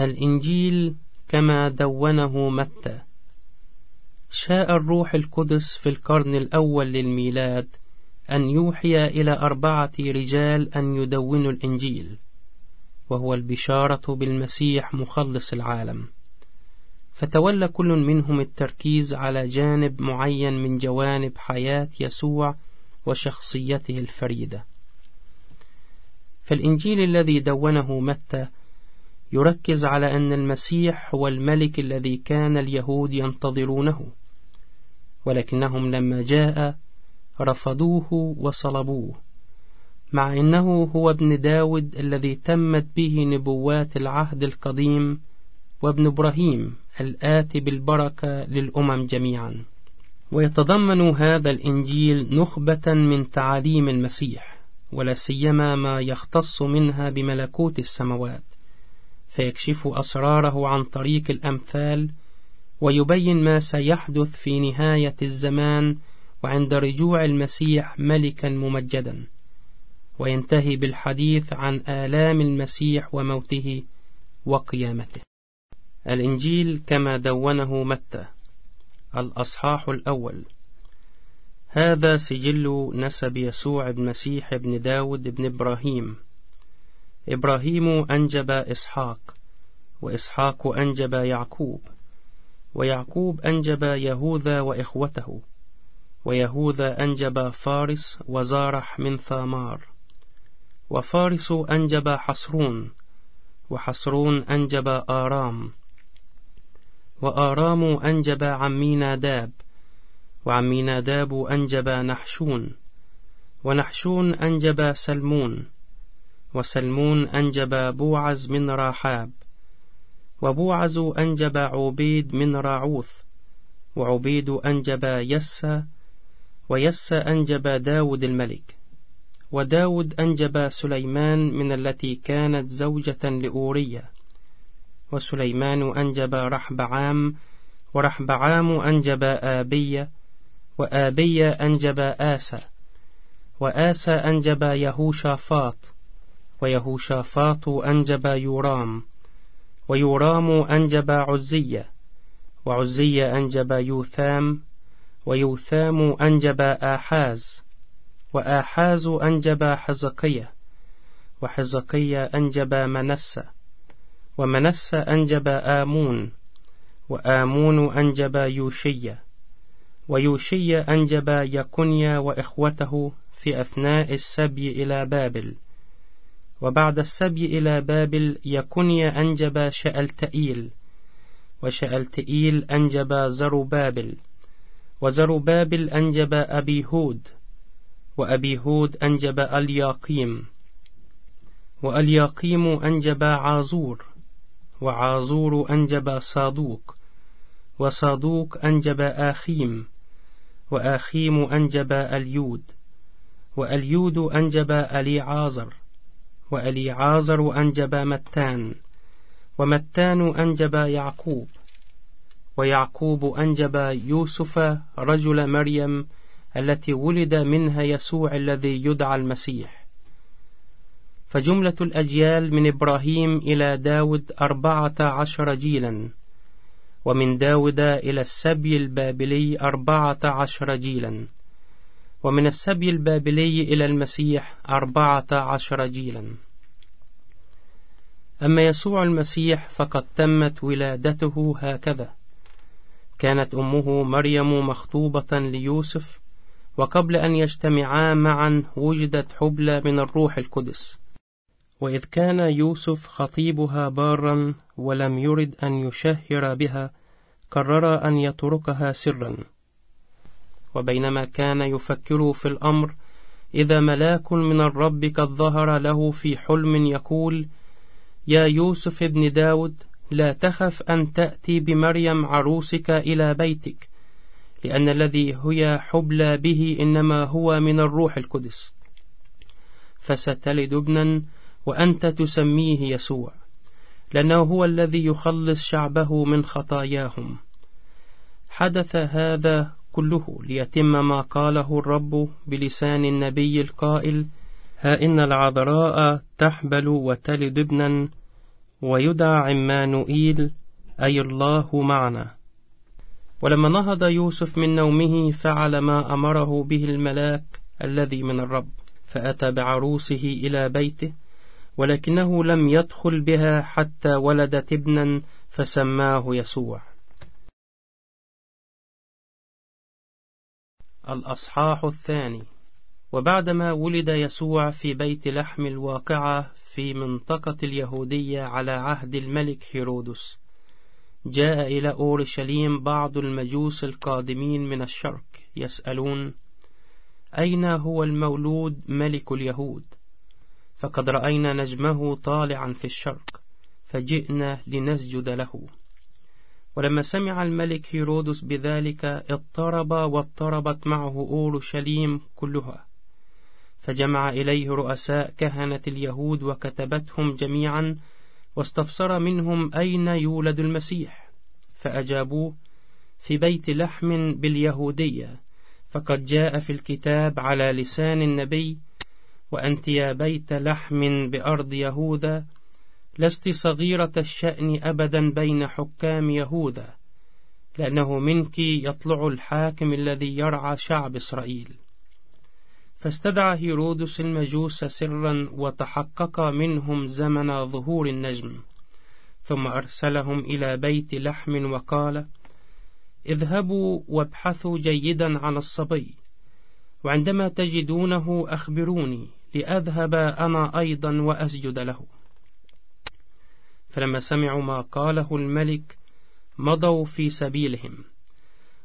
الإنجيل كما دونه متى. شاء الروح القدس في القرن الأول للميلاد أن يوحي إلى أربعة رجال أن يدونوا الإنجيل وهو البشارة بالمسيح مخلص العالم. فتولى كل منهم التركيز على جانب معين من جوانب حياة يسوع وشخصيته الفريدة. فالإنجيل الذي دونه متى يركز على أن المسيح هو الملك الذي كان اليهود ينتظرونه ولكنهم لما جاء رفضوه وصلبوه مع أنه هو ابن داود الذي تمت به نبوات العهد القديم وابن إبراهيم الآتي بالبركة للأمم جميعا. ويتضمن هذا الإنجيل نخبة من تعاليم المسيح ولا سيما ما يختص منها بملكوت السماوات. فيكشف أسراره عن طريق الأمثال ويبين ما سيحدث في نهاية الزمان وعند رجوع المسيح ملكا ممجدا. وينتهي بالحديث عن آلام المسيح وموته وقيامته. الإنجيل كما دونه متى. الأصحاح الأول. هذا سجل نسب يسوع بن مسيح بن داود بن إبراهيم. إبراهيم أنجب إسحاق وإسحاق أنجب يعقوب ويعقوب أنجب يهوذا وإخوته ويهوذا أنجب فارس وزارح من ثامار وفارس أنجب حصرون وحصرون أنجب آرام وآرام أنجب عمي ناداب وعمي ناداب أنجب نحشون ونحشون أنجب سلمون وسلمون أنجب بوعز من راحاب وبوعز أنجب عبيد من راعوث وعبيد أنجب يسى ويسى أنجب داود الملك وداود أنجب سليمان من التي كانت زوجة لأورية وسليمان أنجب رحبعام ورحبعام أنجب آبية وآبية أنجب آسى وآسى أنجب يهوشافاط ويهوشافاط أنجب يورام ويورام أنجب عزية وعزية أنجب يوثام ويوثام أنجب آحاز وآحاز أنجب حزقية وحزقية أنجب منسى ومنسى أنجب آمون وآمون أنجب يوشية ويوشية أنجب يكونيا وإخوته في أثناء السبي إلى بابل. وبعد السبي إلى بابل يكونيا أنجب شألتئيل وشألتئيل أنجب زربابل وزربابل أنجب أبي هود وأبي هود أنجب الياقيم وألياقيم أنجب عازور وعازور أنجب صادوق وصادوق أنجب آخيم وآخيم أنجب اليود وأليود أنجب ألي عازر وألي عازر أنجب متان ومتان أنجب يعقوب ويعقوب أنجب يوسف رجل مريم التي ولد منها يسوع الذي يدعى المسيح. فجملة الأجيال من إبراهيم إلى داود أربعة عشر جيلا ومن داود إلى السبي البابلي أربعة عشر جيلا. ومن السبي البابلي إلى المسيح أربعة عشر جيلا. أما يسوع المسيح فقد تمت ولادته هكذا. كانت أمه مريم مخطوبة ليوسف وقبل أن يجتمعا معا وجدت حبلى من الروح القدس. وإذ كان يوسف خطيبها بارا ولم يرد أن يشهر بها قرر أن يتركها سرا. وبينما كان يفكر في الأمر إذا ملاك من الرب قد ظهر له في حلم يقول يا يوسف ابن داود لا تخف أن تأتي بمريم عروسك إلى بيتك لأن الذي هي حبلى به إنما هو من الروح القدس. فستلد ابنا وأنت تسميه يسوع لأنه هو الذي يخلص شعبه من خطاياهم. حدث هذا كله ليتم ما قاله الرب بلسان النبي القائل ها إن العذراء تحبل وتلد ابنا ويدعى عمانوئيل أي الله معنا. ولما نهض يوسف من نومه فعل ما أمره به الملاك الذي من الرب فأتى بعروسه إلى بيته ولكنه لم يدخل بها حتى ولدت ابنا فسماه يسوع. الأصحاح الثاني. وبعدما ولد يسوع في بيت لحم الواقعة في منطقة اليهودية على عهد الملك هيرودس جاء إلى أورشليم بعض المجوس القادمين من الشرق يسألون أين هو المولود ملك اليهود؟ فقد رأينا نجمه طالعا في الشرق فجئنا لنسجد له. ولما سمع الملك هيرودس بذلك اضطرب واضطربت معه أورشليم كلها. فجمع إليه رؤساء كهنة اليهود وكتبتهم جميعا واستفسر منهم أين يولد المسيح. فأجابوه في بيت لحم باليهودية فقد جاء في الكتاب على لسان النبي وأنت يا بيت لحم بأرض يهوذا لست صغيرة الشأن أبدا بين حكام يهوذا لأنه منك يطلع الحاكم الذي يرعى شعب إسرائيل. فاستدعى هيرودس المجوس سرا وتحقق منهم زمن ظهور النجم ثم أرسلهم إلى بيت لحم وقال اذهبوا وابحثوا جيدا عن الصبي وعندما تجدونه أخبروني لأذهب أنا أيضا وأسجد له. فلما سمعوا ما قاله الملك مضوا في سبيلهم.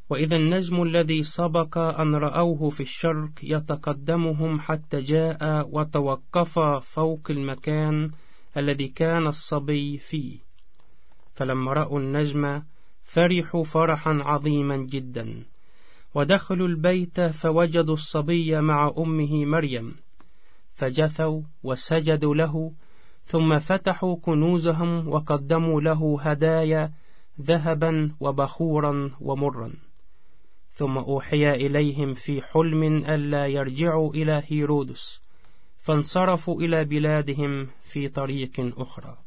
وإذا النجم الذي سبق أن رأوه في الشرق يتقدمهم حتى جاء وتوقف فوق المكان الذي كان الصبي فيه. فلما رأوا النجم فرحوا فرحا عظيما جدا. ودخلوا البيت فوجدوا الصبي مع أمه مريم. فجثوا وسجدوا له ثم فتحوا كنوزهم وقدموا له هدايا ذهبا وبخورا ومرا. ثم أوحي إليهم في حلم ألا يرجعوا إلى هيرودس فانصرفوا إلى بلادهم في طريق أخرى.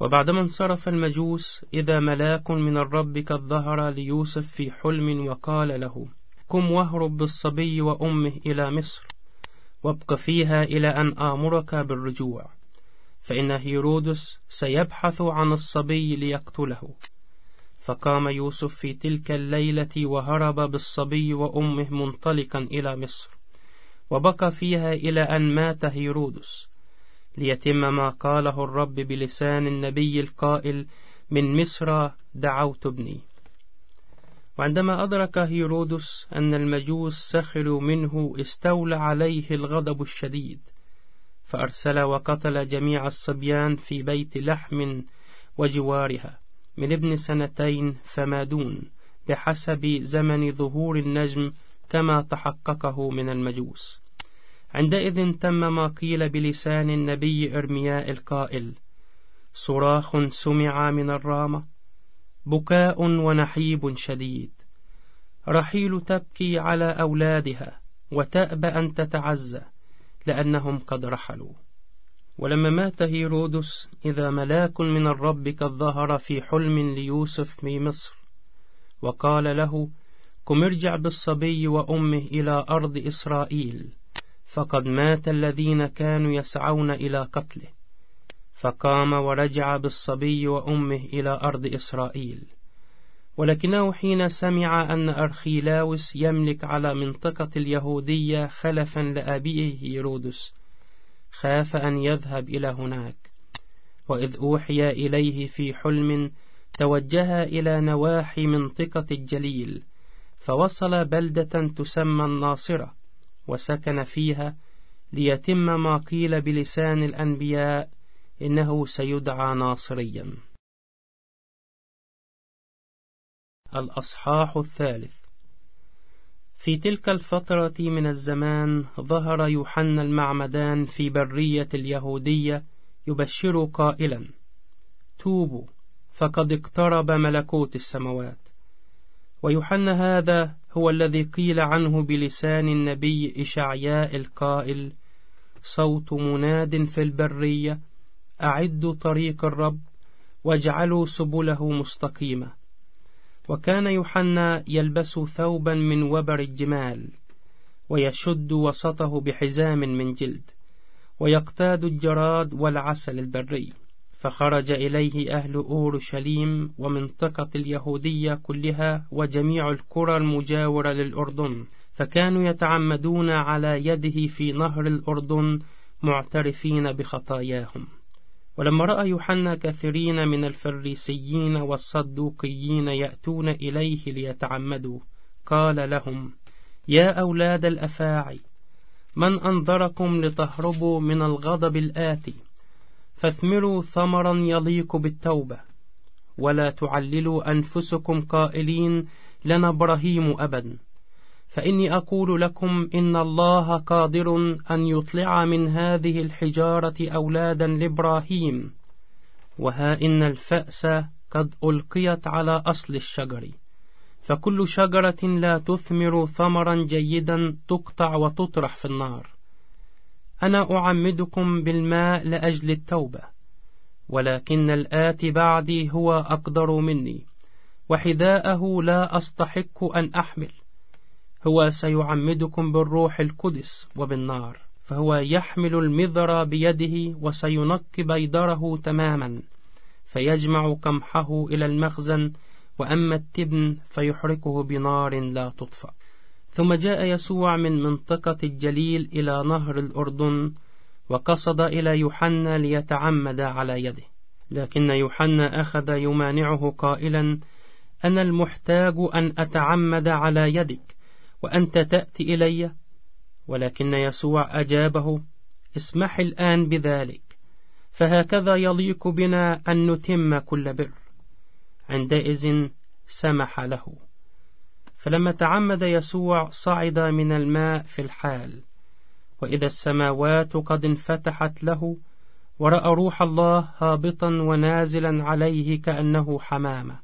وبعدما انصرف المجوس إذا ملاك من الرب قد ظهر ليوسف في حلم وقال له قم واهرب بالصبي وأمه إلى مصر وابق فيها إلى أن آمرك بالرجوع. فإن هيرودس سيبحث عن الصبي ليقتله. فقام يوسف في تلك الليلة وهرب بالصبي وأمه منطلقا إلى مصر وبقى فيها إلى أن مات هيرودس. ليتم ما قاله الرب بلسان النبي القائل من مصر دعوت ابني. وعندما أدرك هيرودس أن المجوس سخروا منه استولى عليه الغضب الشديد. فأرسل وقتل جميع الصبيان في بيت لحم وجوارها من ابن سنتين فما دون بحسب زمن ظهور النجم كما تحققه من المجوس. عندئذ تم ما قيل بلسان النبي إرمياء القائل صراخ سمع من الرامة بكاء ونحيب شديد. رحيل تبكي على أولادها وتأبى أن تتعزى لأنهم قد رحلوا. ولما مات هيرودس إذا ملاك من الرب قد ظهر في حلم ليوسف في مصر. وقال له قم ارجع بالصبي وأمه إلى أرض إسرائيل فقد مات الذين كانوا يسعون إلى قتله. فقام ورجع بالصبي وأمه إلى أرض إسرائيل. ولكنه حين سمع أن أرخيلاوس يملك على منطقة اليهودية خلفا لأبيه هيرودس خاف أن يذهب إلى هناك. وإذ أوحي إليه في حلم توجه إلى نواحي منطقة الجليل فوصل بلدة تسمى الناصرة وسكن فيها ليتم ما قيل بلسان الأنبياء إنه سيدعى ناصريا. الأصحاح الثالث. في تلك الفترة من الزمان ظهر يوحنا المعمدان في برية اليهودية يبشر قائلا توبوا فقد اقترب ملكوت السماوات ويوحنا هذا هو الذي قيل عنه بلسان النبي إشعياء القائل صوت مناد في البرية أعدوا طريق الرب واجعلوا سبله مستقيمة. وكان يوحنا يلبس ثوبا من وبر الجمال ويشد وسطه بحزام من جلد ويقتاد الجراد والعسل البري. فخرج إليه أهل أورشليم ومنطقة اليهودية كلها وجميع القرى المجاورة للأردن. فكانوا يتعمدون على يده في نهر الأردن معترفين بخطاياهم. ولما رأى يوحنا كثيرين من الفريسيين والصدوقيين يأتون إليه ليتعمدوا قال لهم يا أولاد الأفاعي من أنظركم لتهربوا من الغضب الآتي فاثمروا ثمرا يليق بالتوبة ولا تعللوا أنفسكم قائلين لنا إبراهيم أبدا فإني أقول لكم إن الله قادر أن يطلع من هذه الحجارة أولادا لإبراهيم وها إن الفأس قد ألقيت على أصل الشجر. فكل شجرة لا تثمر ثمرا جيدا تقطع وتطرح في النار. أنا أعمدكم بالماء لأجل التوبة ولكن الآتي بعدي هو أقدر مني وحذاءه لا أستحق أن أحمل. هو سيعمدكم بالروح القدس وبالنار فهو يحمل المذر بيده وسينقي بيدره تماما فيجمع قمحه إلى المخزن وأما التبن فيحرقه بنار لا تطفأ. ثم جاء يسوع من منطقة الجليل إلى نهر الأردن وقصد إلى يوحنا ليتعمد على يده. لكن يوحنا أخذ يمانعه قائلا أنا المحتاج أن أتعمد على يدك. وأنت تأتي إلي. ولكن يسوع أجابه اسمح الآن بذلك. فهكذا يليق بنا أن نتم كل بر. عندئذ سمح له. فلما تعمد يسوع صعد من الماء في الحال. وإذا السماوات قد انفتحت له ورأى روح الله هابطا ونازلا عليه كأنه حمامة.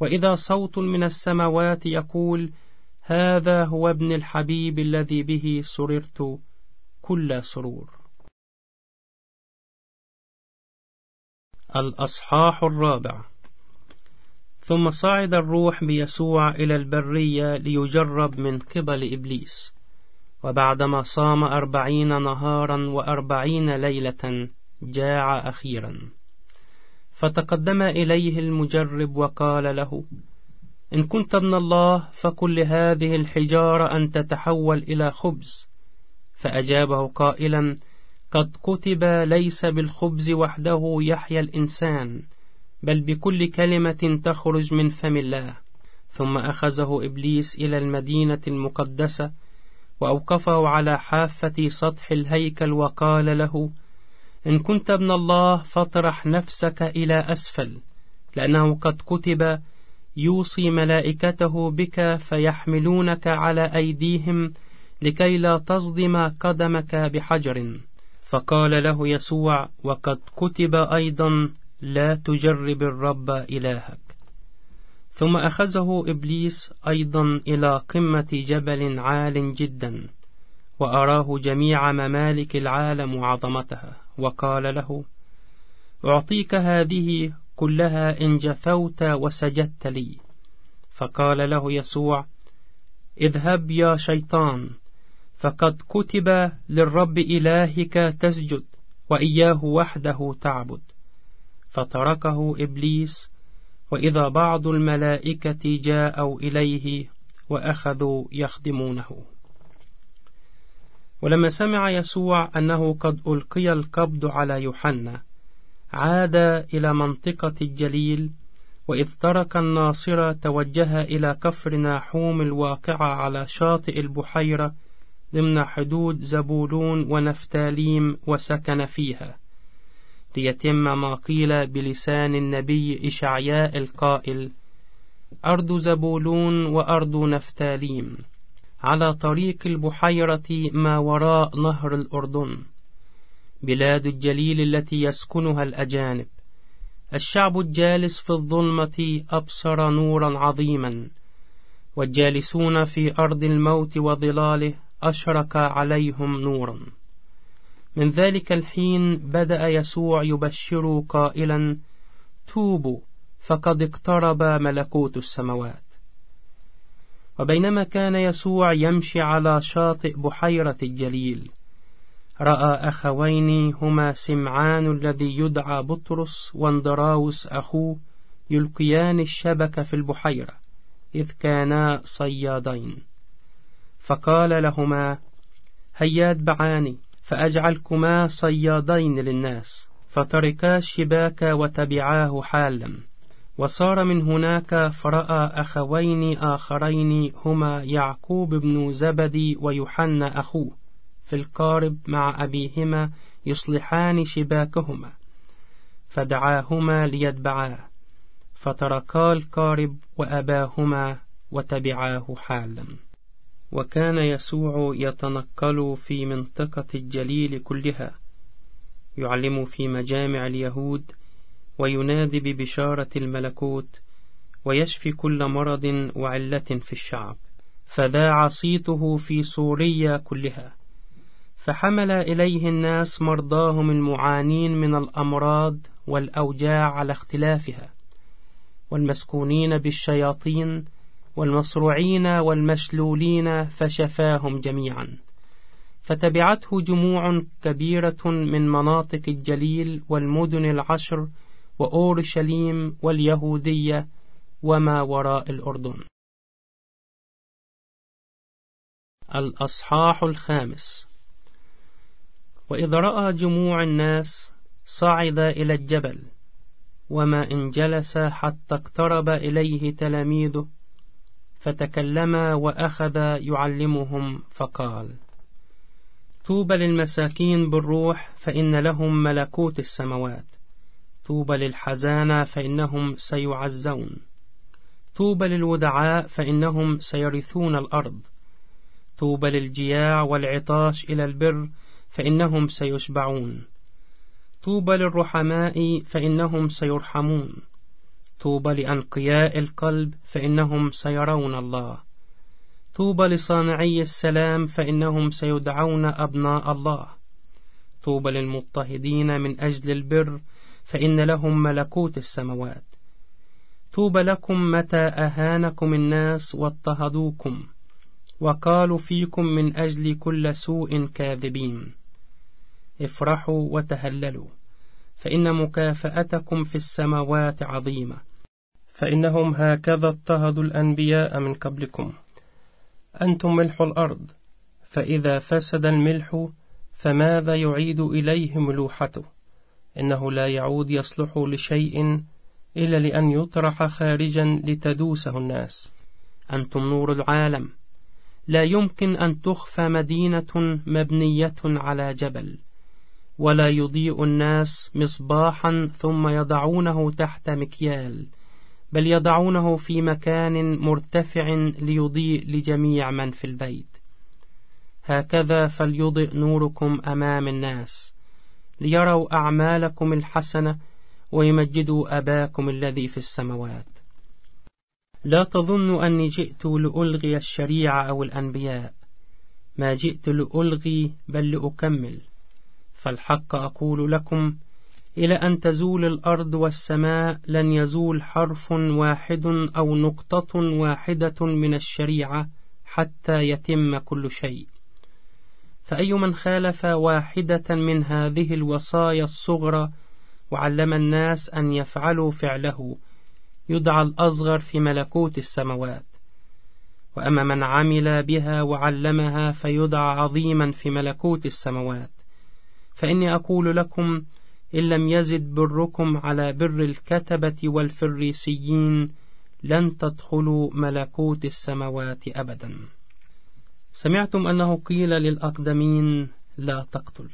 وإذا صوت من السماوات يقول هذا هو ابن الحبيب الذي به سررت كل سرور. الأصحاح الرابع. ثم صعد الروح بيسوع إلى البرية ليجرب من قبل إبليس. وبعدما صام أربعين نهارا وأربعين ليلة جاع أخيرا. فتقدم إليه المجرب وقال له إن كنت ابن الله فكل هذه الحجارة أن تتحول إلى خبز. فأجابه قائلا قد كتب ليس بالخبز وحده يحيا الإنسان بل بكل كلمة تخرج من فم الله. ثم أخذه إبليس إلى المدينة المقدسة وأوقفه على حافة سطح الهيكل وقال له إن كنت ابن الله فاطرح نفسك إلى أسفل لأنه قد كتب يوصي ملائكته بك فيحملونك على أيديهم لكي لا تصدم قدمك بحجر. فقال له يسوع وقد كتب أيضا لا تجرب الرب إلهك. ثم أخذه إبليس أيضا إلى قمة جبل عال جدا وأراه جميع ممالك العالم وعظمتها وقال له أعطيك هذه كلها إن جثوت وسجدت لي. فقال له يسوع اذهب يا شيطان فقد كتب للرب إلهك تسجد وإياه وحده تعبد. فتركه إبليس وإذا بعض الملائكة جاءوا إليه وأخذوا يخدمونه. ولما سمع يسوع أنه قد ألقي القبض على يوحنا عاد إلى منطقة الجليل وإذ ترك الناصرة توجه إلى كفر ناحوم الواقعة على شاطئ البحيرة ضمن حدود زبولون ونفتاليم وسكن فيها ليتم ما قيل بلسان النبي إشعياء القائل أرض زبولون وأرض نفتاليم على طريق البحيرة ما وراء نهر الأردن. بلاد الجليل التي يسكنها الأجانب. الشعب الجالس في الظلمة أبصر نورا عظيما. والجالسون في أرض الموت وظلاله أشرق عليهم نورا. من ذلك الحين بدأ يسوع يبشر قائلا توبوا فقد اقترب ملكوت السماوات. وبينما كان يسوع يمشي على شاطئ بحيرة الجليل رأى أخوين هما سمعان الذي يدعى بطرس واندراوس أخوه يلقيان الشبك في البحيرة إذ كانا صيادين. فقال لهما هيا اتبعاني فأجعلكما صيادين للناس فتركا الشباك وتبعاه حالا. وصار من هناك فرأى أخوين آخرين هما يعقوب بن زبدي ويوحنا أخوه. في القارب مع أبيهما يصلحان شباكهما فدعاهما ليتبعاه فتركا القارب وأباهما وتبعاه حالا. وكان يسوع يتنقل في منطقة الجليل كلها يعلم في مجامع اليهود وينادي ببشارة الملكوت ويشفي كل مرض وعلة في الشعب. فذاع صيته في سوريا كلها. فحمل إليه الناس مرضاهم المعانين من الأمراض والأوجاع على اختلافها والمسكونين بالشياطين والمصروعين والمشلولين فشفاهم جميعا. فتبعته جموع كبيرة من مناطق الجليل والمدن العشر وأورشليم واليهودية وما وراء الأردن. الأصحاح الخامس وإذا رأى جموع الناس صعد إلى الجبل وما إن جلس حتى اقترب إليه تلاميذه فتكلم وأخذ يعلمهم فقال طوبى للمساكين بالروح فإن لهم ملكوت السماوات. طوبى للحزانة فإنهم سيعزون. طوبى للودعاء فإنهم سيرثون الأرض. طوبى للجياع والعطاش إلى البر فإنهم سيشبعون. طوبى للرحماء فإنهم سيرحمون. طوبى لأنقياء القلب فإنهم سيرون الله. طوبى لصانعي السلام فإنهم سيدعون أبناء الله. طوبى للمضطهدين من أجل البر فإن لهم ملكوت السماوات طوبى لكم متى أهانكم الناس واضطهدوكم وقالوا فيكم من أجل كل سوء كاذبين. افرحوا وتهللوا فإن مكافأتكم في السماوات عظيمة. فإنهم هكذا اضطهدوا الأنبياء من قبلكم. أنتم ملح الأرض فإذا فسد الملح فماذا يعيد إليه ملوحته إنه لا يعود يصلح لشيء إلا لأن يطرح خارجا لتدوسه الناس. أنتم نور العالم. لا يمكن أن تخفى مدينة مبنية على جبل. ولا يضيء الناس مصباحا ثم يضعونه تحت مكيال بل يضعونه في مكان مرتفع ليضيء لجميع من في البيت. هكذا فليضئ نوركم أمام الناس ليروا أعمالكم الحسنة ويمجدوا أباكم الذي في السماوات. لا تظن أني جئت لألغي الشريعة أو الأنبياء. ما جئت لألغي بل لأكمل. فالحق أقول لكم إلى أن تزول الأرض والسماء لن يزول حرف واحد أو نقطة واحدة من الشريعة حتى يتم كل شيء. فأي من خالف واحدة من هذه الوصايا الصغرى وعلم الناس أن يفعلوا فعله يدعى الأصغر في ملكوت السماوات. وأما من عمل بها وعلمها فيدعى عظيما في ملكوت السماوات. فإني أقول لكم إن لم يزد بركم على بر الكتبة والفريسيين لن تدخلوا ملكوت السماوات أبدا. سمعتم أنه قيل للأقدمين لا تقتل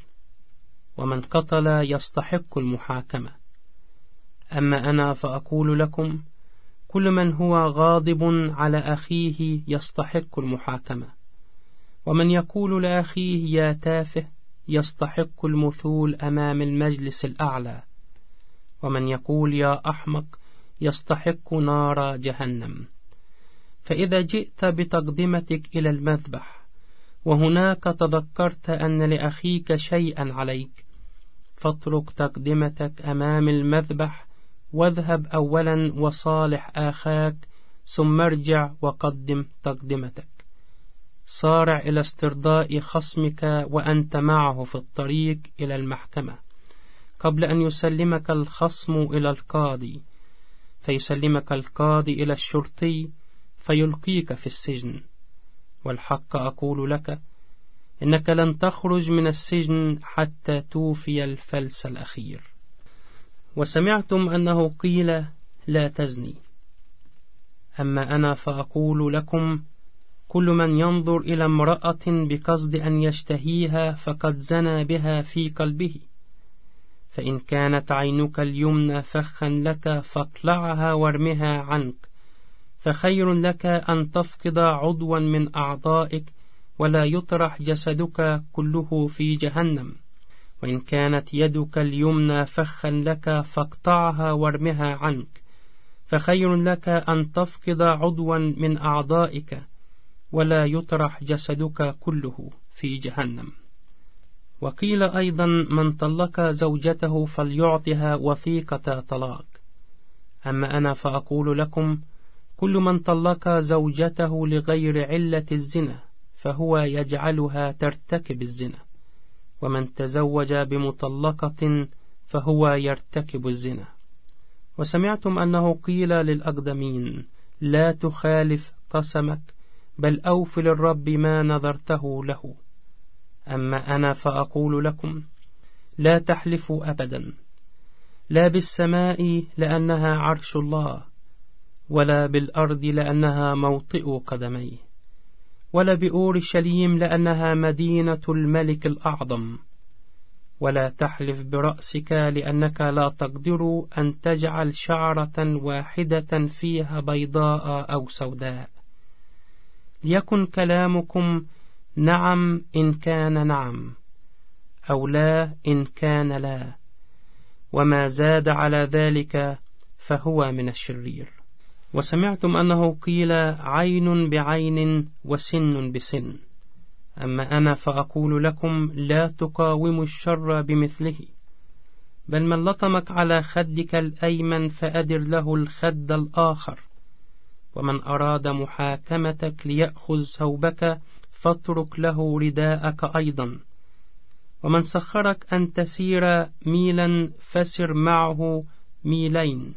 ومن قتل يستحق المحاكمة. أما أنا فأقول لكم كل من هو غاضب على أخيه يستحق المحاكمة ومن يقول لأخيه يا تافه يستحق المثول أمام المجلس الأعلى. ومن يقول يا أحمق يستحق نار جهنم. فإذا جئت بتقدمتك إلى المذبح وهناك تذكرت أن لأخيك شيئا عليك فاترك تقدمتك أمام المذبح واذهب أولا وصالح آخاك ثم ارجع وقدم تقدمتك. صارع إلى استرضاء خصمك وأنت معه في الطريق إلى المحكمة. قبل أن يسلمك الخصم إلى القاضي فيسلمك القاضي إلى الشرطي فيلقيك في السجن. والحق أقول لك إنك لن تخرج من السجن حتى توفي الفلس الأخير. وسمعتم أنه قيل لا تزني. أما أنا فأقول لكم كل من ينظر إلى امرأة بقصد أن يشتهيها فقد زنى بها في قلبه. فإن كانت عينك اليمنى فخا لك فاقلعها وارمها عنك. فخير لك أن تفقد عضوا من أعضائك ولا يطرح جسدك كله في جهنم. وإن كانت يدك اليمنى فخا لك فاقطعها وارمها عنك. فخير لك أن تفقد عضوا من أعضائك. ولا يطرح جسدك كله في جهنم. وقيل أيضا من طلق زوجته فليعطها وثيقة طلاق. أما أنا فأقول لكم كل من طلق زوجته لغير علة الزنا فهو يجعلها ترتكب الزنا. ومن تزوج بمطلقة فهو يرتكب الزنا. وسمعتم أنه قيل للأقدمين لا تخالف قسمك بل أوف للرب ما نذرته له. أما أنا فأقول لكم لا تحلفوا أبدا. لا بالسماء لأنها عرش الله ولا بالأرض لأنها موطئ قدميه ولا بأورشليم لأنها مدينة الملك الأعظم. ولا تحلف برأسك لأنك لا تقدر أن تجعل شعرة واحدة فيها بيضاء أو سوداء. ليكن كلامكم نعم إن كان نعم أو لا إن كان لا وما زاد على ذلك فهو من الشرير. وسمعتم أنه قيل عين بعين وسن بسن. أما أنا فأقول لكم لا تقاوموا الشر بمثله بل من لطمك على خدك الأيمن فأدر له الخد الآخر. ومن أراد محاكمتك ليأخذ ثوبك فاترك له رداءك أيضا. ومن سخرك أن تسير ميلا فسر معه ميلين.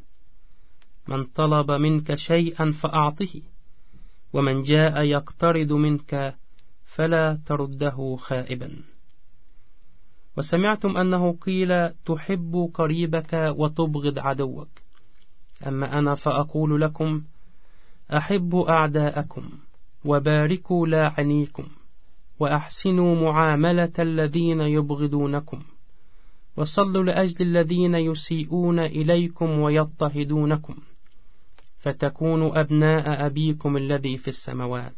من طلب منك شيئا فأعطه. ومن جاء يقترض منك فلا ترده خائبا. وسمعتم أنه قيل تحب قريبك وتبغض عدوك. أما أنا فأقول لكم أحبوا أعداءكم وباركوا لاعنيكم وأحسنوا معاملة الذين يبغضونكم وصلوا لأجل الذين يسيئون إليكم ويضطهدونكم فتكونوا أبناء أبيكم الذي في السماوات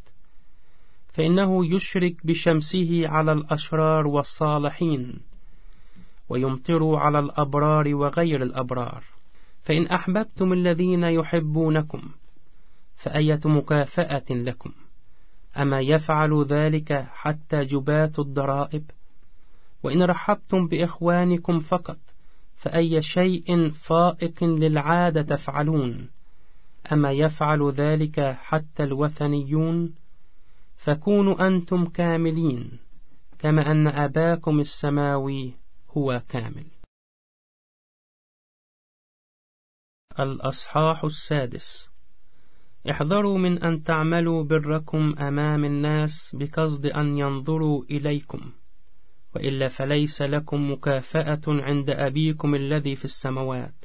فإنه يشرك بشمسه على الأشرار والصالحين ويمطر على الأبرار وغير الأبرار فإن أحببتم الذين يحبونكم فأية مكافأة لكم؟ أما يفعل ذلك حتى جبات الضرائب؟ وإن رحبتم بإخوانكم فقط فأي شيء فائق للعادة تفعلون؟ أما يفعل ذلك حتى الوثنيون؟ فكونوا أنتم كاملين كما أن أباكم السماوي هو كامل. الأصحاح السادس احذروا من أن تعملوا بركم أمام الناس بقصد أن ينظروا إليكم وإلا فليس لكم مكافأة عند أبيكم الذي في السماوات.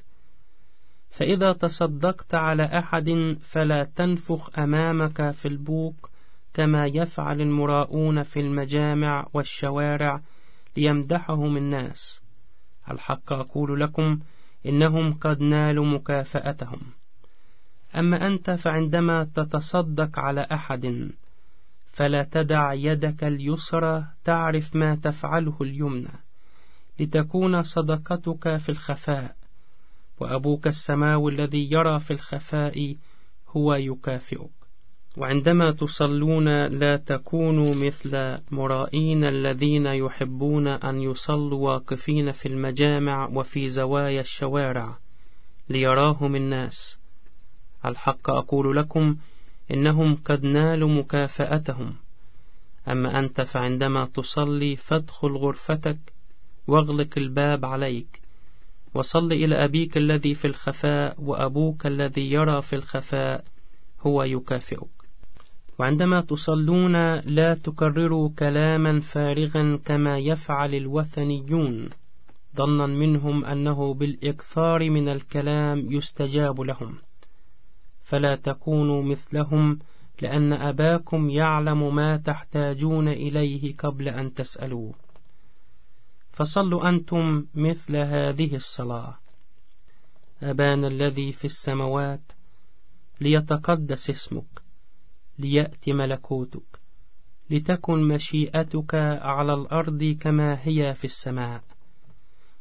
فإذا تصدقت على أحد فلا تنفخ أمامك في البوق كما يفعل المراؤون في المجامع والشوارع ليمدحهم الناس الحق أقول لكم إنهم قد نالوا مكافأتهم. أما أنت فعندما تتصدق على أحد فلا تدع يدك اليسرى تعرف ما تفعله اليمنى. لتكون صدقتك في الخفاء وأبوك السماوي الذي يرى في الخفاء هو يكافئك. وعندما تصلون لا تكونوا مثل مرائين الذين يحبون أن يصلوا واقفين في المجامع وفي زوايا الشوارع ليراهم الناس. الحق أقول لكم إنهم قد نالوا مكافأتهم. أما أنت فعندما تصلي فادخل غرفتك واغلق الباب عليك وصل إلى أبيك الذي في الخفاء وأبوك الذي يرى في الخفاء هو يكافئك. وعندما تصلون لا تكرروا كلاما فارغا كما يفعل الوثنيون ظنا منهم أنه بالإكثار من الكلام يستجاب لهم. فلا تكونوا مثلهم لأن أباكم يعلم ما تحتاجون إليه قبل أن تسألوه. فصلوا أنتم مثل هذه الصلاة. أبانا الذي في السماوات ليتقدس اسمك ليأتي ملكوتك لتكن مشيئتك على الأرض كما هي في السماء.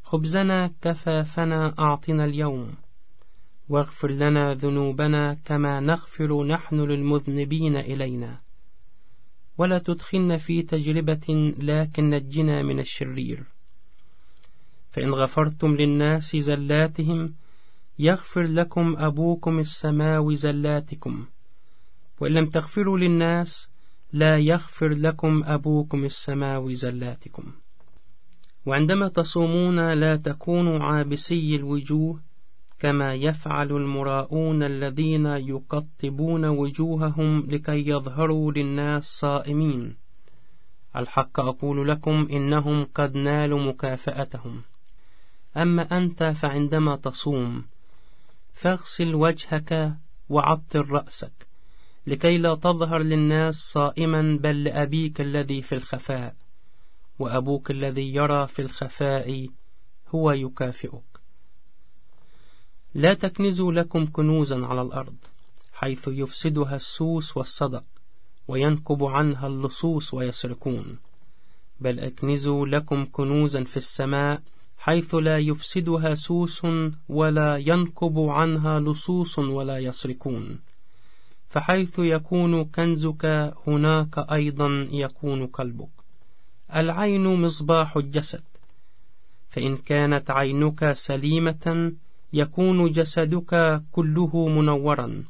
خبزنا كفافنا أعطنا اليوم. واغفر لنا ذنوبنا كما نغفر نحن للمذنبين إلينا. ولا تدخلنا في تجربة لكن نجنا من الشرير. فإن غفرتم للناس زلاتهم يغفر لكم أبوكم السماوي زلاتكم. وإن لم تغفروا للناس لا يغفر لكم أبوكم السماوي زلاتكم. وعندما تصومون لا تكونوا عابسي الوجوه كما يفعل المراؤون الذين يقطبون وجوههم لكي يظهروا للناس صائمين. الحق أقول لكم إنهم قد نالوا مكافأتهم. أما أنت فعندما تصوم فاغسل وجهك وعطر رأسك لكي لا تظهر للناس صائما بل لأبيك الذي في الخفاء وأبوك الذي يرى في الخفاء هو يكافئك. لا تكنزوا لكم كنوزا على الأرض حيث يفسدها السوس والصدق وينكب عنها اللصوص ويسرقون. بل أكنزوا لكم كنوزا في السماء حيث لا يفسدها سوس ولا ينكب عنها لصوص ولا يسرقون. فحيث يكون كنزك هناك أيضا يكون قلبك العين مصباح الجسد. فإن كانت عينك سليمة يكون جسدك كله منورا.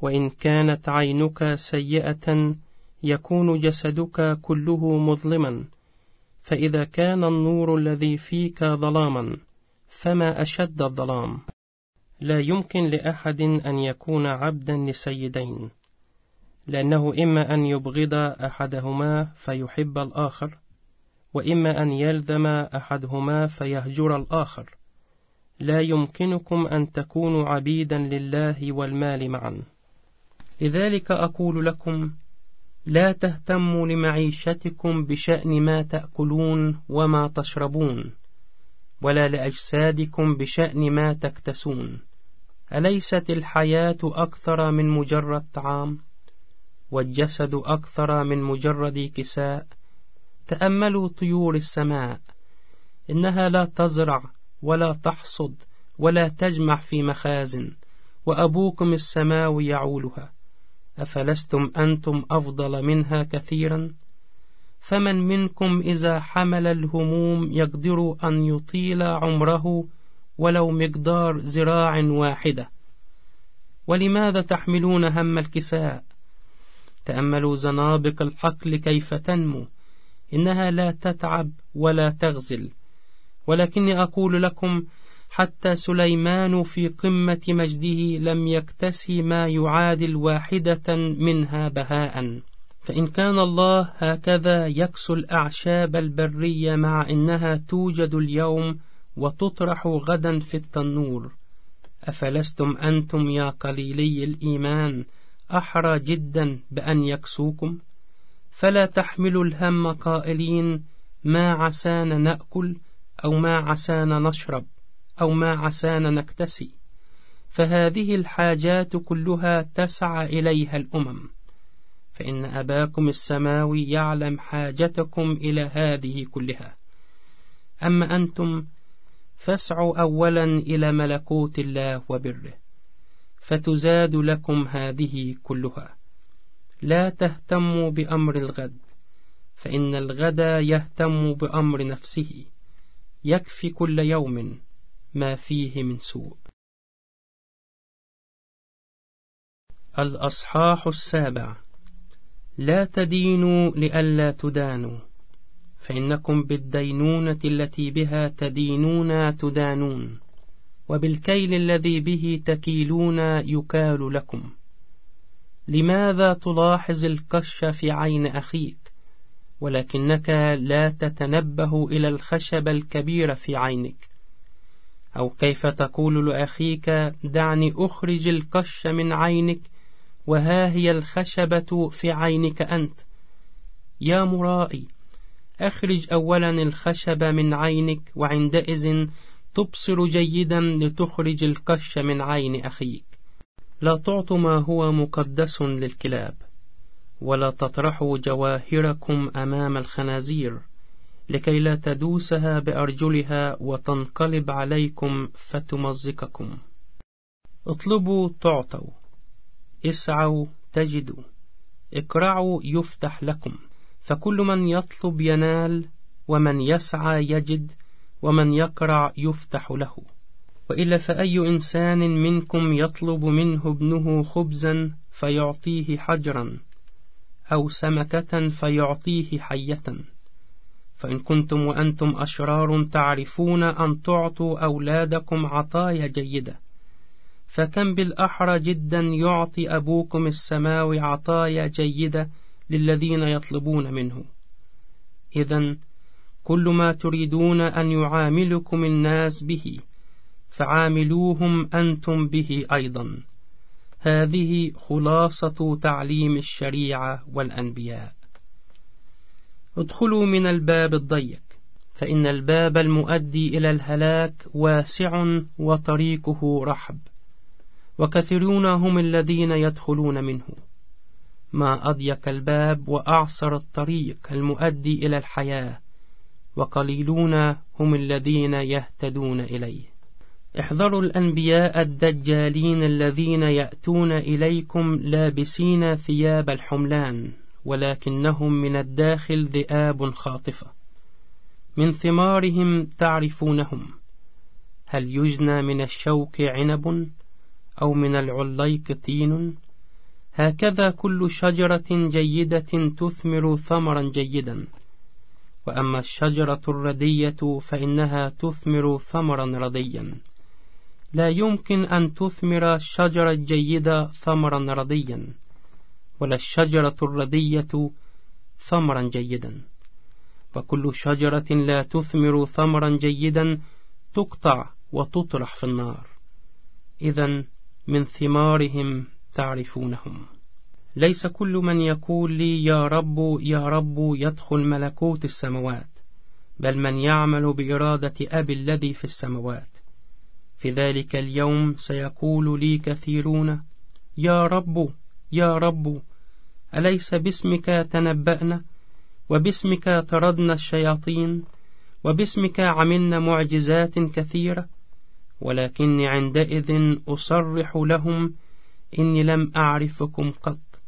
وإن كانت عينك سيئة يكون جسدك كله مظلما. فإذا كان النور الذي فيك ظلاما فما أشد الظلام. لا يمكن لأحد أن يكون عبدا لسيدين لأنه إما أن يبغض أحدهما فيحب الآخر وإما أن يلزم أحدهما فيهجر الآخر. لا يمكنكم أن تكونوا عبيدا لله والمال معا. لذلك أقول لكم لا تهتموا لمعيشتكم بشأن ما تأكلون وما تشربون ولا لأجسادكم بشأن ما تكتسون. أليست الحياة أكثر من مجرد طعام؟ والجسد أكثر من مجرد كساء؟ تأملوا طيور السماء إنها لا تزرع ولا تحصد ولا تجمع في مخازن وأبوكم السماوي يعولها. أفلستم أنتم أفضل منها كثيرا؟ فمن منكم إذا حمل الهموم يقدر أن يطيل عمره ولو مقدار زراع واحدة؟ ولماذا تحملون هم الكساء؟ تأملوا زنابق الحقل كيف تنمو؟ إنها لا تتعب ولا تغزل. ولكني أقول لكم حتى سليمان في قمة مجده لم يكتسي ما يعادل واحدة منها بهاء. فإن كان الله هكذا يكسو الأعشاب البرية مع إنها توجد اليوم وتطرح غدا في التنور. أفلستم أنتم يا قليلي الإيمان أحرى جدا بأن يكسوكم؟ فلا تحملوا الهم قائلين ما عسانا نأكل؟ أو ما عسانا نشرب أو ما عسانا نكتسي فهذه الحاجات كلها تسعى إليها الأمم. فإن أباكم السماوي يعلم حاجتكم إلى هذه كلها. أما أنتم فاسعوا أولا إلى ملكوت الله وبره فتزاد لكم هذه كلها. لا تهتموا بأمر الغد فإن الغد يهتم بأمر نفسه. يكفي كل يوم ما فيه من سوء. الأصحاح السابع. لا تدينوا لئلا تدانوا فإنكم بالدينونة التي بها تدينون تدانون وبالكيل الذي به تكيلون يكال لكم. لماذا تلاحظ الكش في عين أخيك؟ ولكنك لا تتنبه إلى الخشب الكبير في عينك. أو كيف تقول لأخيك دعني أخرج القش من عينك وها هي الخشبة في عينك أنت. يا مرائي أخرج أولا الخشب من عينك وعندئذ تبصر جيدا لتخرج القش من عين أخيك. لا تعطوا ما هو مقدس للكلاب. ولا تطرحوا جواهركم أمام الخنازير لكي لا تدوسها بأرجلها وتنقلب عليكم فتمزقكم. اطلبوا تعطوا اسعوا تجدوا اقرعوا يفتح لكم فكل من يطلب ينال ومن يسعى يجد ومن يقرع يفتح له. وإلا فأي إنسان منكم يطلب منه ابنه خبزا فيعطيه حجرا أو سمكة فيعطيه حية. فإن كنتم وأنتم أشرار تعرفون أن تعطوا أولادكم عطايا جيدة. فكم بالأحرى جدا يعطي أبوكم السماوي عطايا جيدة للذين يطلبون منه. إذا كل ما تريدون أن يعاملكم الناس به فعاملوهم أنتم به أيضا. هذه خلاصة تعليم الشريعة والأنبياء. ادخلوا من الباب الضيق فإن الباب المؤدي إلى الهلاك واسع وطريقه رحب وكثيرون هم الذين يدخلون منه. ما أضيق الباب وأعصر الطريق المؤدي إلى الحياة وقليلون هم الذين يهتدون إليه. احذروا الأنبياء الدجالين الذين يأتون إليكم لابسين ثياب الحملان ولكنهم من الداخل ذئاب خاطفة. من ثمارهم تعرفونهم. هل يجنى من الشوك عنب أو من العليق تين؟ هكذا كل شجرة جيدة تثمر ثمرا جيدا. وأما الشجرة الردية فإنها تثمر ثمرا رديا. لا يمكن أن تثمر الشجرة الجيدة ثمرا رديا ولا الشجرة الردية ثمرا جيدا. وكل شجرة لا تثمر ثمرا جيدا تقطع وتطرح في النار. إذا من ثمارهم تعرفونهم. ليس كل من يقول لي يا رب يا رب يدخل ملكوت السماوات بل من يعمل بإرادة أبي الذي في السماوات. في ذلك اليوم سيقول لي كثيرون يا رب يا رب أليس باسمك تنبأنا؟ وباسمك طردنا الشياطين؟ وباسمك عملنا معجزات كثيرة؟ ولكني عندئذ أصرح لهم إني لم أعرفكم قط.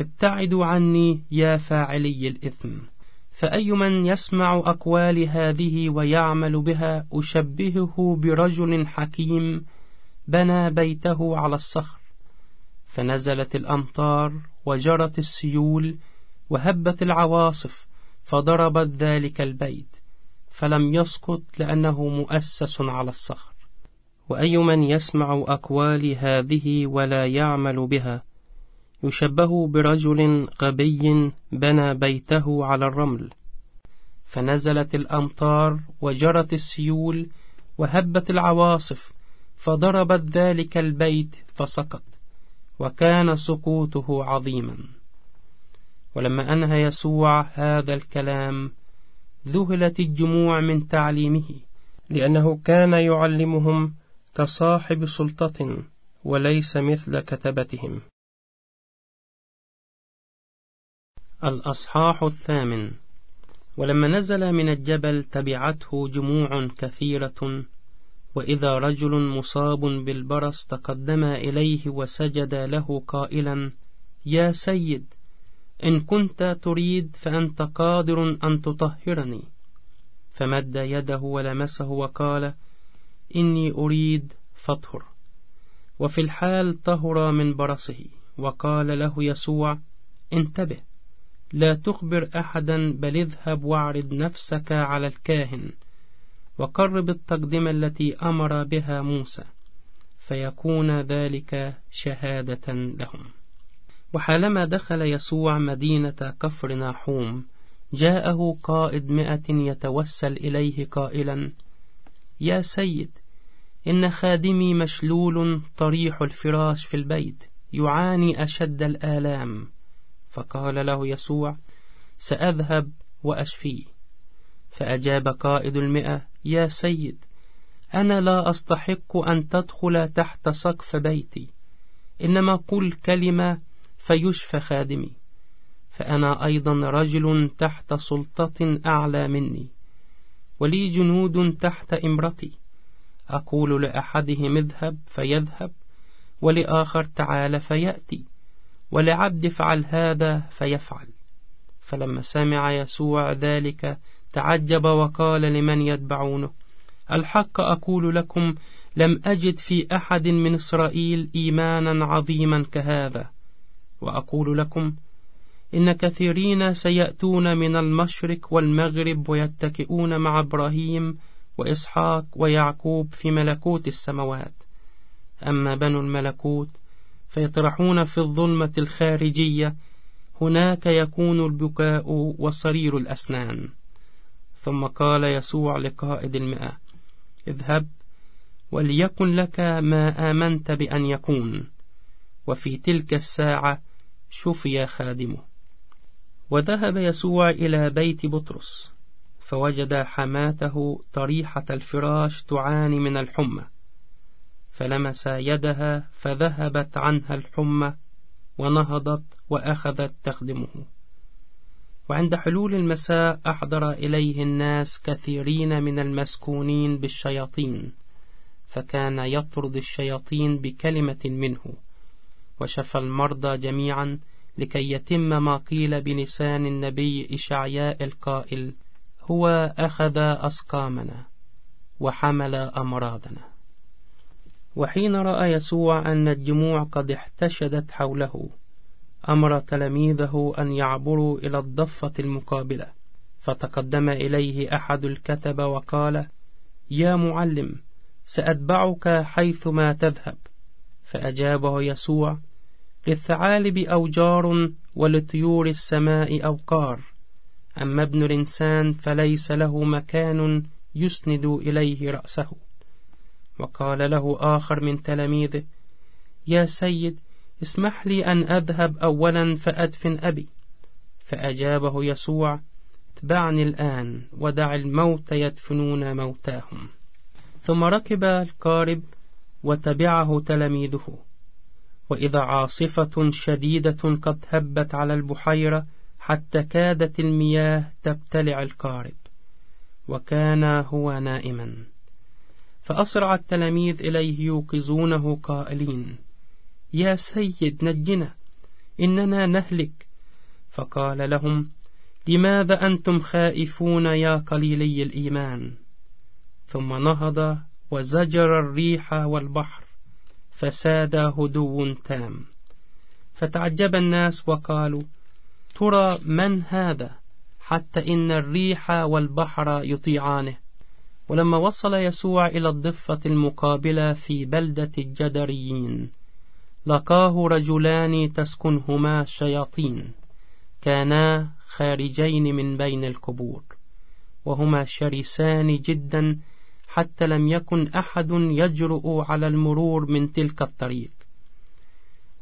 ابتعدوا عني يا فاعلي الإثم. فأي من يسمع أقوال هذه ويعمل بها أشبهه برجل حكيم بنى بيته على الصخر فنزلت الأمطار وجرت السيول وهبت العواصف فضربت ذلك البيت فلم يسقط لأنه مؤسس على الصخر. وأي من يسمع أقوال هذه ولا يعمل بها يشبه برجل غبي بنى بيته على الرمل. فنزلت الأمطار وجرت السيول وهبت العواصف فضربت ذلك البيت فسقط وكان سقوطه عظيما. ولما أنهى يسوع هذا الكلام ذهلت الجموع من تعليمه لأنه كان يعلمهم كصاحب سلطة وليس مثل كتبتهم. الأصحاح الثامن. ولما نزل من الجبل تبعته جموع كثيرة وإذا رجل مصاب بالبرص تقدم إليه وسجد له قائلا يا سيد إن كنت تريد فأنت قادر أن تطهرني. فمد يده ولمسه وقال إني أريد فطهر وفي الحال طهر من برصه وقال له يسوع انتبه لا تخبر أحدا بل اذهب واعرض نفسك على الكاهن وقرب التقدمة التي أمر بها موسى فيكون ذلك شهادة لهم. وحالما دخل يسوع مدينة كفر ناحوم جاءه قائد مئة يتوسل إليه قائلا يا سيد إن خادمي مشلول طريح الفراش في البيت يعاني أشد الآلام فقال له يسوع سأذهب وأشفيه فأجاب قائد المئة يا سيد أنا لا أستحق أن تدخل تحت سقف بيتي إنما قل كلمة فيشفى خادمي. فأنا أيضا رجل تحت سلطة أعلى مني ولي جنود تحت إمرتي. أقول لأحدهم اذهب فيذهب ولآخر تعال فيأتي. ولعبد فعل هذا فيفعل. فلما سمع يسوع ذلك تعجب وقال لمن يتبعونه الحق أقول لكم لم أجد في أحد من إسرائيل إيمانا عظيما كهذا. وأقول لكم إن كثيرين سيأتون من المشرق والمغرب ويتكئون مع إبراهيم وإسحاق ويعقوب في ملكوت السماوات. أما بنو الملكوت فيطرحون في الظلمة الخارجية. هناك يكون البكاء وصرير الأسنان. ثم قال يسوع لقائد المئة اذهب وليكن لك ما آمنت بأن يكون وفي تلك الساعة شفي خادمه. وذهب يسوع إلى بيت بطرس فوجد حماته طريحة الفراش تعاني من الحمى. فلمس يدها فذهبت عنها الحمى ونهضت وأخذت تخدمه. وعند حلول المساء أحضر إليه الناس كثيرين من المسكونين بالشياطين فكان يطرد الشياطين بكلمة منه وشفى المرضى جميعا لكي يتم ما قيل بلسان النبي إشعياء القائل هو أخذ أسقامنا وحمل أمراضنا. وحين رأى يسوع أن الجموع قد احتشدت حوله أمر تلاميذه أن يعبروا إلى الضفة المقابلة فتقدم إليه أحد الكتبة وقال يا معلم سأتبعك حيثما تذهب. فأجابه يسوع للثعالب أوجار ولطيور السماء أوقار أما ابن الإنسان فليس له مكان يسند إليه رأسه. وقال له آخر من تلاميذه يا سيد اسمح لي أن أذهب أولا فأدفن أبي. فأجابه يسوع اتبعني الآن ودع الموت يدفنون موتاهم. ثم ركب القارب وتبعه تلاميذه. وإذا عاصفة شديدة قد هبت على البحيرة حتى كادت المياه تبتلع القارب وكان هو نائما. فأسرع التلاميذ إليه يوقظونه قائلين يا سيد نجنا إننا نهلك. فقال لهم لماذا أنتم خائفون يا قليلي الإيمان؟ ثم نهض وزجر الريح والبحر فساد هدو تام. فتعجب الناس وقالوا ترى من هذا؟ حتى إن الريح والبحر يطيعانه. ولما وصل يسوع إلى الضفة المقابلة في بلدة الجدريين لقاه رجلان تسكنهما شياطين كانا خارجين من بين القبور وهما شرسان جدا حتى لم يكن أحد يجرؤ على المرور من تلك الطريق.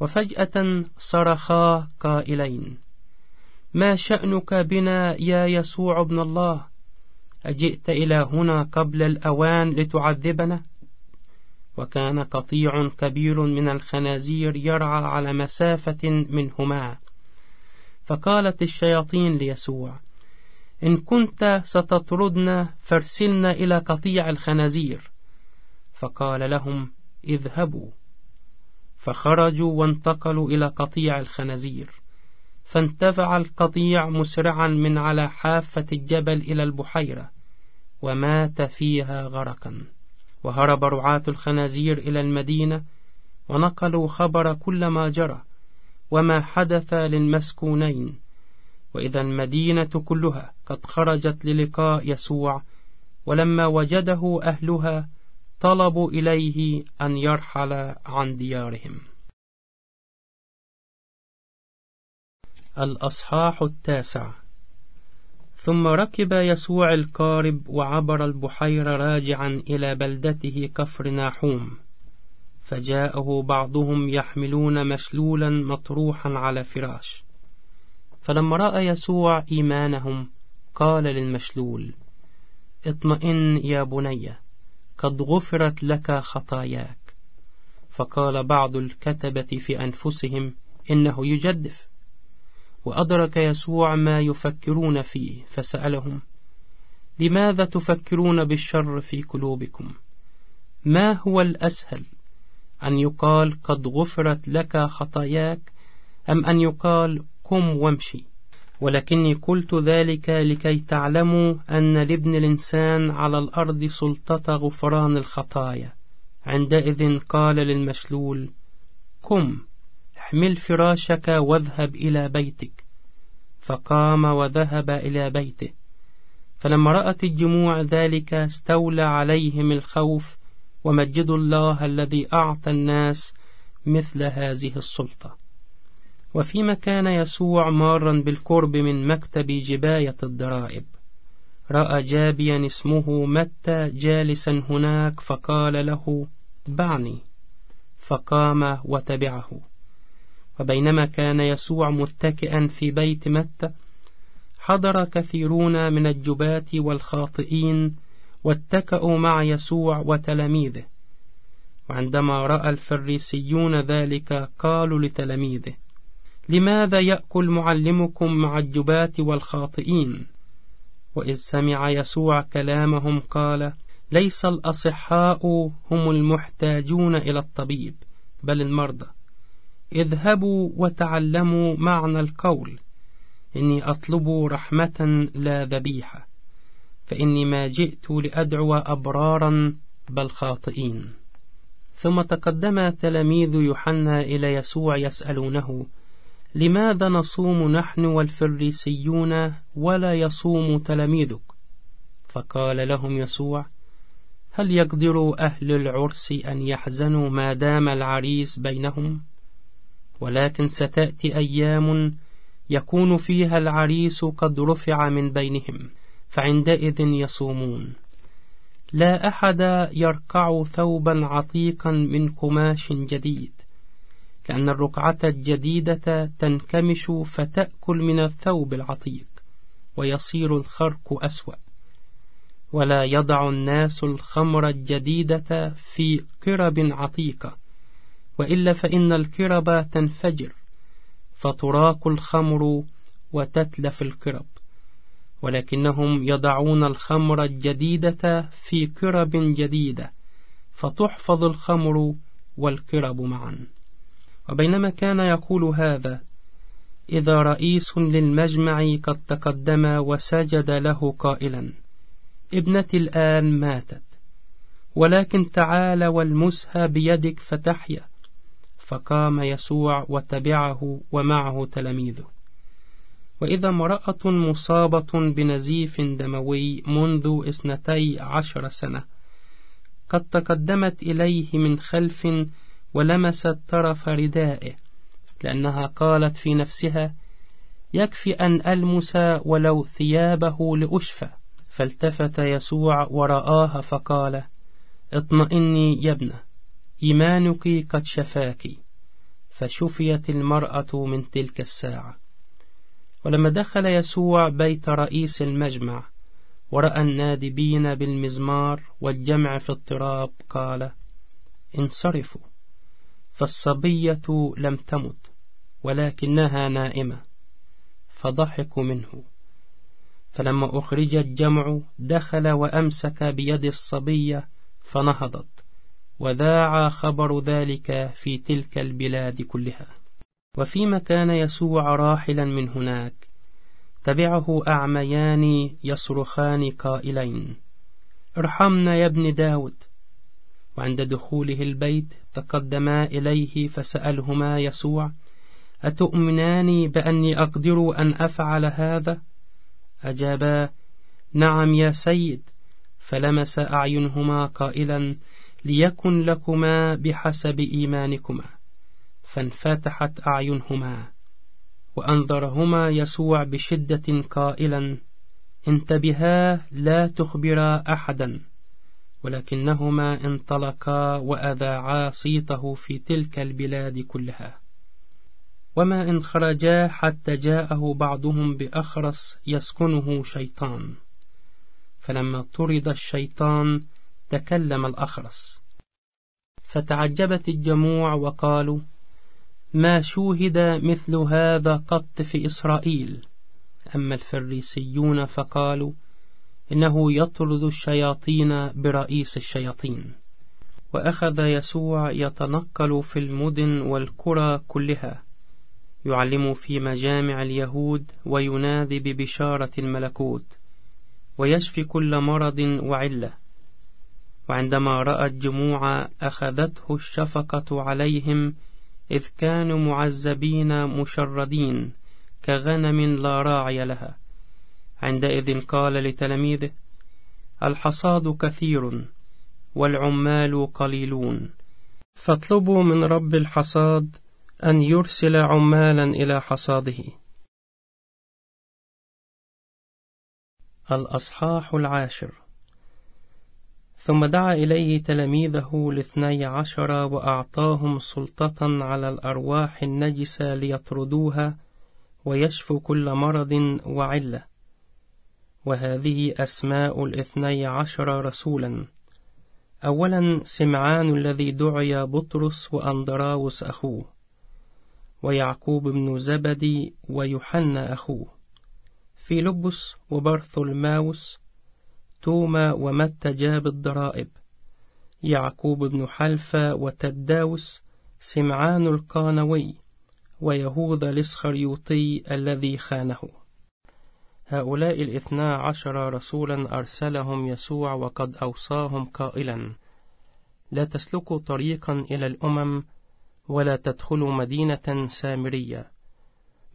وفجأة صرخا قائلين ما شأنك بنا يا يسوع ابن الله؟ أجئت إلى هنا قبل الأوان لتعذبنا؟ وكان قطيع كبير من الخنازير يرعى على مسافة منهما. فقالت الشياطين ليسوع إن كنت ستطردنا فارسلنا إلى قطيع الخنازير. فقال لهم اذهبوا. فخرجوا وانتقلوا إلى قطيع الخنازير. فانتفع القطيع مسرعا من على حافة الجبل إلى البحيرة ومات فيها غرقا. وهرب رعاة الخنازير إلى المدينة ونقلوا خبر كل ما جرى وما حدث للمسكونين. وإذا المدينة كلها قد خرجت للقاء يسوع ولما وجده أهلها طلبوا إليه أن يرحل عن ديارهم. الأصحاح التاسع. ثم ركب يسوع القارب وعبر البحيرة راجعا إلى بلدته كفر ناحوم. فجاءه بعضهم يحملون مشلولا مطروحا على فراش. فلما رأى يسوع إيمانهم قال للمشلول اطمئن يا بني قد غفرت لك خطاياك. فقال بعض الكتبة في أنفسهم إنه يجدف. وأدرك يسوع ما يفكرون فيه فسألهم لماذا تفكرون بالشر في قلوبكم؟ ما هو الأسهل أن يقال قد غفرت لك خطاياك أم أن يقال قم وامشي؟ ولكني قلت ذلك لكي تعلموا أن لابن الإنسان على الأرض سلطة غفران الخطايا. عندئذ قال للمشلول قم. أحمل فراشك واذهب إلى بيتك. فقام وذهب إلى بيته. فلما رأت الجموع ذلك استولى عليهم الخوف ومجدوا الله الذي أعطى الناس مثل هذه السلطة. وفيما كان يسوع مارا بالقرب من مكتب جباية الضرائب. رأى جابيا اسمه متى جالسا هناك فقال له اتبعني فقام وتبعه. وبينما كان يسوع متكئا في بيت متى حضر كثيرون من الجباة والخاطئين واتكأوا مع يسوع وتلاميذه. وعندما رأى الفريسيون ذلك قالوا لتلاميذه لماذا يأكل معلمكم مع الجباة والخاطئين؟ وإذ سمع يسوع كلامهم قال ليس الأصحاء هم المحتاجون إلى الطبيب بل المرضى. اذهبوا وتعلموا معنى القول. إني أطلب رحمة لا ذبيحة فإني ما جئت لأدعو أبرارا بل خاطئين. ثم تقدم تلاميذ يوحنا إلى يسوع يسألونه لماذا نصوم نحن والفريسيون ولا يصوم تلاميذك؟ فقال لهم يسوع هل يقدر أهل العرس أن يحزنوا ما دام العريس بينهم؟ ولكن ستأتي أيام يكون فيها العريس قد رفع من بينهم فعندئذ يصومون. لا أحد يرقع ثوبا عتيقا من قماش جديد لأن الرقعة الجديدة تنكمش فتأكل من الثوب العتيق ويصير الخرق أسوأ. ولا يضع الناس الخمر الجديدة في قرب عتيقة وإلا فإن الكرب تنفجر فتراق الخمر وتتلف الكرب. ولكنهم يضعون الخمر الجديدة في كرب جديدة فتحفظ الخمر والكرب معا. وبينما كان يقول هذا إذا رئيس للمجمع قد تقدم وسجد له قائلا ابنتي الآن ماتت ولكن تعال والمسها بيدك فتحيا. فقام يسوع وتبعه ومعه تلاميذه. وإذا امرأة مصابة بنزيف دموي منذ اثنتي عشر سنة قد تقدمت إليه من خلف ولمست طرف ردائه لأنها قالت في نفسها يكفي أن ألمس ولو ثيابه لأشفى فالتفت يسوع ورآها فقال اطمئني يا ابنة إيمانك قد شفاك فشفيت المرأة من تلك الساعة. ولما دخل يسوع بيت رئيس المجمع ورأى النادبين بالمزمار والجمع في اضطراب قال انصرفوا فالصبية لم تمت ولكنها نائمة فضحكوا منه. فلما أخرج الجمع دخل وأمسك بيد الصبية فنهضت. وذاع خبر ذلك في تلك البلاد كلها. وفيما كان يسوع راحلا من هناك تبعه أعميان يصرخان قائلين ارحمنا يا ابن داود. وعند دخوله البيت تقدما إليه فسألهما يسوع أتؤمنان بأني أقدر أن أفعل هذا؟ أجابا نعم يا سيد. فلمس أعينهما قائلا ليكن لكما بحسب إيمانكما فانفتحت أعينهما وأنظرهما يسوع بشدة قائلا انتبها لا تخبرا أحدا ولكنهما انطلقا وأذاعا صيته في تلك البلاد كلها. وما إن خرجا حتى جاءه بعضهم بأخرس يسكنه شيطان. فلما طرد الشيطان تكلم الأخرس. فتعجبت الجموع وقالوا ما شوهد مثل هذا قط في إسرائيل. أما الفريسيون فقالوا إنه يطرد الشياطين برئيس الشياطين. وأخذ يسوع يتنقل في المدن والقرى كلها يعلم في مجامع اليهود وينادي ببشارة الملكوت ويشفي كل مرض وعلة. وعندما رأى الجموع أخذته الشفقة عليهم إذ كانوا معذبين مشردين كغنم لا راعي لها. عندئذ قال لتلاميذه الحصاد كثير والعمال قليلون. فاطلبوا من رب الحصاد أن يرسل عمالا إلى حصاده. الأصحاح العاشر. ثم دعا إليه تلاميذه الاثني عشر وأعطاهم سلطة على الأرواح النجسة ليطردوها ويشفوا كل مرض وعلة. وهذه أسماء الاثني عشر رسولا. أولا سمعان الذي دعي بطرس وأندراوس أخوه. ويعقوب بن زبدي ويوحنا أخوه. فيلبس وبرثلماوس توما ومتى جاب الضرائب. يعقوب بن حلفة وتداوس سمعان القانوي ويهوذا الإسخريوطي الذي خانه. هؤلاء الاثنا عشر رسولا أرسلهم يسوع وقد أوصاهم قائلا لا تسلكوا طريقا إلى الأمم ولا تدخلوا مدينة سامرية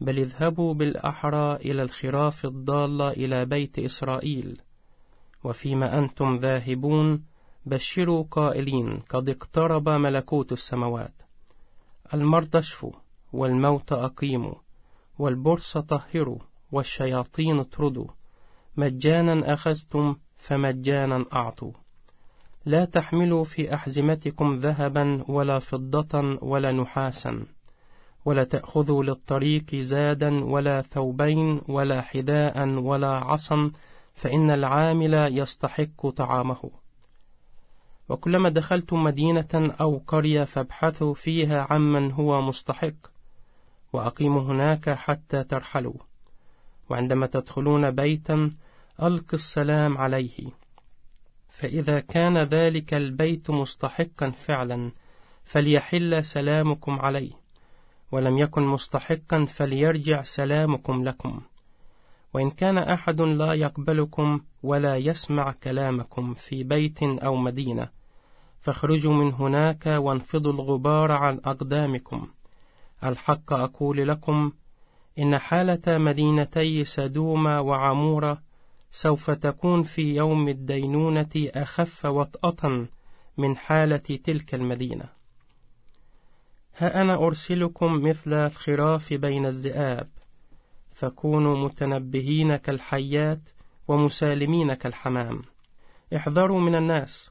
بل اذهبوا بالأحرى إلى الخراف الضالة إلى بيت إسرائيل وفيما أنتم ذاهبون بشروا قائلين قد اقترب ملكوت السماوات. المرضى اشفوا والموت أقيموا والبرص طهروا والشياطين اطردوا. مجانا أخذتم فمجانا أعطوا. لا تحملوا في أحزمتكم ذهبا ولا فضة ولا نحاسا. ولا تأخذوا للطريق زادا ولا ثوبين ولا حذاء ولا عصا. فإن العامل يستحق طعامه. وكلما دخلتم مدينة أو قرية فابحثوا فيها عمن هو مستحق وأقيموا هناك حتى ترحلوا. وعندما تدخلون بيتا ألقوا السلام عليه. فإذا كان ذلك البيت مستحقا فعلا فليحل سلامكم عليه. ولم يكن مستحقا فليرجع سلامكم لكم. وإن كان أحد لا يقبلكم ولا يسمع كلامكم في بيت أو مدينة فاخرجوا من هناك وانفضوا الغبار عن أقدامكم. الحق أقول لكم إن حالة مدينتي سدوم وعمورة سوف تكون في يوم الدينونة أخف وطأة من حالة تلك المدينة. ها أنا أرسلكم مثل الخراف بين الذئاب. فكونوا متنبهين كالحيات ومسالمين كالحمام. احذروا من الناس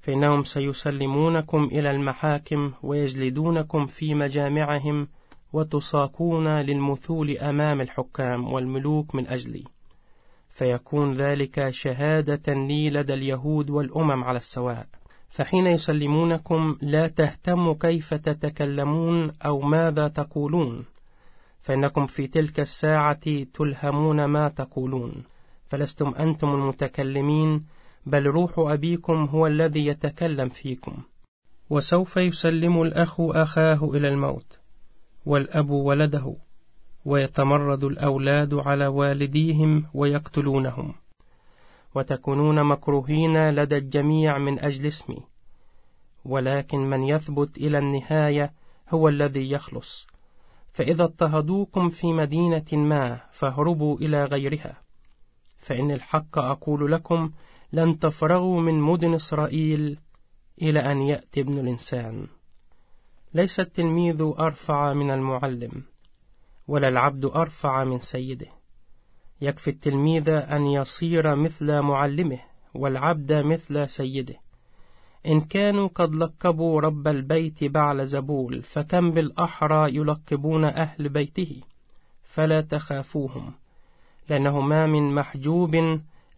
فإنهم سيسلمونكم إلى المحاكم ويجلدونكم في مجامعهم وتساقون للمثول أمام الحكام والملوك من أجلي. فيكون ذلك شهادة لي لدى اليهود والأمم على السواء. فحين يسلمونكم لا تهتموا كيف تتكلمون أو ماذا تقولون. فإنكم في تلك الساعة تلهمون ما تقولون. فلستم أنتم المتكلمين بل روح أبيكم هو الذي يتكلم فيكم. وسوف يسلم الأخ أخاه إلى الموت والأب ولده ويتمرد الأولاد على والديهم ويقتلونهم. وتكونون مكروهين لدى الجميع من أجل اسمي. ولكن من يثبت إلى النهاية هو الذي يخلص. فإذا اضطهدوكم في مدينة ما فاهربوا إلى غيرها. فإن الحق أقول لكم لن تفرغوا من مدن إسرائيل إلى أن يأتي ابن الإنسان. ليس التلميذ أرفع من المعلم ولا العبد أرفع من سيده. يكفي التلميذ أن يصير مثل معلمه والعبد مثل سيده. إن كانوا قد لقبوا رب البيت بعل زبول فكم بالأحرى يلقبون أهل بيته؟ فلا تخافوهم لأنه ما من محجوب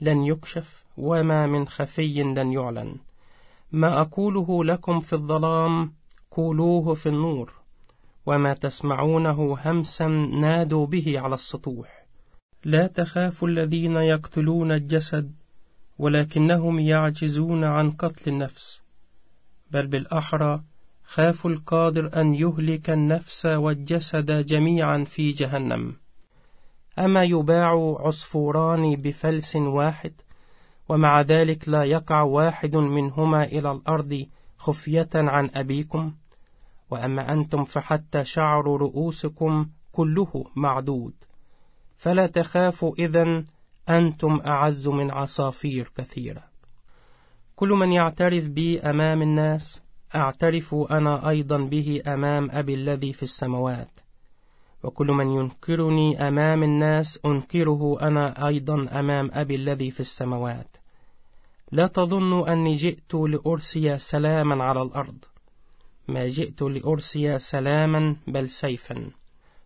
لن يكشف وما من خفي لن يعلن. ما أقوله لكم في الظلام قولوه في النور وما تسمعونه همسا نادوا به على السطوح. لا تخافوا الذين يقتلون الجسد ولكنهم يعجزون عن قتل النفس. بل بالأحرى خافوا القادر أن يهلك النفس والجسد جميعا في جهنم. أما يباع عصفوران بفلس واحد ومع ذلك لا يقع واحد منهما إلى الأرض خفية عن أبيكم. وأما أنتم فحتى شعر رؤوسكم كله معدود. فلا تخافوا إذا أنتم أعز من عصافير كثيرة كل من يعترف بي أمام الناس أعترف أنا أيضا به أمام أبي الذي في السماوات. وكل من ينكرني أمام الناس أنكره أنا أيضا أمام أبي الذي في السماوات. لا تظنوا أني جئت لأرسي سلاما على الأرض. ما جئت لأرسي سلاما بل سيفا.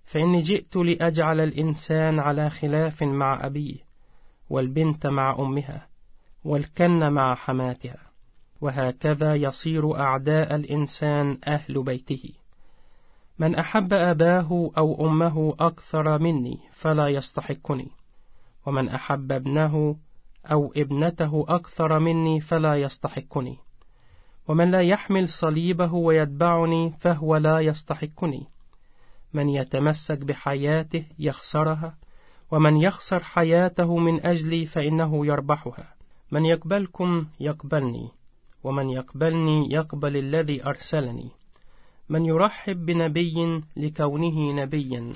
فإني جئت لأجعل الإنسان على خلاف مع أبيه. والبنت مع أمها والكن مع حماتها وهكذا يصير أعداء الإنسان أهل بيته. من أحب أباه أو أمه أكثر مني فلا يستحقني ومن أحب ابنه أو ابنته أكثر مني فلا يستحقني ومن لا يحمل صليبه ويتبعني فهو لا يستحقني من يتمسك بحياته يخسرها ومن يخسر حياته من أجلي فإنه يربحها. من يقبلكم يقبلني ومن يقبلني يقبل الذي أرسلني. من يرحب بنبي لكونه نبيا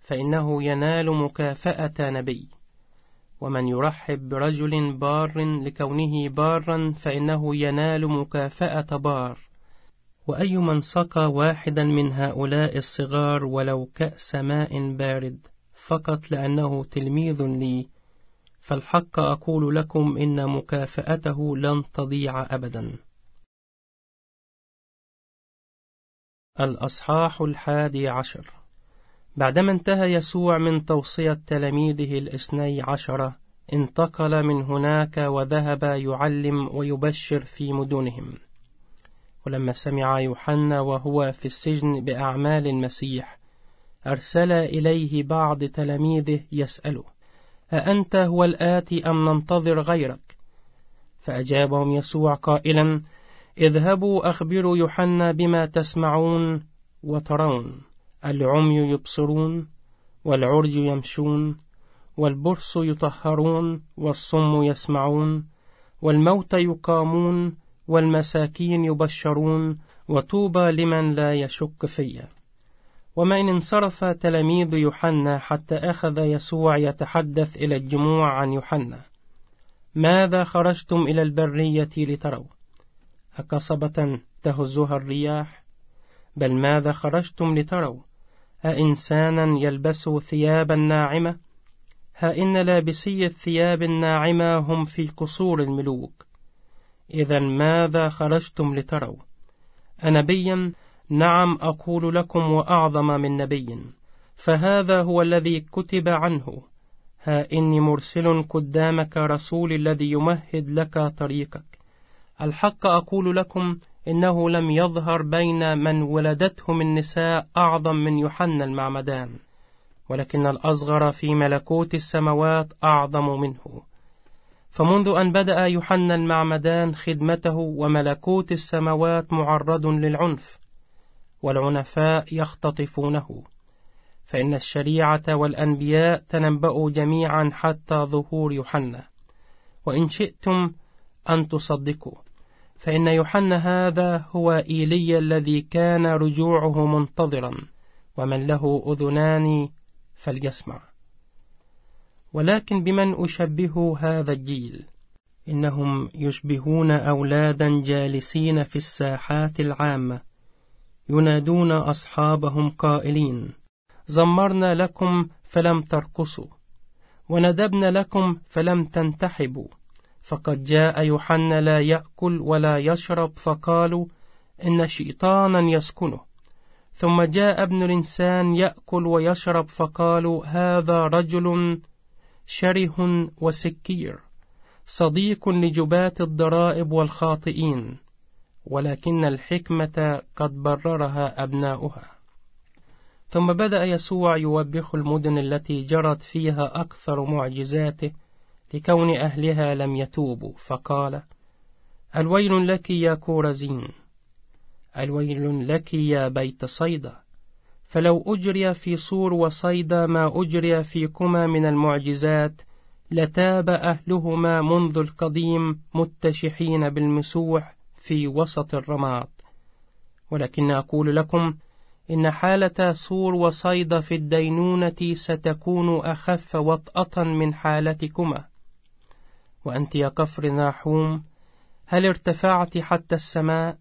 فإنه ينال مكافأة نبي. ومن يرحب برجل بار لكونه بارا فإنه ينال مكافأة بار. وأي من سقى واحدا من هؤلاء الصغار ولو كأس ماء بارد. فقط لأنه تلميذ لي فالحق أقول لكم إن مكافأته لن تضيع أبدا. الأصحاح الحادي عشر. بعدما انتهى يسوع من توصية تلاميذه الاثني عشر انتقل من هناك وذهب يعلم ويبشر في مدنهم. ولما سمع يوحنا وهو في السجن بأعمال المسيح أرسل إليه بعض تلاميذه يسأله أأنت هو الآتي أم ننتظر غيرك؟ فأجابهم يسوع قائلا اذهبوا أخبروا يوحنا بما تسمعون وترون العمي يبصرون والعرج يمشون والبرص يطهرون والصم يسمعون والموت يقامون والمساكين يبشرون وطوبى لمن لا يشك فيا. وما إن انصرف تلاميذ يوحنا حتى أخذ يسوع يتحدث إلى الجموع عن يوحنا. ماذا خرجتم إلى البرية لتروا؟ أقصبة تهزها الرياح. بل ماذا خرجتم لتروا؟ أإنسانا يلبس ثيابا ناعمة؟ ها إن لابسي الثياب الناعمة هم في قصور الملوك. إذا ماذا خرجتم لتروا؟ أنبيا نعم أقول لكم وأعظم من نبي فهذا هو الذي كتب عنه. ها إني مرسل قدامك رسول الذي يمهد لك طريقك. الحق أقول لكم إنه لم يظهر بين من ولدتهم النساء أعظم من يوحنا المعمدان ولكن الأصغر في ملكوت السماوات أعظم منه. فمنذ أن بدأ يوحنا المعمدان خدمته وملكوت السماوات معرض للعنف والعنفاء يختطفونه. فإن الشريعة والأنبياء تنبأوا جميعا حتى ظهور يوحنا. وإن شئتم أن تصدقوا. فإن يوحنا هذا هو إيليا الذي كان رجوعه منتظرا. ومن له أذنان فليسمع. ولكن بمن أشبه هذا الجيل؟ إنهم يشبهون أولادا جالسين في الساحات العامة. ينادون أصحابهم قائلين زمرنا لكم فلم ترقصوا وندبنا لكم فلم تنتحبوا فقد جاء يوحنا لا يأكل ولا يشرب فقالوا إن شيطانا يسكنه. ثم جاء ابن الإنسان يأكل ويشرب فقالوا هذا رجل شره وسكير صديق لجبات الضرائب والخاطئين. ولكن الحكمة قد بررها أبناؤها. ثم بدأ يسوع يوبخ المدن التي جرت فيها أكثر معجزاته لكون أهلها لم يتوبوا فقال الويل لك يا كورزين الويل لك يا بيت صيدا فلو أجري في صور وصيدا ما أجري فيكما من المعجزات لتاب أهلهما منذ القديم متشحين بالمسوح في وسط الرماد. ولكن أقول لكم إن حالة صور وصيدا في الدينونة ستكون أخف وطأة من حالتكما. وأنت يا كفر ناحوم هل ارتفعت حتى السماء؟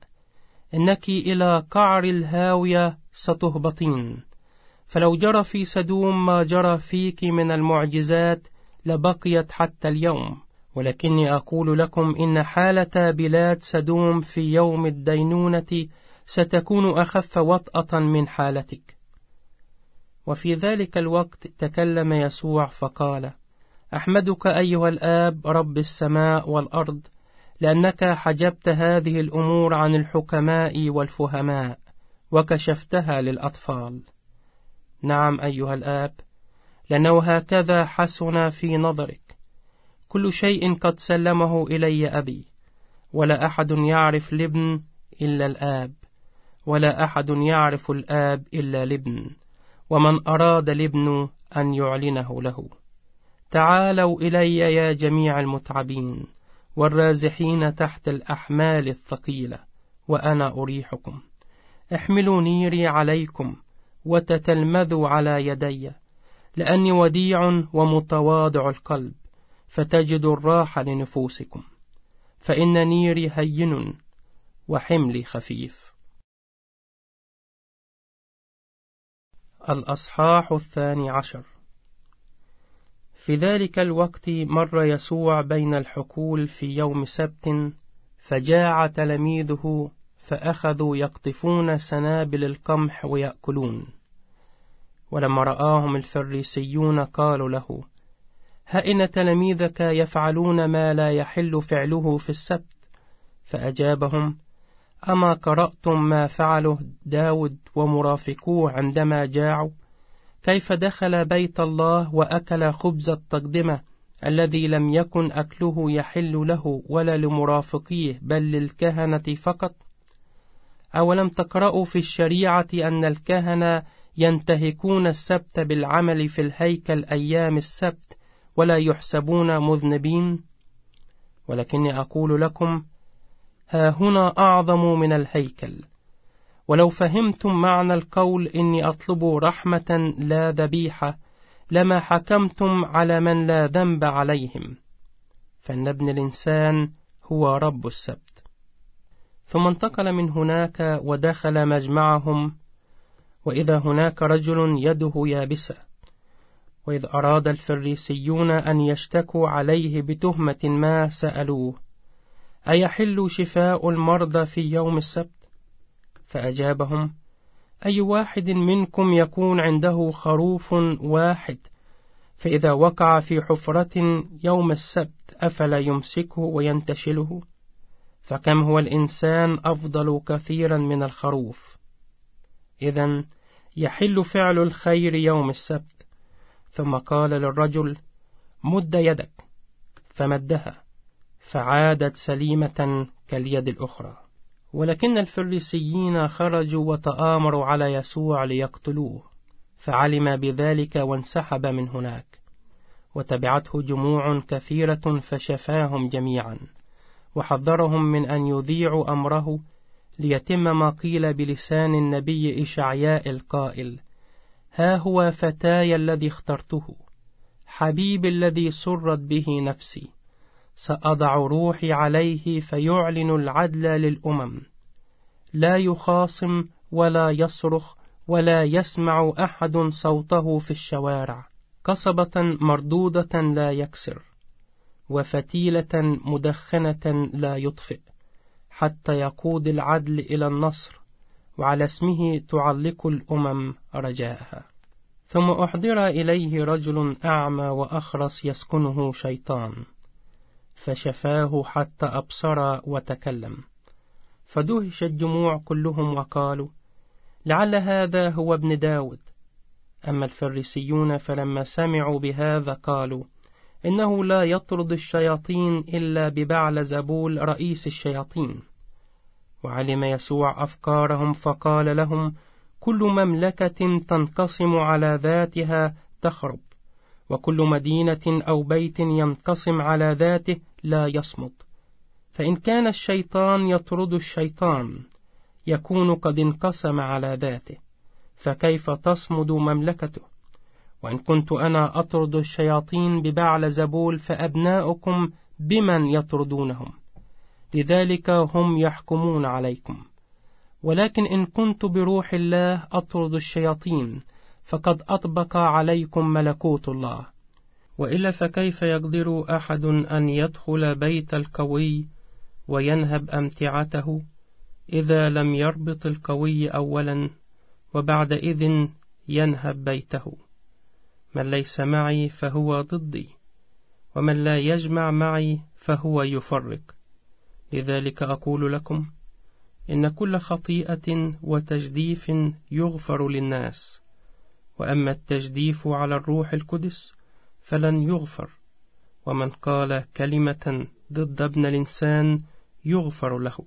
إنك إلى قعر الهاوية ستهبطين. فلو جرى في سدوم ما جرى فيك من المعجزات لبقيت حتى اليوم. ولكني أقول لكم إن حالة بلاد سدوم في يوم الدينونة ستكون أخف وطأة من حالتك. وفي ذلك الوقت تكلم يسوع فقال أحمدك أيها الآب رب السماء والأرض لأنك حجبت هذه الأمور عن الحكماء والفهماء وكشفتها للأطفال. نعم أيها الآب لأنه هكذا حسن في نظرك. كل شيء قد سلمه إلي أبي ولا أحد يعرف الابن إلا الآب ولا أحد يعرف الآب إلا الابن ومن أراد الابن أن يعلنه له. تعالوا إلي يا جميع المتعبين والرازحين تحت الأحمال الثقيلة وأنا أريحكم. احملوا نيري عليكم وتتلمذوا على يدي لأني وديع ومتواضع القلب. فتجدوا الراحة لنفوسكم فإن نيري هين وحملي خفيف. الأصحاح الثاني عشر. في ذلك الوقت مر يسوع بين الحقول في يوم سبت فجاع تلاميذه فأخذوا يقطفون سنابل القمح ويأكلون ولما رآهم الفريسيون قالوا له هئن تلاميذك يفعلون ما لا يحل فعله في السبت فأجابهم أما قرأتم ما فعله داود ومرافقوه عندما جاعوا؟ كيف دخل بيت الله وأكل خبز التقدمة الذي لم يكن أكله يحل له ولا لمرافقيه بل للكهنة فقط؟ أولم تقرأوا في الشريعة أن الكهنة ينتهكون السبت بالعمل في الهيكل أيام السبت ولا يحسبون مذنبين. ولكني أقول لكم ها هنا أعظم من الهيكل. ولو فهمتم معنى القول إني أطلب رحمة لا ذبيحة لما حكمتم على من لا ذنب عليهم. فإن ابن الإنسان هو رب السبت. ثم انتقل من هناك ودخل مجمعهم وإذا هناك رجل يده يابسة. وإذ أراد الفريسيون أن يشتكوا عليه بتهمة ما سألوه. أيحل شفاء المرضى في يوم السبت؟ فأجابهم أي واحد منكم يكون عنده خروف واحد؟ فإذا وقع في حفرة يوم السبت أفلا يمسكه وينتشله؟ فكم هو الإنسان أفضل كثيرا من الخروف؟ إذا يحل فعل الخير يوم السبت. ثم قال للرجل مد يدك. فمدها فعادت سليمة كاليد الأخرى. ولكن الفريسيين خرجوا وتآمروا على يسوع ليقتلوه فعلم بذلك وانسحب من هناك. وتبعته جموع كثيرة فشفاهم جميعا وحذرهم من أن يذيعوا أمره ليتم ما قيل بلسان النبي إشعياء القائل ها هو فتاي الذي اخترته حبيبي الذي سرت به نفسي. سأضع روحي عليه فيعلن العدل للأمم. لا يخاصم ولا يصرخ ولا يسمع أحد صوته في الشوارع. قصبة مردودة لا يكسر وفتيلة مدخنة لا يطفئ. حتى يقود العدل إلى النصر وعلى اسمه تعلق الأمم رجاءها. ثم أحضر إليه رجل أعمى وأخرس يسكنه شيطان فشفاه حتى أبصر وتكلم. فدهش الجموع كلهم وقالوا لعل هذا هو ابن داود. أما الفريسيون فلما سمعوا بهذا قالوا إنه لا يطرد الشياطين إلا ببعل زبول رئيس الشياطين. وعلم يسوع أفكارهم فقال لهم كل مملكة تنقسم على ذاتها تخرب وكل مدينة أو بيت ينقسم على ذاته لا يصمد. فإن كان الشيطان يطرد الشيطان يكون قد انقسم على ذاته. فكيف تصمد مملكته؟ وإن كنت أنا أطرد الشياطين ببعل زبول فأبناؤكم بمن يطردونهم؟ لذلك هم يحكمون عليكم. ولكن إن كنت بروح الله أطرد الشياطين فقد أطبق عليكم ملكوت الله. وإلا فكيف يقدر أحد أن يدخل بيت القوي وينهب أمتعته؟ إذا لم يربط القوي أولا وبعد إذن ينهب بيته. من ليس معي فهو ضدي ومن لا يجمع معي فهو يفرق. لذلك أقول لكم إن كل خطيئة وتجديف يغفر للناس. وأما التجديف على الروح القدس فلن يغفر. ومن قال كلمة ضد ابن الإنسان يغفر له.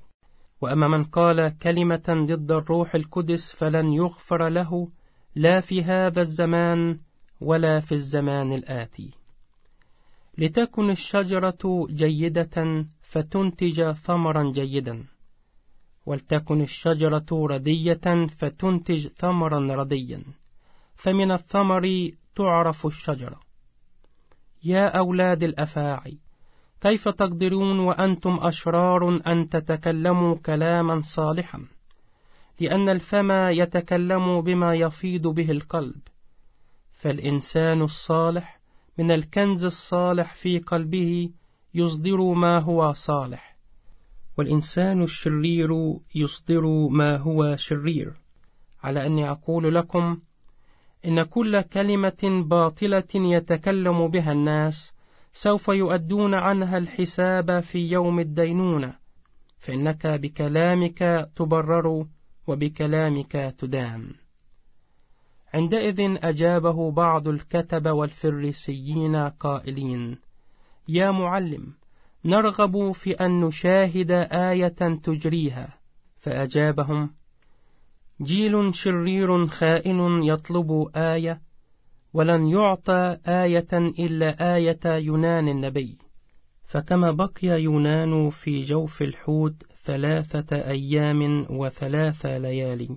وأما من قال كلمة ضد الروح القدس فلن يغفر له لا في هذا الزمان ولا في الزمان الآتي. لتكن الشجرة جيدة فتنتج ثمرا جيدا. ولتكن الشجرة ردية فتنتج ثمرا رديا فمن الثمر تعرف الشجرة. يا أولاد الأفاعي كيف تقدرون وأنتم أشرار أن تتكلموا كلاما صالحا؟ لأن الفم يتكلم بما يفيض به القلب. فالإنسان الصالح من الكنز الصالح في قلبه يصدر ما هو صالح. والإنسان الشرير يصدر ما هو شرير. على أني أقول لكم إن كل كلمة باطلة يتكلم بها الناس سوف يؤدون عنها الحساب في يوم الدينونة فإنك بكلامك تبرر وبكلامك تدان عندئذ أجابه بعض الكتب والفريسيين قائلين يا معلم نرغب في أن نشاهد آية تجريها. فأجابهم جيل شرير خائن يطلب آية ولن يعطى آية إلا آية يونان النبي. فكما بقي يونان في جوف الحوت ثلاثة أيام وثلاث ليالي.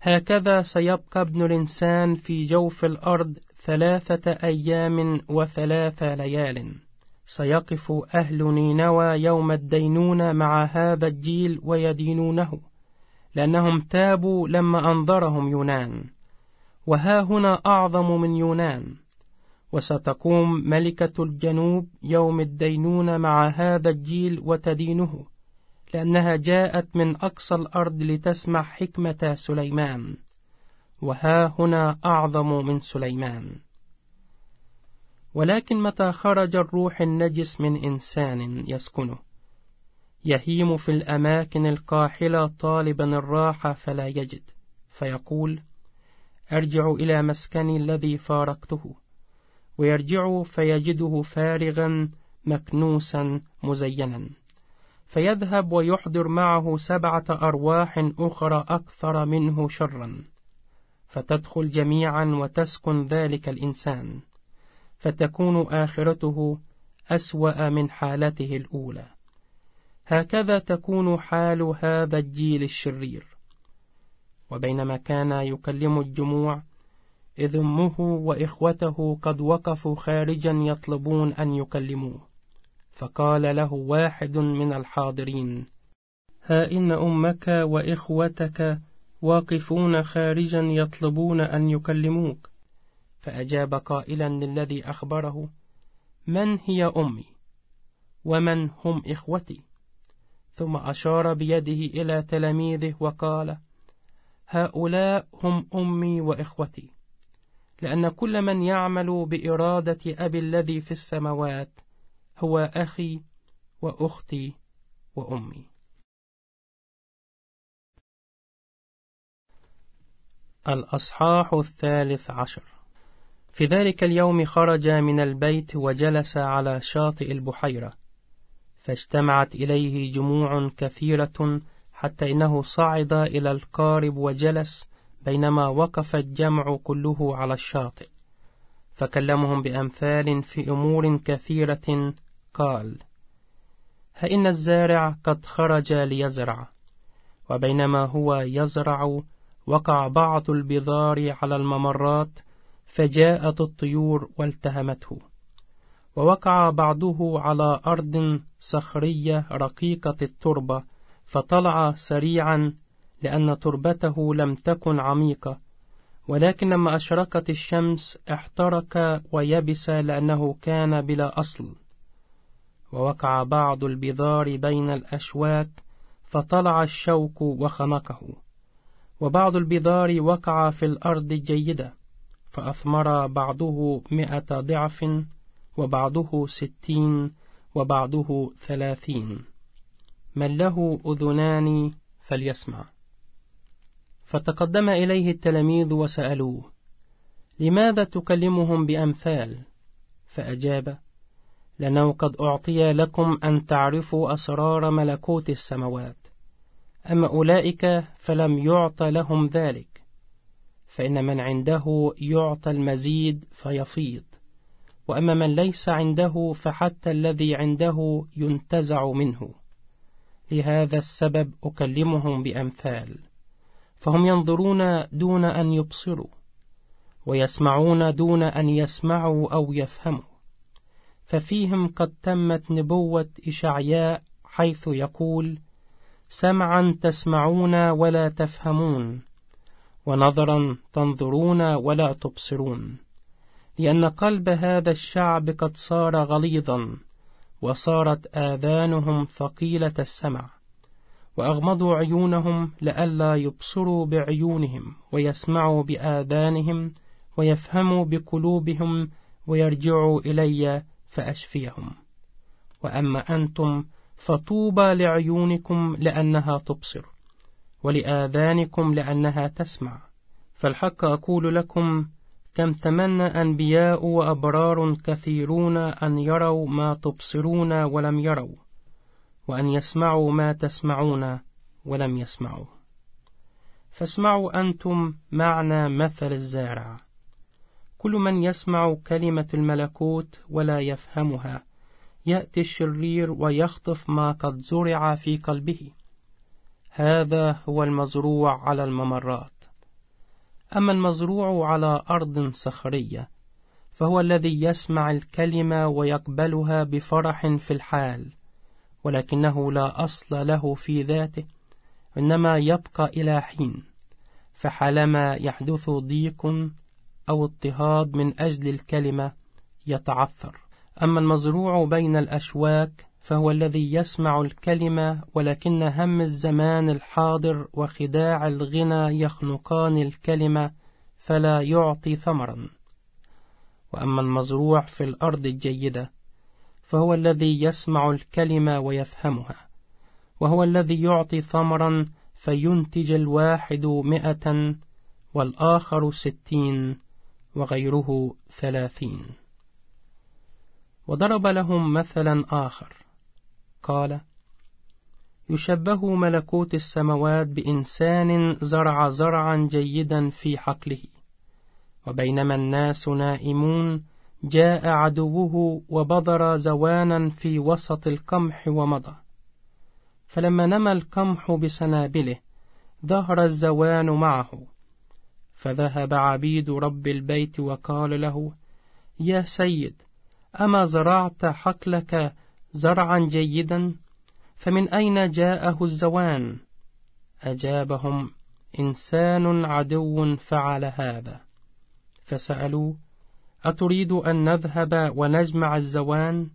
هكذا سيبقى ابن الإنسان في جوف الأرض ثلاثة أيام وثلاث ليال. سيقف أهل نينوى يوم الدينون مع هذا الجيل ويدينونه لأنهم تابوا لما أنظرهم يونان. وها هنا أعظم من يونان. وستقوم ملكة الجنوب يوم الدينون مع هذا الجيل وتدينه لأنها جاءت من أقصى الأرض لتسمع حكمة سليمان. وها هنا أعظم من سليمان. ولكن متى خرج الروح النجس من إنسان يسكنه؟ يهيم في الأماكن القاحلة طالبا الراحة فلا يجد فيقول أرجع إلى مسكني الذي فارقته ويرجع فيجده فارغا مكنوسا مزينا فيذهب ويحضر معه سبعة أرواح أخرى أكثر منه شرا فتدخل جميعا وتسكن ذلك الإنسان. فتكون آخرته أسوأ من حالته الأولى. هكذا تكون حال هذا الجيل الشرير. وبينما كان يكلم الجموع إذ أمه وإخوته قد وقفوا خارجا يطلبون أن يكلموه. فقال له واحد من الحاضرين ها إن أمك وإخوتك واقفون خارجا يطلبون أن يكلموك. فأجاب قائلا للذي أخبره من هي أمي؟ ومن هم إخوتي؟ ثم أشار بيده إلى تلاميذه وقال هؤلاء هم أمي وإخوتي لأن كل من يعمل بإرادة أبي الذي في السماوات هو أخي وأختي وأمي. الأصحاح الثالث عشر. في ذلك اليوم خرج من البيت وجلس على شاطئ البحيرة فاجتمعت إليه جموع كثيرة حتى إنه صعد إلى القارب وجلس بينما وقف الجمع كله على الشاطئ. فكلمهم بأمثال في أمور كثيرة قال هإن الزارع قد خرج ليزرع وبينما هو يزرع وقع بعض البذار على الممرات فجاءت الطيور والتهمته. ووقع بعضه على أرض صخرية رقيقة التربة فطلع سريعا لأن تربته لم تكن عميقة. ولكن لما أشرقت الشمس احترق ويبس لأنه كان بلا أصل. ووقع بعض البذار بين الأشواك فطلع الشوك وخنقه. وبعض البذار وقع في الأرض الجيدة فأثمر بعضه مئة ضعف وبعضه ستين وبعضه ثلاثين. من له أذنان فليسمع. فتقدم إليه التلاميذ وسألوه لماذا تكلمهم بأمثال؟ فأجاب لأنه قد أعطي لكم أن تعرفوا أسرار ملكوت السماوات أما أولئك فلم يعط لهم ذلك؟ فإن من عنده يعطى المزيد فيفيض. وأما من ليس عنده فحتى الذي عنده ينتزع منه. لهذا السبب أكلمهم بأمثال. فهم ينظرون دون أن يبصروا ويسمعون دون أن يسمعوا أو يفهموا. ففيهم قد تمت نبوة إشعياء حيث يقول سمعا تسمعون ولا تفهمون. ونظرا تنظرون ولا تبصرون. لأن قلب هذا الشعب قد صار غليظا وصارت آذانهم ثقيلة السمع وأغمضوا عيونهم لئلا يبصروا بعيونهم ويسمعوا بآذانهم ويفهموا بقلوبهم ويرجعوا إلي فأشفيهم. وأما أنتم فطوبى لعيونكم لأنها تبصر. ولآذانكم لأنها تسمع. فالحق أقول لكم كم تمنى أنبياء وأبرار كثيرون أن يروا ما تبصرون ولم يروا وأن يسمعوا ما تسمعون ولم يسمعوا. فاسمعوا أنتم معنى مثل الزارع. كل من يسمع كلمة الملكوت ولا يفهمها يأتي الشرير ويخطف ما قد زرع في قلبه. هذا هو المزروع على الممرات. أما المزروع على أرض صخرية فهو الذي يسمع الكلمة ويقبلها بفرح في الحال ولكنه لا أصل له في ذاته إنما يبقى إلى حين فحالما يحدث ضيق أو اضطهاد من أجل الكلمة يتعثر. أما المزروع بين الأشواك فهو الذي يسمع الكلمة ولكن هم الزمان الحاضر وخداع الغنى يخنقان الكلمة فلا يعطي ثمرا. وأما المزروع في الأرض الجيدة فهو الذي يسمع الكلمة ويفهمها. وهو الذي يعطي ثمرا فينتج الواحد مئة والآخر ستين وغيره ثلاثين. وضرب لهم مثلا آخر. قال يشبه ملكوت السماوات بإنسان زرع زرعا جيدا في حقله وبينما الناس نائمون جاء عدوه وبذر زوانا في وسط القمح ومضى. فلما نمى القمح بسنابله ظهر الزوان معه. فذهب عبيد رب البيت وقال له يا سيد أما زرعت حقلك زرعا جيدا فمن أين جاءه الزوان؟ أجابهم إنسان عدو فعل هذا. فسألوا أتريد أن نذهب ونجمع الزوان؟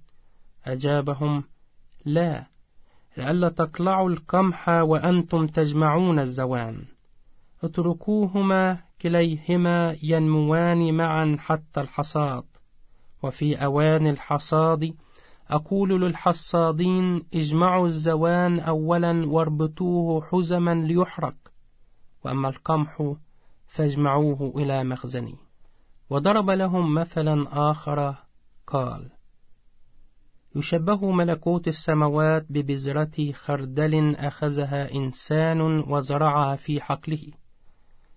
أجابهم لا لئلا تقلعوا القمح وأنتم تجمعون الزوان. اتركوهما كليهما ينموان معا حتى الحصاد. وفي أوان الحصاد أقول للحصادين اجمعوا الزوان أولا واربطوه حزما ليحرق وأما القمح فاجمعوه إلى مخزني وضرب لهم مثلا آخر قال يشبه ملكوت السماوات ببذرة خردل أخذها إنسان وزرعها في حقله.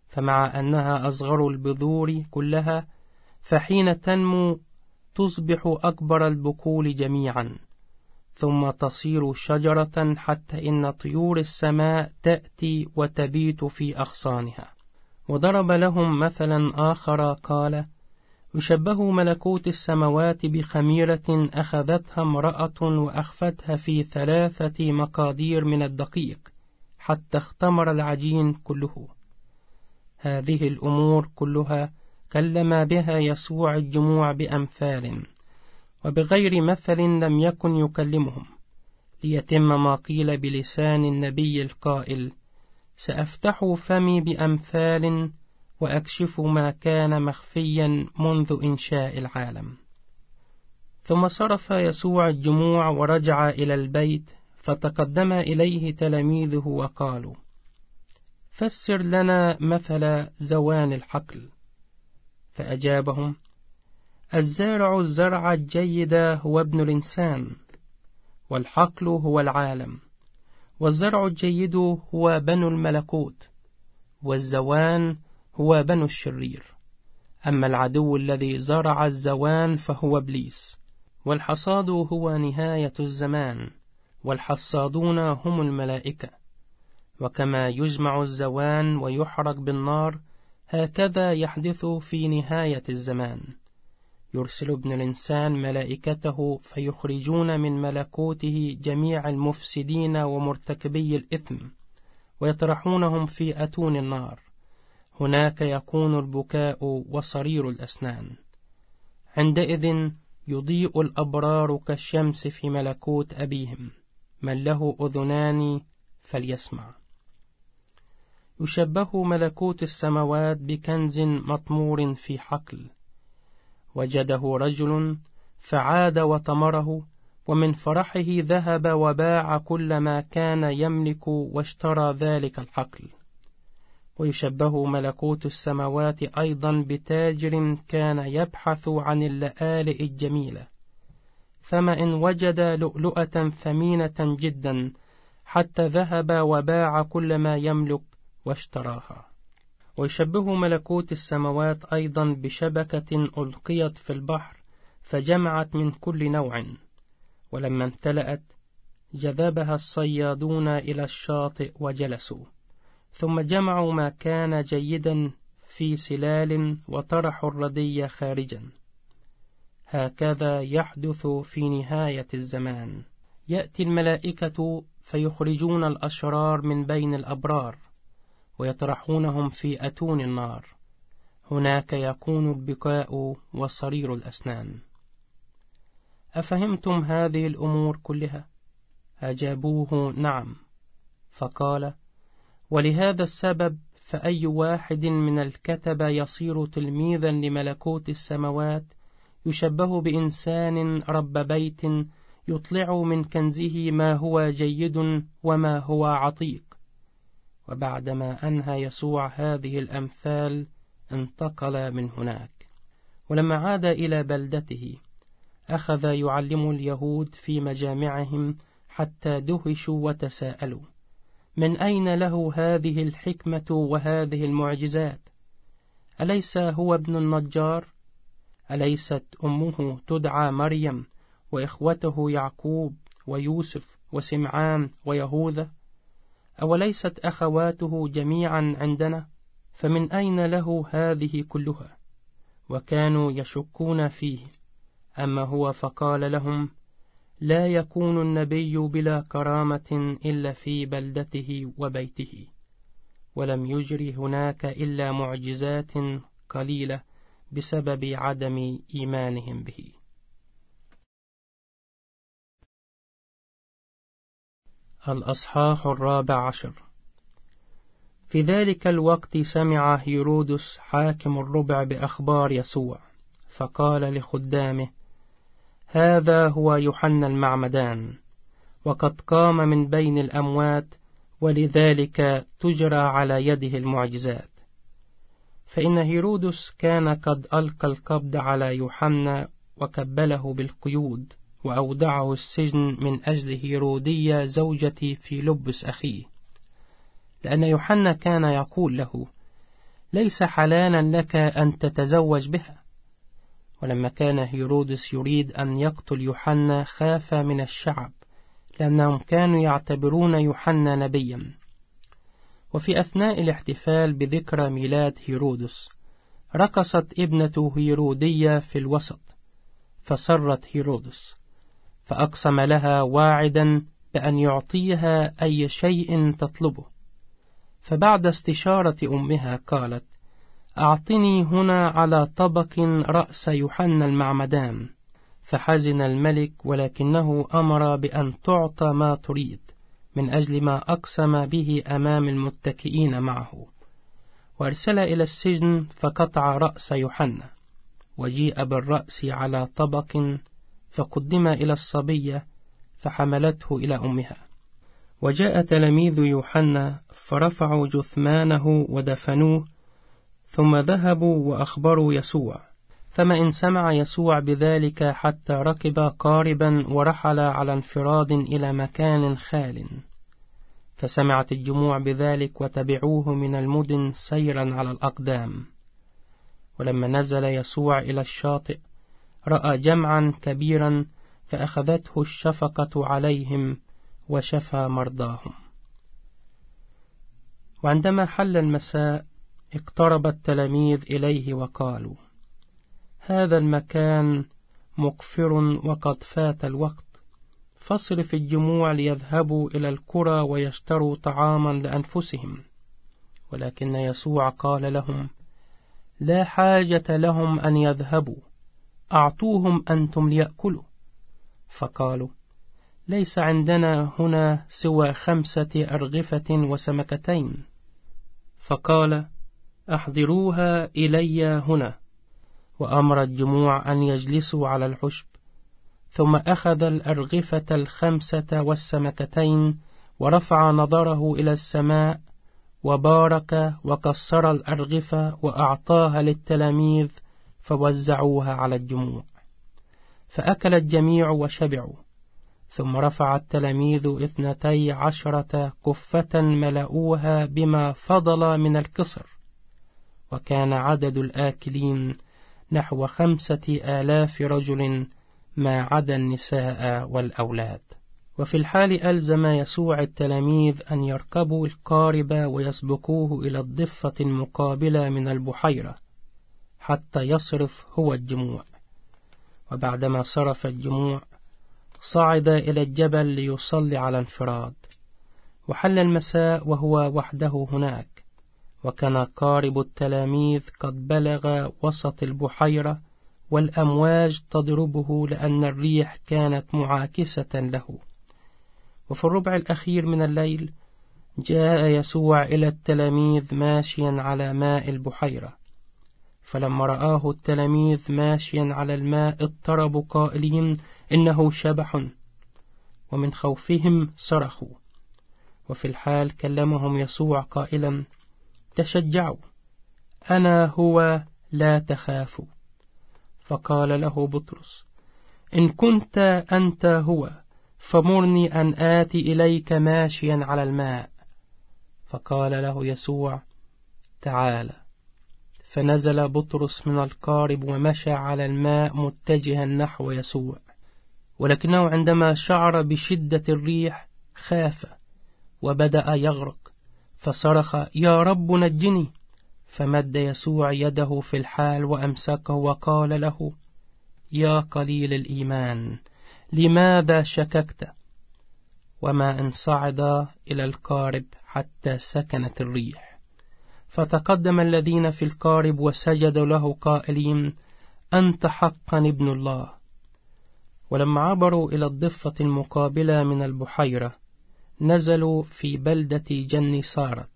فمع أنها أصغر البذور كلها فحين تنمو تصبح أكبر البقول جميعا ثم تصير شجرة حتى إن طيور السماء تأتي وتبيت في أغصانها. وضرب لهم مثلا آخر قال يشبه ملكوت السماوات بخميرة أخذتها امرأة وأخفتها في ثلاثة مقادير من الدقيق حتى اختمر العجين كله. هذه الأمور كلها كلم بها يسوع الجموع بأمثال وبغير مثل لم يكن يكلمهم ليتم ما قيل بلسان النبي القائل سأفتح فمي بأمثال وأكشف ما كان مخفيا منذ إنشاء العالم ثم صرف يسوع الجموع ورجع إلى البيت فتقدم إليه تلاميذه وقالوا فسر لنا مثل زوان الحقل فأجابهم الزارع الزرع الجيد هو ابن الإنسان والحقل هو العالم والزرع الجيد هو بنو الملكوت والزوان هو بنو الشرير. أما العدو الذي زرع الزوان فهو إبليس والحصاد هو نهاية الزمان والحصادون هم الملائكة. وكما يجمع الزوان ويحرق بالنار هكذا يحدث في نهاية الزمان. يرسل ابن الإنسان ملائكته فيخرجون من ملكوته جميع المفسدين ومرتكبي الإثم ويطرحونهم في أتون النار. هناك يكون البكاء وصرير الأسنان. عندئذ يضيء الأبرار كالشمس في ملكوت أبيهم. من له أذنان فليسمع. يشبه ملكوت السماوات بكنز مطمور في حقل. وجده رجل فعاد وطمره ومن فرحه ذهب وباع كل ما كان يملك واشترى ذلك الحقل. ويشبه ملكوت السماوات أيضا بتاجر كان يبحث عن اللآلئ الجميلة. فما إن وجد لؤلؤة ثمينة جدا حتى ذهب وباع كل ما يملك واشتراها. ويشبه ملكوت السماوات أيضا بشبكة ألقيت في البحر فجمعت من كل نوع ولما امتلأت جذبها الصيادون إلى الشاطئ وجلسوا. ثم جمعوا ما كان جيدا في سلال وطرحوا الردي خارجا. هكذا يحدث في نهاية الزمان. يأتي الملائكة فيخرجون الأشرار من بين الأبرار. ويطرحونهم في أتون النار. هناك يكون البكاء وصرير الأسنان. أفهمتم هذه الأمور كلها؟ أجابوه نعم. فقال ولهذا السبب فأي واحد من الكتب يصير تلميذا لملكوت السماوات يشبه بإنسان رب بيت يطلع من كنزه ما هو جيد وما هو عتيق. وبعدما أنهى يسوع هذه الأمثال انتقل من هناك. ولما عاد إلى بلدته أخذ يعلم اليهود في مجامعهم حتى دهشوا وتساءلوا من أين له هذه الحكمة وهذه المعجزات؟ أليس هو ابن النجار؟ أليست أمه تدعى مريم وإخوته يعقوب ويوسف وسمعان ويهوذا؟ أوليست أخواته جميعا عندنا؟ فمن أين له هذه كلها؟ وكانوا يشكون فيه. أما هو فقال لهم لا يكون النبي بلا كرامة إلا في بلدته وبيته ولم يجري هناك إلا معجزات قليلة بسبب عدم إيمانهم به. الأصحاح الرابع عشر. في ذلك الوقت سمع هيرودس حاكم الربع بأخبار يسوع فقال لخدامه هذا هو يوحنا المعمدان وقد قام من بين الأموات ولذلك تجرى على يده المعجزات. فإن هيرودس كان قد ألقى القبض على يوحنا وكبله بالقيود وأودعه السجن من أجل هيرودية زوجتي في لبس أخيه. لأن يوحنا كان يقول له ليس حلالا لك أن تتزوج بها. ولما كان هيرودس يريد أن يقتل يوحنا خاف من الشعب لأنهم كانوا يعتبرون يوحنا نبيا. وفي أثناء الاحتفال بذكرى ميلاد هيرودس رقصت ابنة هيرودية في الوسط فسرت هيرودس. فأقسم لها واعدا بأن يعطيها أي شيء تطلبه. فبعد استشارة أمها قالت أعطني هنا على طبق رأس يوحنا المعمدان. فحزن الملك ولكنه أمر بأن تعطى ما تريد من أجل ما أقسم به أمام المتكئين معه. وأرسل إلى السجن فقطع رأس يوحنا وجيء بالرأس على طبق فقدم إلى الصبية فحملته إلى أمها. وجاء تلاميذ يوحنا فرفعوا جثمانه ودفنوه ثم ذهبوا وأخبروا يسوع. فما إن سمع يسوع بذلك حتى ركب قاربا ورحل على انفراد إلى مكان خال. فسمعت الجموع بذلك وتبعوه من المدن سيرا على الأقدام. ولما نزل يسوع إلى الشاطئ رأى جمعا كبيرا فأخذته الشفقة عليهم وشفى مرضاهم. وعندما حل المساء اقترب التلاميذ إليه وقالوا هذا المكان مقفر وقد فات الوقت. فاصرف الجموع ليذهبوا إلى القرى ويشتروا طعاما لأنفسهم. ولكن يسوع قال لهم لا حاجة لهم أن يذهبوا. أعطوهم أنتم ليأكلوا. فقالوا ليس عندنا هنا سوى خمسة أرغفة وسمكتين. فقال أحضروها إلي هنا. وأمر الجموع أن يجلسوا على العشب ثم أخذ الأرغفة الخمسة والسمكتين ورفع نظره إلى السماء وبارك وكسر الأرغفة وأعطاها للتلاميذ فوزعوها على الجموع فأكل الجميع وشبعوا ثم رفع التلاميذ اثنتي عشرة كفة ملؤوها بما فضل من الكسر وكان عدد الآكلين نحو خمسة آلاف رجل ما عدا النساء والأولاد. وفي الحال ألزم يسوع التلاميذ أن يركبوا القارب ويسبقوه إلى الضفة المقابلة من البحيرة حتى يصرف هو الجموع. وبعدما صرف الجموع صعد إلى الجبل ليصلي على انفراد. وحل المساء وهو وحده هناك. وكان قارب التلاميذ قد بلغ وسط البحيرة والأمواج تضربه لأن الريح كانت معاكسة له. وفي الربع الأخير من الليل جاء يسوع إلى التلاميذ ماشيا على ماء البحيرة. فلما رآه التلاميذ ماشيا على الماء اضطربوا قائلين إنه شبح. ومن خوفهم صرخوا. وفي الحال كلمهم يسوع قائلا تشجعوا أنا هو لا تخافوا. فقال له بطرس إن كنت أنت هو فمرني أن آتي إليك ماشيا على الماء. فقال له يسوع تعالى فنزل بطرس من القارب ومشى على الماء متجها نحو يسوع. ولكنه عندما شعر بشدة الريح خاف وبدأ يغرق فصرخ يا رب نجني! فمد يسوع يده في الحال وأمسكه وقال له يا قليل الإيمان لماذا شككت؟ وما أن صعد إلى القارب حتى سكنت الريح. فتقدم الذين في القارب وسجدوا له قائلين أنت حقا ابن الله. ولما عبروا إلى الضفة المقابلة من البحيرة نزلوا في بلدة جني صارت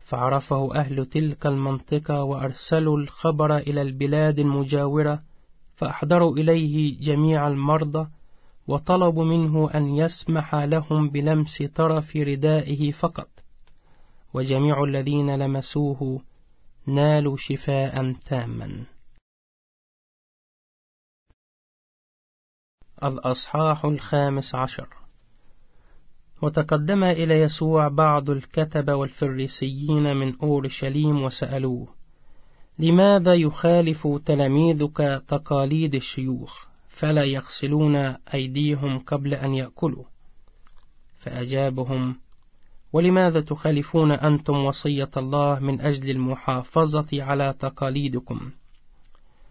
فعرفه أهل تلك المنطقة وأرسلوا الخبر إلى البلاد المجاورة فأحضروا إليه جميع المرضى وطلبوا منه أن يسمح لهم بلمس طرف ردائه فقط. وجميع الذين لمسوه نالوا شفاء تاما. الأصحاح الخامس عشر. وتقدم إلى يسوع بعض الكتبة والفريسيين من أورشليم وسألوه لماذا يخالف تلاميذك تقاليد الشيوخ؟ فلا يغسلون أيديهم قبل أن يأكلوا. فأجابهم ولماذا تخالفون أنتم وصية الله من أجل المحافظة على تقاليدكم؟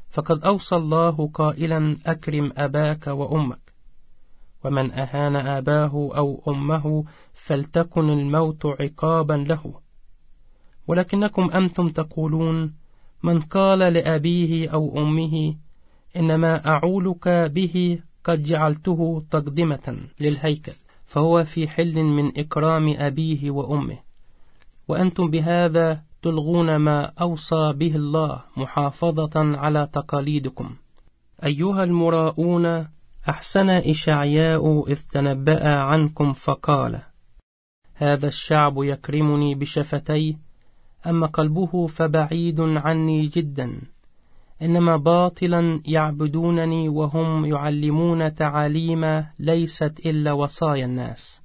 فقد أوصى الله قائلا أكرم أباك وأمك. ومن أهان آباه أو أمه فلتكن الموت عقابا له. ولكنكم أنتم تقولون من قال لأبيه أو أمه إنما أعولك به قد جعلته تقدمة للهيكل. فهو في حل من إكرام أبيه وأمه. وأنتم بهذا تلغون ما أوصى به الله محافظة على تقاليدكم. أيها المراؤون أحسن إشعياء إذ تنبأ عنكم فقال هذا الشعب يكرمني بشفتيه أما قلبه فبعيد عني جدا. إنما باطلا يعبدونني وهم يعلمون تعاليم ليست إلا وصايا الناس.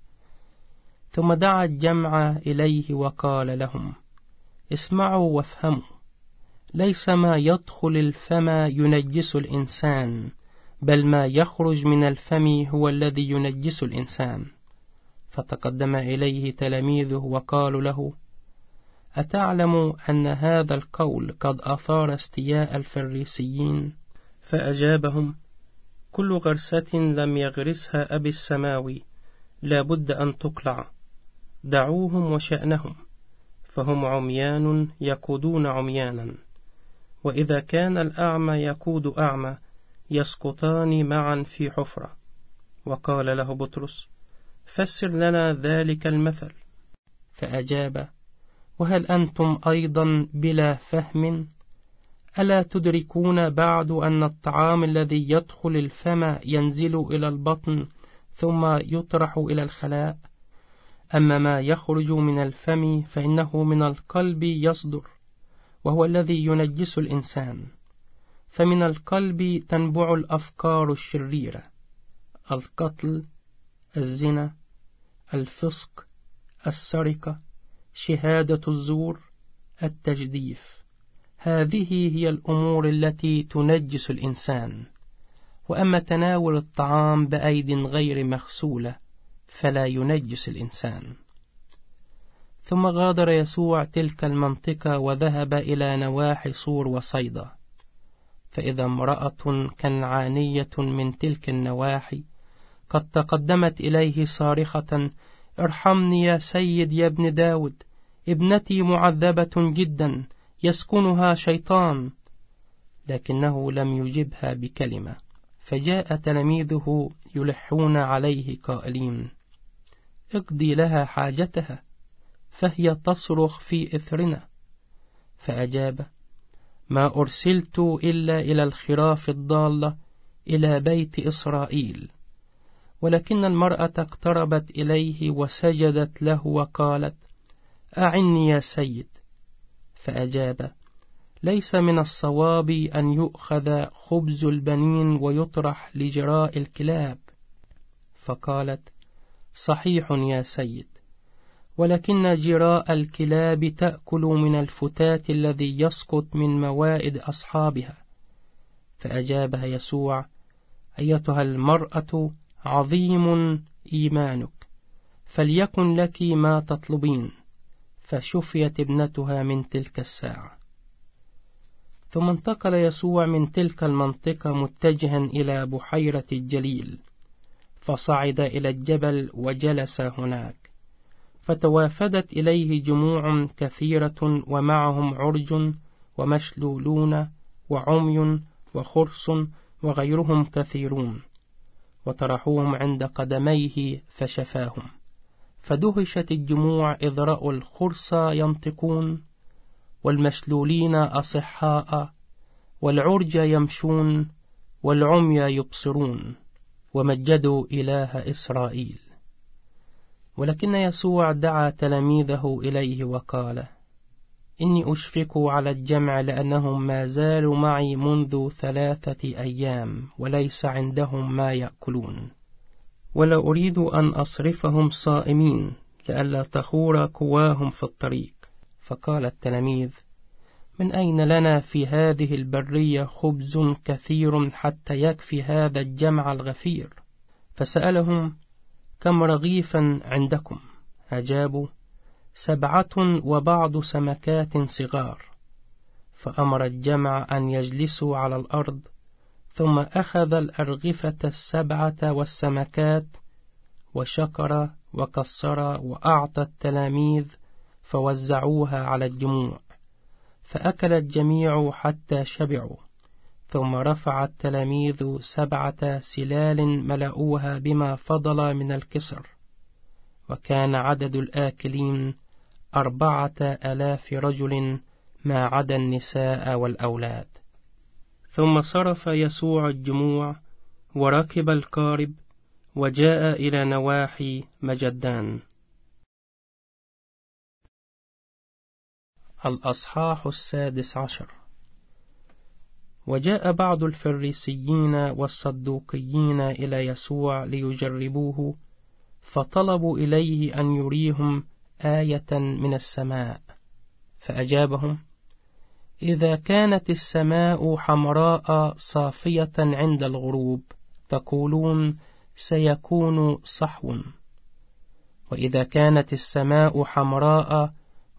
ثم دعا الجمع إليه وقال لهم اسمعوا وافهموا ليس ما يدخل الفم ينجس الإنسان بل ما يخرج من الفم هو الذي ينجس الإنسان. فتقدم إليه تلاميذه وقالوا له أتعلم أن هذا القول قد أثار استياء الفريسيين؟ فأجابهم كل غرسة لم يغرسها أبي السماوي لا بد أن تقلع. دعوهم وشأنهم فهم عميان يقودون عميانا. وإذا كان الأعمى يقود أعمى يسقطان معا في حفرة. وقال له بطرس فسر لنا ذلك المثل. فأجاب وهل أنتم أيضا بلا فهم؟ ألا تدركون بعد أن الطعام الذي يدخل الفم ينزل إلى البطن ثم يطرح إلى الخلاء؟ أما ما يخرج من الفم فإنه من القلب يصدر وهو الذي ينجس الإنسان. فمن القلب تنبع الأفكار الشريرة القتل الزنا الفسق السرقة. شهادة الزور التجديف. هذه هي الأمور التي تنجس الإنسان. وأما تناول الطعام بأيد غير مغسولة فلا ينجس الإنسان. ثم غادر يسوع تلك المنطقة وذهب إلى نواحي صور وصيدا. فإذا امرأة كنعانية من تلك النواحي قد تقدمت إليه صارخة ارحمني يا سيد يا ابن داود ابنتي معذبة جدا يسكنها شيطان. لكنه لم يجبها بكلمة فجاء تلاميذه يلحون عليه قائلين اقضي لها حاجتها فهي تصرخ في إثرنا. فأجاب ما أرسلت إلا إلى الخراف الضالة إلى بيت إسرائيل. ولكن المرأة اقتربت إليه وسجدت له وقالت أعني يا سيد. فأجاب ليس من الصواب أن يؤخذ خبز البنين ويطرح لجراء الكلاب. فقالت صحيح يا سيد ولكن جراء الكلاب تأكل من الفتات الذي يسقط من موائد أصحابها. فأجابها يسوع أيتها المرأة عظيم إيمانك فليكن لك ما تطلبين. فشفيت ابنتها من تلك الساعة. ثم انتقل يسوع من تلك المنطقة متجها إلى بحيرة الجليل فصعد إلى الجبل وجلس هناك. فتوافدت إليه جموع كثيرة ومعهم عرج ومشلولون وعمي وخرص وغيرهم كثيرون وطرحوهم عند قدميه فشفاهم. فدهشت الجموع إذ رأوا الخرص ينطقون والمشلولين أصحاء والعرج يمشون والعمي يبصرون ومجدوا إله إسرائيل. ولكن يسوع دعا تلاميذه إليه وقال إني أشفق على الجمع لأنهم ما زالوا معي منذ ثلاثة أيام وليس عندهم ما يأكلون. ولا أريد أن أصرفهم صائمين لئلا تخور قواهم في الطريق. فقال التلاميذ من أين لنا في هذه البرية خبز كثير حتى يكفي هذا الجمع الغفير؟ فسألهم كم رغيفا عندكم؟ أجابوا سبعة وبعض سمكات صغار. فأمر الجمع أن يجلسوا على الأرض ثم أخذ الأرغفة السبعة والسمكات وشكر وكسر وأعطى التلاميذ فوزعوها على الجموع فأكل الجميع حتى شبعوا ثم رفع التلاميذ سبعة سلال ملأوها بما فضل من الكسر وكان عدد الآكلين أربعة آلاف رجل ما عدا النساء والأولاد. ثم صرف يسوع الجموع وركب القارب وجاء إلى نواحي مجدان. الأصحاح السادس عشر. وجاء بعض الفريسيين والصدوقيين إلى يسوع ليجربوه فطلبوا إليه أن يريهم آية من السماء فأجابهم إذا كانت السماء حمراء صافية عند الغروب تقولون سيكون صحو. وإذا كانت السماء حمراء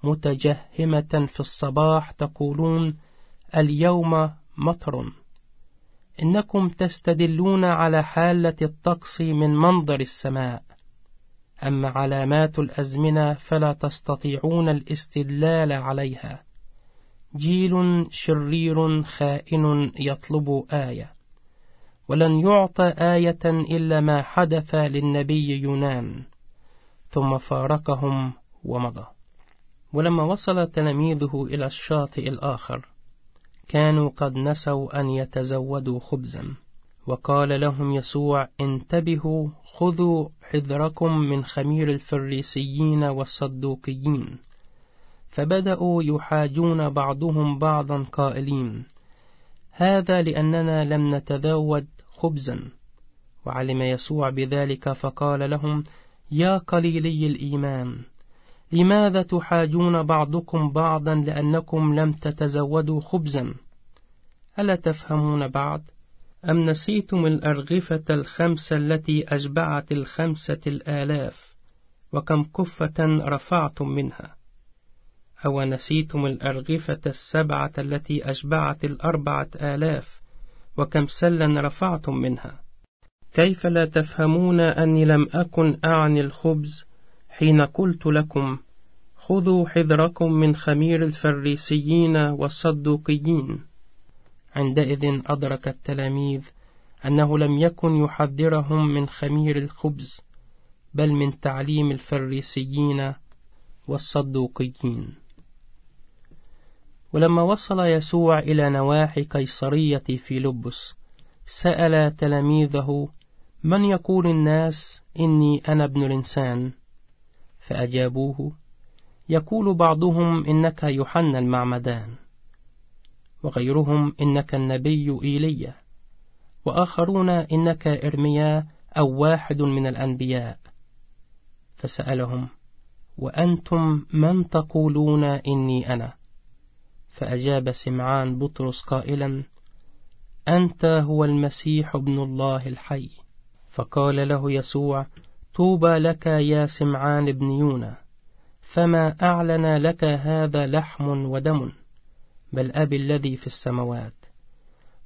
متجهمة في الصباح تقولون اليوم مطر. إنكم تستدلون على حالة الطقس من منظر السماء. أما علامات الأزمنة فلا تستطيعون الاستدلال عليها. جيل شرير خائن يطلب آية. ولن يعطى آية إلا ما حدث للنبي يونان. ثم فارقهم ومضى. ولما وصل تلاميذه إلى الشاطئ الآخر كانوا قد نسوا أن يتزودوا خبزا. وقال لهم يسوع انتبهوا خذوا حذركم من خمير الفريسيين والصدوقيين. فبدأوا يحاجون بعضهم بعضا قائلين هذا لأننا لم نتزود خبزا. وعلم يسوع بذلك فقال لهم يا قليلي الإيمان لماذا تحاجون بعضكم بعضا لأنكم لم تتزودوا خبزا؟ ألا تفهمون بعد أم نسيتم الأرغفة الخمسة التي أشبعت الخمسة الآلاف وكم كفة رفعتم منها؟ أو نسيتم الأرغفة السبعة التي أشبعت الأربعة آلاف وكم سلا رفعتم منها كيف لا تفهمون أني لم أكن أعني الخبز حين قلت لكم خذوا حذركم من خمير الفريسيين والصدوقيين عندئذ أدرك التلاميذ أنه لم يكن يحذرهم من خمير الخبز بل من تعليم الفريسيين والصدوقيين ولما وصل يسوع إلى نواحي قيصرية في لبس سأل تلاميذه من يقول الناس إني أنا ابن الإنسان؟ فأجابوه يقول بعضهم إنك يوحنا المعمدان وغيرهم إنك النبي إيليا وآخرون إنك إرميا أو واحد من الأنبياء. فسألهم وأنتم من تقولون إني أنا؟ فأجاب سمعان بطرس قائلا أنت هو المسيح ابن الله الحي. فقال له يسوع طوبى لك يا سمعان ابن يونا فما أعلن لك هذا لحم ودم بل أبي الذي في السماوات.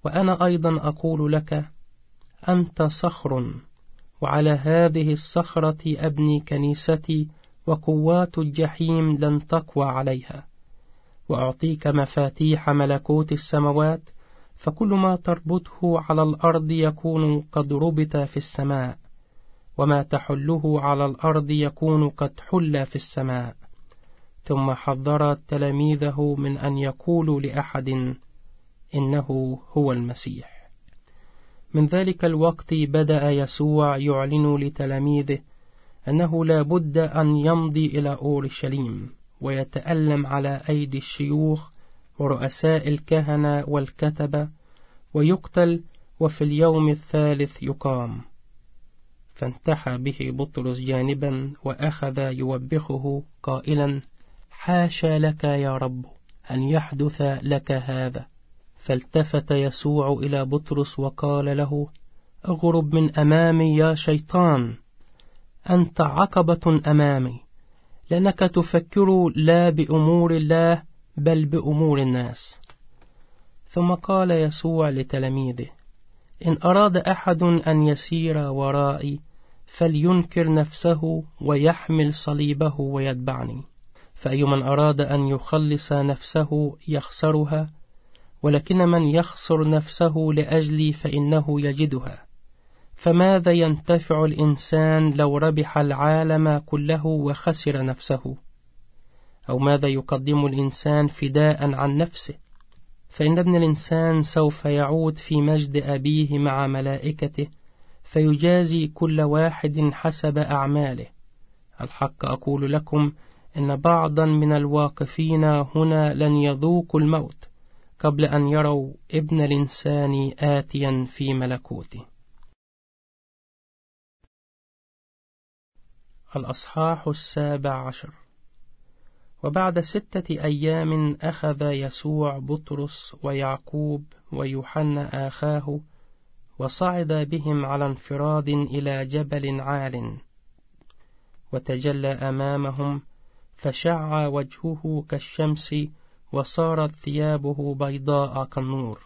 وأنا أيضا أقول لك أنت صخر وعلى هذه الصخرة أبني كنيستي وقوات الجحيم لن تقوى عليها. وأعطيك مفاتيح ملكوت السماوات فكل ما تربطه على الأرض يكون قد ربط في السماء وما تحله على الأرض يكون قد حل في السماء. ثم حذر تلاميذه من أن يقولوا لأحد إنه هو المسيح. من ذلك الوقت بدأ يسوع يعلن لتلاميذه أنه لا بد أن يمضي إلى أورشليم. ويتألم على أيدي الشيوخ ورؤساء الكهنة والكتبة ويقتل وفي اليوم الثالث يقام. فانتحى به بطرس جانبا وأخذ يوبخه قائلا حاشا لك يا رب أن يحدث لك هذا. فالتفت يسوع إلى بطرس وقال له أغرب من أمامي يا شيطان أنت عقبة أمامي. لأنك تفكر لا بأمور الله بل بأمور الناس. ثم قال يسوع لتلاميذه إن أراد أحد أن يسير ورائي فلينكر نفسه ويحمل صليبه ويتبعني. فأي من أراد أن يخلص نفسه يخسرها ولكن من يخسر نفسه لأجلي فإنه يجدها. فماذا ينتفع الإنسان لو ربح العالم كله وخسر نفسه؟ أو ماذا يقدم الإنسان فداء عن نفسه؟ فإن ابن الإنسان سوف يعود في مجد أبيه مع ملائكته فيجازي كل واحد حسب أعماله. الحق أقول لكم إن بعضا من الواقفين هنا لن يذوقوا الموت قبل أن يروا ابن الإنسان آتيا في ملكوته. الأصحاح السابع عشر. وبعد ستة أيام أخذ يسوع بطرس ويعقوب ويوحنا آخاه وصعد بهم على انفراد إلى جبل عال وتجلى أمامهم فشع وجهه كالشمس وصارت ثيابه بيضاء كالنور.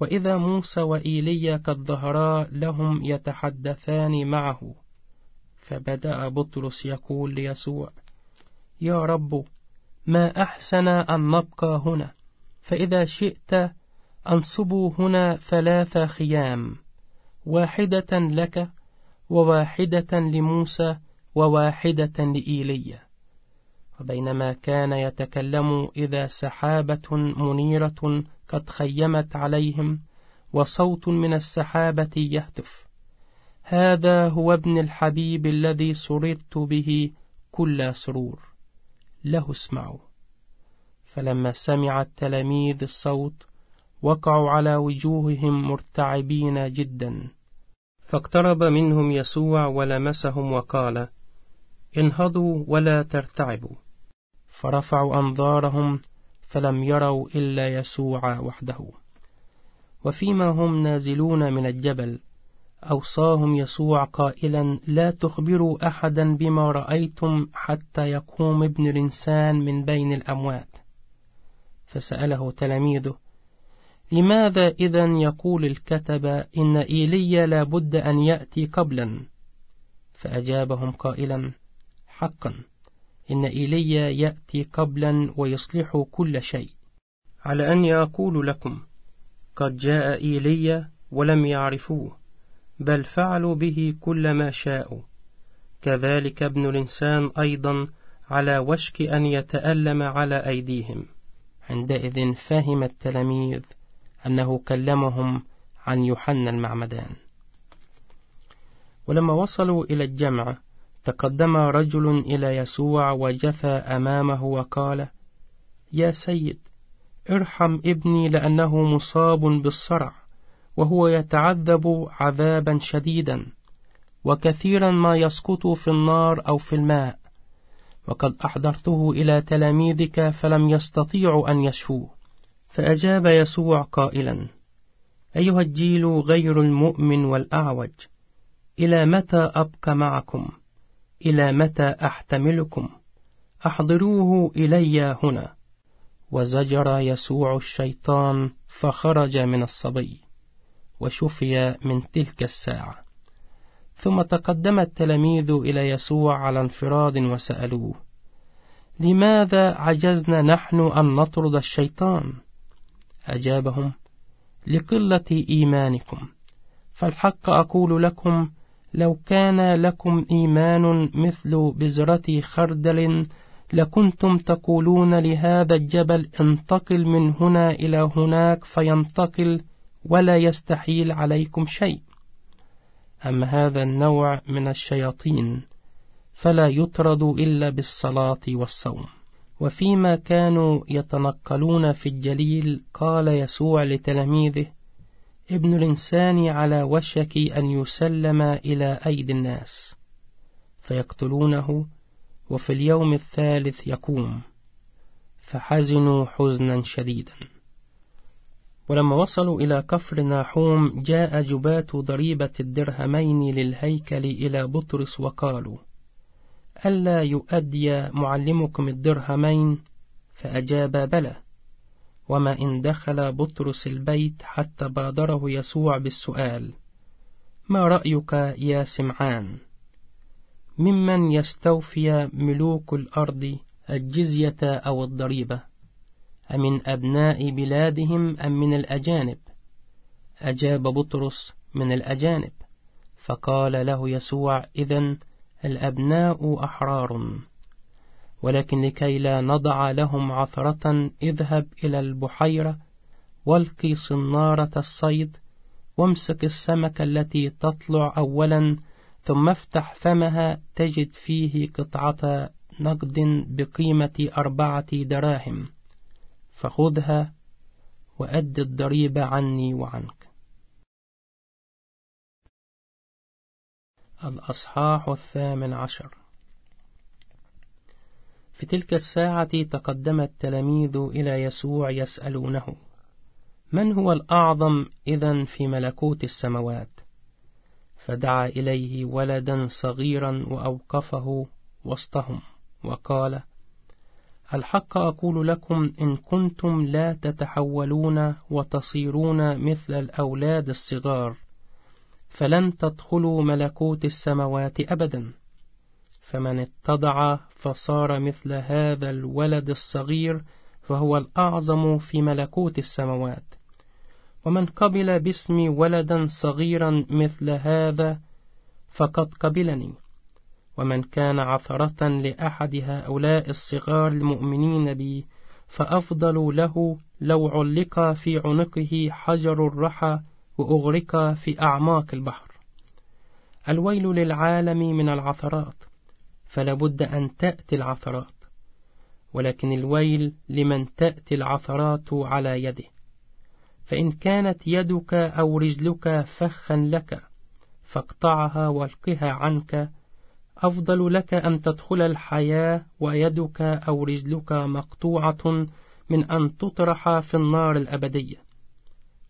وإذا موسى وإيليا قد ظهرا لهم يتحدثان معه. فبدأ بطرس يقول ليسوع يا رب ما أحسن أن نبقى هنا؟ فإذا شئت أنصبوا هنا ثلاث خيام واحدة لك وواحدة لموسى وواحدة لإيليا. وبينما كان يتكلم إذا سحابة منيرة قد خيمت عليهم وصوت من السحابة يهتف. هذا هو ابن الحبيب الذي سررت به كل سرور. له اسمعوا. فلما سمع التلاميذ الصوت وقعوا على وجوههم مرتعبين جدا. فاقترب منهم يسوع ولمسهم وقال انهضوا ولا ترتعبوا. فرفعوا أنظارهم فلم يروا إلا يسوع وحده. وفيما هم نازلون من الجبل أوصاهم يسوع قائلا لا تخبروا أحدا بما رأيتم حتى يقوم ابن الإنسان من بين الأموات. فسأله تلاميذه لماذا إذا يقول الكتبة إن إيليا لا بد أن يأتي قبلا؟ فأجابهم قائلا حقا إن إيليا يأتي قبلا ويصلح كل شيء. على أن يقول لكم قد جاء إيليا ولم يعرفوه. بل فعلوا به كل ما شاءوا. كذلك ابن الإنسان أيضا على وشك أن يتألم على أيديهم. عندئذ فهم التلاميذ أنه كلمهم عن يوحنا المعمدان. ولما وصلوا إلى الجمع تقدم رجل إلى يسوع وجثى أمامه وقال يا سيد ارحم ابني لأنه مصاب بالصرع. وهو يتعذب عذابا شديدا وكثيرا ما يسقط في النار أو في الماء. وقد أحضرته إلى تلاميذك فلم يستطيعوا أن يشفوه. فأجاب يسوع قائلا أيها الجيل غير المؤمن والأعوج إلى متى أبقى معكم؟ إلى متى أحتملكم؟ أحضروه إلي هنا. وزجر يسوع الشيطان فخرج من الصبي. وشفي من تلك الساعة ثم تقدم التلاميذ إلى يسوع على انفراد وسألوه لماذا عجزنا نحن أن نطرد الشيطان؟ أجابهم لقلة إيمانكم فالحق أقول لكم لو كان لكم إيمان مثل بذرة خردل لكنتم تقولون لهذا الجبل انتقل من هنا إلى هناك فينتقل ولا يستحيل عليكم شيء. أما هذا النوع من الشياطين فلا يطرد إلا بالصلاة والصوم. وفيما كانوا يتنقلون في الجليل قال يسوع لتلاميذه ابن الإنسان على وشك أن يسلم إلى أيدي الناس. فيقتلونه وفي اليوم الثالث يقوم. فحزنوا حزنا شديدا. ولما وصلوا إلى كفر ناحوم جاء جبات ضريبة الدرهمين للهيكل إلى بطرس وقالوا ألا يؤدي معلمكم الدرهمين؟ فأجاب بلى. وما إن دخل بطرس البيت حتى بادره يسوع بالسؤال ما رأيك يا سمعان؟ ممن يستوفي ملوك الأرض الجزية أو الضريبة؟ أمن أبناء بلادهم أم من الأجانب؟ أجاب بطرس من الأجانب فقال له يسوع إذن الأبناء أحرار ولكن لكي لا نضع لهم عثرة اذهب إلى البحيرة والقي صنارة الصيد وامسك السمكة التي تطلع أولا ثم افتح فمها تجد فيه قطعة نقد بقيمة أربعة دراهم. فخذها وأد الضريبة عني وعنك. الأصحاح الثامن عشر. في تلك الساعة تقدم التلاميذ إلى يسوع يسألونه من هو الأعظم إذا في ملكوت السماوات فدعا إليه ولدا صغيرا وأوقفه وسطهم وقال الحق أقول لكم إن كنتم لا تتحولون وتصيرون مثل الأولاد الصغار فلن تدخلوا ملكوت السماوات أبدا. فمن اتضع فصار مثل هذا الولد الصغير فهو الأعظم في ملكوت السماوات. ومن قبل باسمي ولدا صغيرا مثل هذا فقد قبلني. ومن كان عثرة لأحد هؤلاء الصغار المؤمنين بي فأفضل له لو علق في عنقه حجر الرحى وأغرق في أعماق البحر. الويل للعالم من العثرات فلابد أن تأتي العثرات ولكن الويل لمن تأتي العثرات على يده. فإن كانت يدك أو رجلك فخا لك فاقطعها وألقها عنك أفضل لك أن تدخل الحياة ويدك أو رجلك مقطوعة من أن تطرح في النار الأبدية.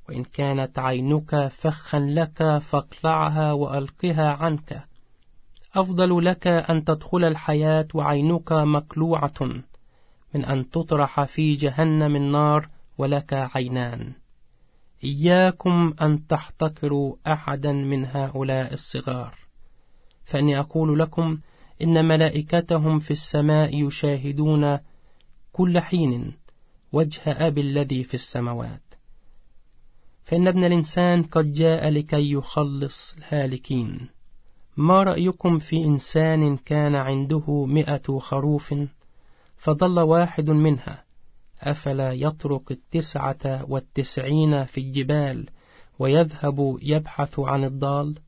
وإن كانت عينك فخا لك فاقلعها وألقها عنك. أفضل لك أن تدخل الحياة وعينك مقلوعة من أن تطرح في جهنم النار ولك عينان. إياكم أن تحتقروا أحدا من هؤلاء الصغار. فإني أقول لكم إن ملائكتهم في السماء يشاهدون كل حين وجه أبي الذي في السماوات. فإن ابن الإنسان قد جاء لكي يخلص الهالكين. ما رأيكم في إنسان كان عنده مئة خروف فضل واحد منها؟ أفلا يترك التسعة والتسعين في الجبال ويذهب يبحث عن الضال؟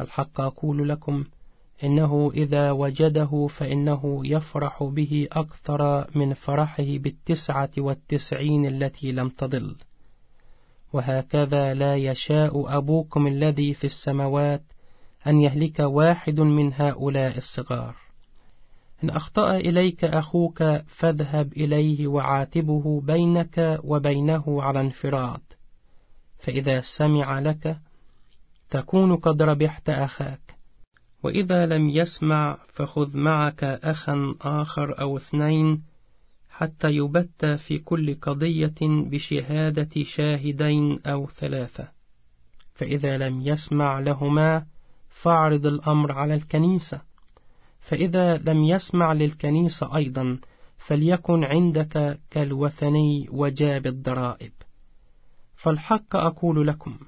الحق أقول لكم إنه إذا وجده فإنه يفرح به أكثر من فرحه بالتسعة والتسعين التي لم تضل. وهكذا لا يشاء أبوكم الذي في السماوات أن يهلك واحد من هؤلاء الصغار. إن أخطأ إليك أخوك فاذهب إليه وعاتبه بينك وبينه على انفراد. فإذا سمع لك تكون قد ربحت أخاك. وإذا لم يسمع فخذ معك أخا آخر أو اثنين حتى يبت في كل قضية بشهادة شاهدين أو ثلاثة. فإذا لم يسمع لهما فاعرض الأمر على الكنيسة. فإذا لم يسمع للكنيسة أيضا فليكن عندك كالوثني وجاب الضرائب. فالحق أقول لكم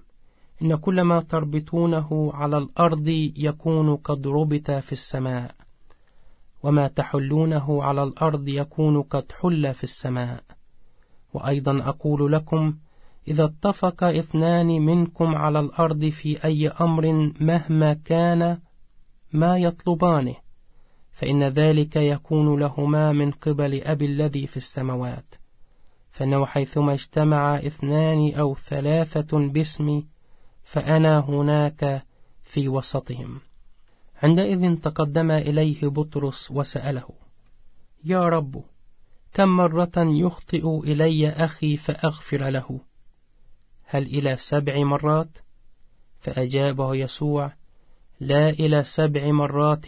إن كل ما تربطونه على الأرض يكون قد ربط في السماء وما تحلونه على الأرض يكون قد حل في السماء. وأيضا أقول لكم إذا اتفق اثنان منكم على الأرض في أي أمر مهما كان ما يطلبانه فإن ذلك يكون لهما من قبل أبي الذي في السماوات. فإنه حيثما اجتمع اثنان أو ثلاثة باسمي فأنا هناك في وسطهم. عندئذ تقدم إليه بطرس وسأله يا رب كم مرة يخطئ إلي أخي فأغفر له؟ هل إلى سبع مرات؟ فأجابه يسوع لا إلى سبع مرات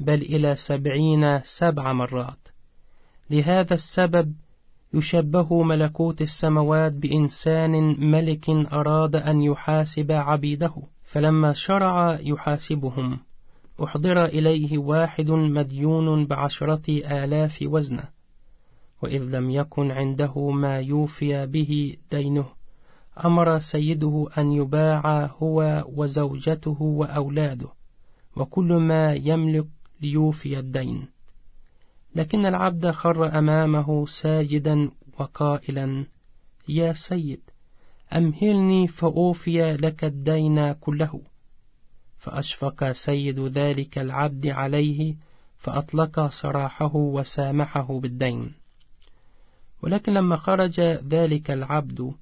بل إلى سبعين سبع مرات. لهذا السبب يشبه ملكوت السماوات بإنسان ملك أراد أن يحاسب عبيده فلما شرع يحاسبهم. أحضر إليه واحد مديون بعشرة آلاف وزنة وإذ لم يكن عنده ما يوفي به دينه أمر سيده أن يباع هو وزوجته وأولاده وكل ما يملك ليوفي الدين. لكن العبد خر أمامه ساجدا وقائلا يا سيد أمهلني فأوفي لك الدين كله. فأشفق سيد ذلك العبد عليه فأطلق سراحه وسامحه بالدين. ولكن لما خرج ذلك العبد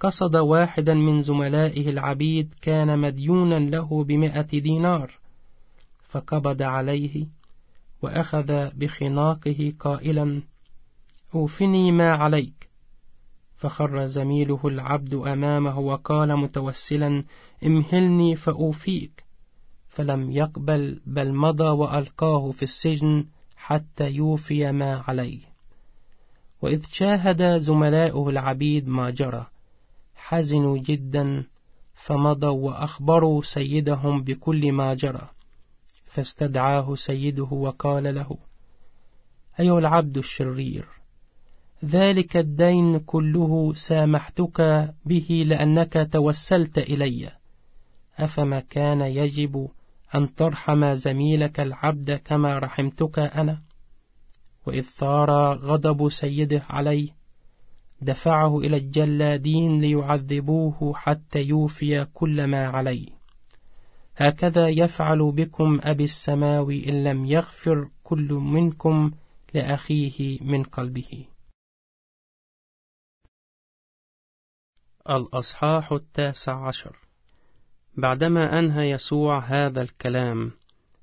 قصد واحدا من زملائه العبيد كان مديونا له بمائة دينار فقبض عليه وأخذ بخناقه قائلا أوفني ما عليك. فخر زميله العبد أمامه وقال متوسلا امهلني فأوفيك. فلم يقبل بل مضى وألقاه في السجن حتى يوفي ما عليه. وإذ شاهد زملاؤه العبيد ما جرى حزنوا جدا فمضوا وأخبروا سيدهم بكل ما جرى. فاستدعاه سيده وقال له أيها العبد الشرير ذلك الدين كله سامحتك به لأنك توسلت إلي. أفما كان يجب أن ترحم زميلك العبد كما رحمتك أنا؟ وإذ ثار غضب سيده عليه دفعه إلى الجلادين ليعذبوه حتى يوفي كل ما عليه. هكذا يفعل بكم أبي السماوي إن لم يغفر كل منكم لأخيه من قلبه. الأصحاح التاسع عشر. بعدما أنهى يسوع هذا الكلام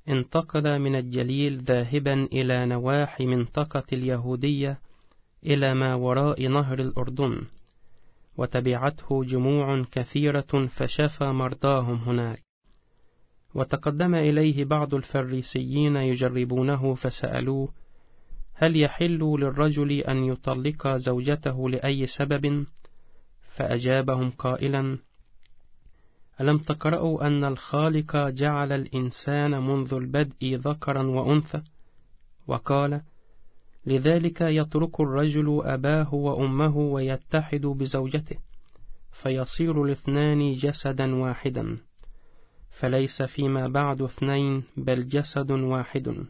انتقل من الجليل ذاهبا إلى نواحي منطقة اليهودية إلى ما وراء نهر الأردن وتبعته جموع كثيرة فشفى مرضاهم هناك. وتقدم إليه بعض الفريسيين يجربونه فسألوه هل يحل للرجل أن يطلق زوجته لأي سبب؟ فأجابهم قائلا ألم تقرأوا أن الخالق جعل الإنسان منذ البدء ذكرا وأنثى وقال لذلك يترك الرجل أباه وأمه ويتحد بزوجته فيصير الاثنان جسدا واحدا فليس فيما بعد اثنين بل جسد واحد.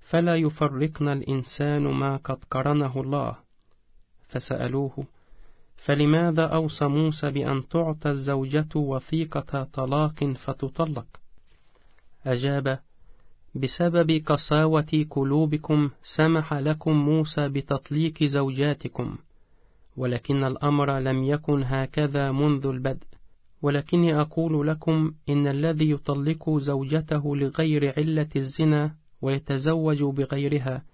فلا يفرقن الإنسان ما قد قرنه الله. فسألوه فلماذا أوصى موسى بأن تعطى الزوجة وثيقة طلاق فتطلق؟ أجاب بسبب قساوة قلوبكم سمح لكم موسى بتطليق زوجاتكم ولكن الأمر لم يكن هكذا منذ البدء. ولكني أقول لكم إن الذي يطلق زوجته لغير علة الزنا ويتزوج بغيرها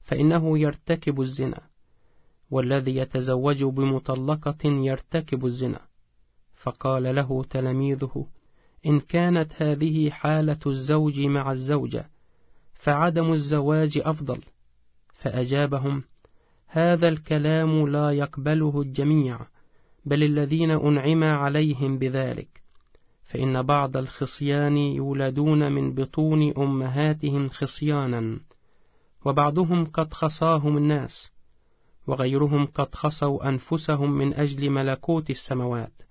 فإنه يرتكب الزنا والذي يتزوج بمطلقة يرتكب الزنا. فقال له تلاميذه إن كانت هذه حالة الزوج مع الزوجة فعدم الزواج أفضل. فأجابهم هذا الكلام لا يقبله الجميع. بل الذين أنعم عليهم بذلك. فإن بعض الخصيان يولدون من بطون أمهاتهم خصيانا وبعضهم قد خصاهم الناس وغيرهم قد خصوا أنفسهم من أجل ملكوت السماوات.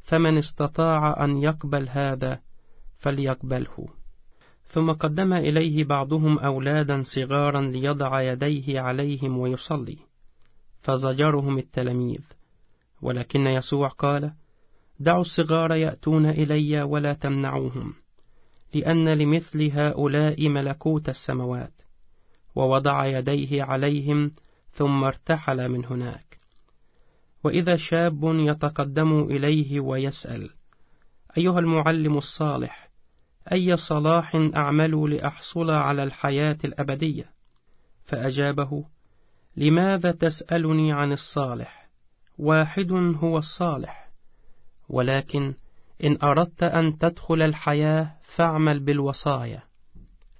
فمن استطاع أن يقبل هذا فليقبله. ثم قدم إليه بعضهم أولادا صغارا ليضع يديه عليهم ويصلي فزجرهم التلاميذ. ولكن يسوع قال دعوا الصغار يأتون إلي ولا تمنعوهم لأن لمثل هؤلاء ملكوت السماوات ووضع يديه عليهم ثم ارتحل من هناك. وإذا شاب يتقدم إليه ويسأل أيها المعلم الصالح أي صلاح أعمل لأحصل على الحياة الأبدية؟ فأجابه لماذا تسألني عن الصالح؟ واحد هو الصالح. ولكن إن أردت أن تدخل الحياة فاعمل بالوصايا.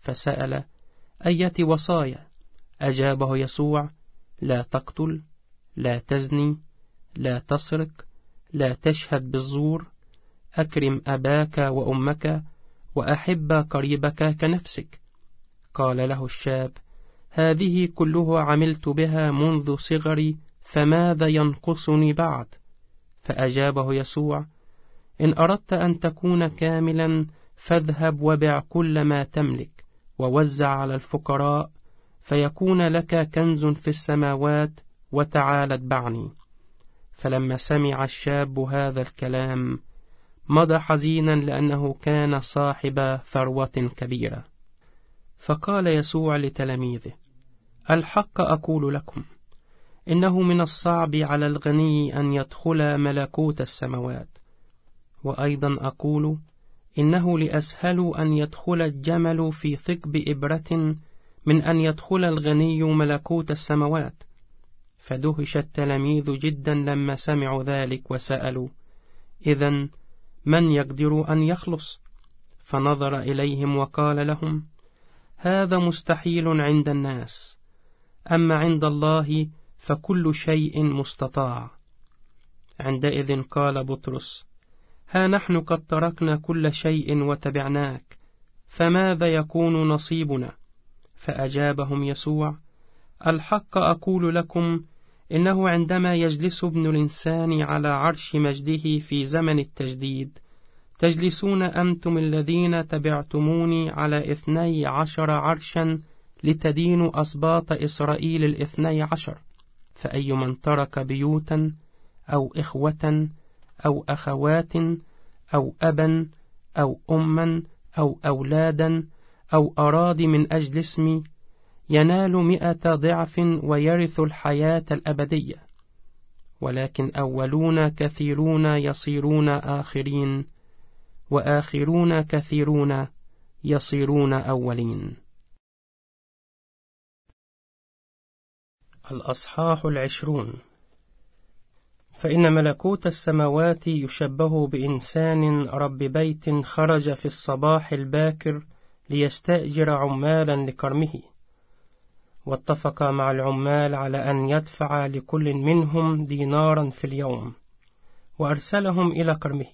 فسأل أية وصايا؟ أجابه يسوع لا تقتل لا تزني لا تسرق لا تشهد بالزور أكرم أباك وأمك وأحب قريبك كنفسك. قال له الشاب هذه كله عملت بها منذ صغري فماذا ينقصني بعد؟ فأجابه يسوع إن أردت أن تكون كاملا فاذهب وبع كل ما تملك ووزع على الفقراء فيكون لك كنز في السماوات وتعال اتبعني. فلما سمع الشاب هذا الكلام مضى حزينا لأنه كان صاحب ثروة كبيرة. فقال يسوع لتلاميذه الحق أقول لكم إنه من الصعب على الغني أن يدخل ملكوت السماوات. وأيضا أقول إنه لأسهل أن يدخل الجمل في ثقب إبرة من أن يدخل الغني ملكوت السماوات. فدهش التلاميذ جدا لما سمعوا ذلك وسألوا إذا من يقدر أن يخلص؟ فنظر إليهم وقال لهم هذا مستحيل عند الناس. أما عند الله فكل شيء مستطاع. عندئذ قال بطرس ها نحن قد تركنا كل شيء وتبعناك فماذا يكون نصيبنا؟ فأجابهم يسوع الحق أقول لكم إنه عندما يجلس ابن الإنسان على عرش مجده في زمن التجديد تجلسون أنتم الذين تبعتموني على اثني عشر عرشا لتدينوا أسباط إسرائيل الاثني عشر. فأي من ترك بيوتا أو إخوة أو أخوات أو أبا أو أما أو أولادا أو أراضي من أجل اسمي ينال مئة ضعف ويرث الحياة الأبدية. ولكن أولون كثيرون يصيرون آخرين وآخرون كثيرون يصيرون أولين. الأصحاح العشرون. فإن ملكوت السماوات يشبه بإنسان رب بيت خرج في الصباح الباكر ليستأجر عمالا لكرمه. واتفق مع العمال على أن يدفع لكل منهم دينارا في اليوم وأرسلهم إلى كرمه.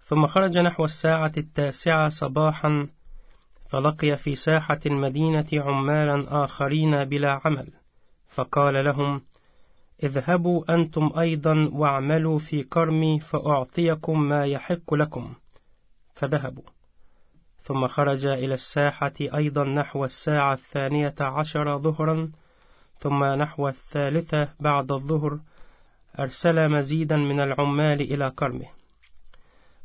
ثم خرج نحو الساعة التاسعة صباحا فلقي في ساحة المدينة عمالا آخرين بلا عمل. فقال لهم اذهبوا أنتم أيضا واعملوا في كرمي فأعطيكم ما يحق لكم. فذهبوا. ثم خرج إلى الساحة أيضا نحو الساعة الثانية عشر ظهرا ثم نحو الثالثة بعد الظهر أرسل مزيدا من العمال إلى كرمه.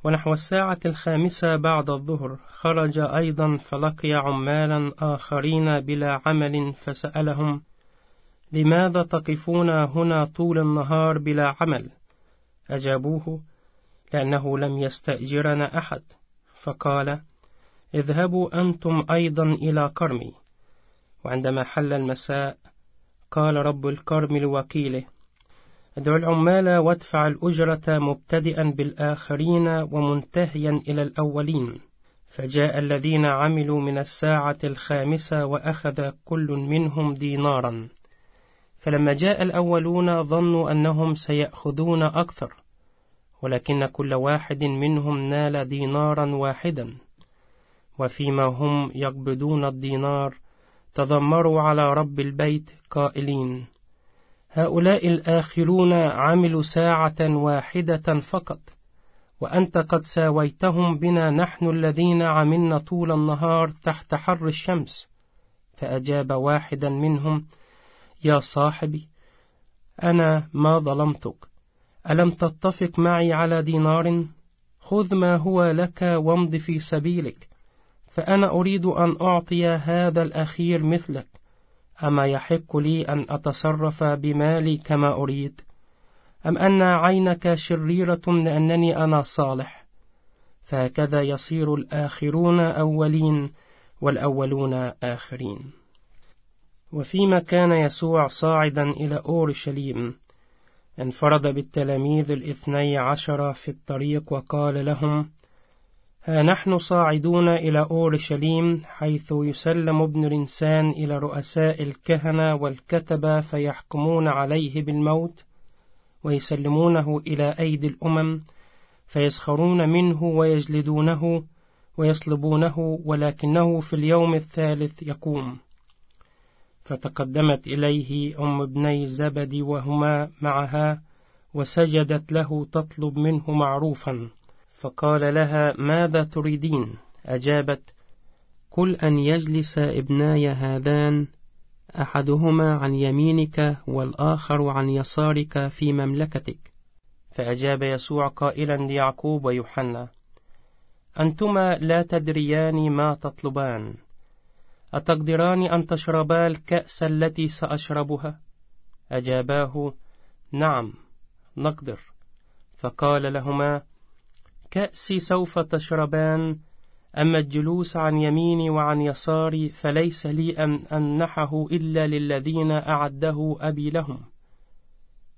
ونحو الساعة الخامسة بعد الظهر خرج أيضا فلقي عمالا آخرين بلا عمل فسألهم لماذا تقفون هنا طول النهار بلا عمل؟ أجابوه لأنه لم يستأجرنا أحد. فقال اذهبوا أنتم أيضا إلى كرمي. وعندما حل المساء قال رب الكرم لوكيله ادع العمال وادفع الأجرة مبتدئا بالآخرين ومنتهيا إلى الأولين. فجاء الذين عملوا من الساعة الخامسة وأخذ كل منهم دينارا. فلما جاء الأولون ظنوا أنهم سيأخذون أكثر ولكن كل واحد منهم نال دينارا واحدا. وفيما هم يقبضون الدينار تذمروا على رب البيت قائلين هؤلاء الآخرون عملوا ساعة واحدة فقط وأنت قد ساويتهم بنا نحن الذين عملنا طول النهار تحت حر الشمس. فأجاب واحدا منهم يا صاحبي أنا ما ظلمتك. ألم تتفق معي على دينار؟ خذ ما هو لك وامض في سبيلك. فأنا أريد أن أعطي هذا الأخير مثلك. أما يحق لي أن أتصرف بمالي كما أريد؟ أم أن عينك شريرة لأنني أنا صالح؟ فهكذا يصير الآخرون أولين والأولون آخرين. وفيما كان يسوع صاعدا إلى أورشليم. انفرد بالتلاميذ الاثني عشر في الطريق وقال لهم ها نحن صاعدون إلى أورشليم حيث يسلم ابن الإنسان إلى رؤساء الكهنة والكتبة فيحكمون عليه بالموت ويسلمونه إلى أيدي الأمم فيسخرون منه ويجلدونه ويصلبونه ولكنه في اليوم الثالث يقوم. فتقدمت إليه أم ابني زبدي وهما معها وسجدت له تطلب منه معروفا. فقال لها ماذا تريدين؟ أجابت قل أن يجلس ابناي هذان أحدهما عن يمينك والآخر عن يسارك في مملكتك. فأجاب يسوع قائلا ليعقوب ويوحنا أنتما لا تدريان ما تطلبان. أتقدران أن تشربا الكأس التي سأشربها؟ أجاباه نعم نقدر. فقال لهما كأسي سوف تشربان أما الجلوس عن يميني وعن يساري فليس لي أن أمنحه إلا للذين أعده أبي لهم.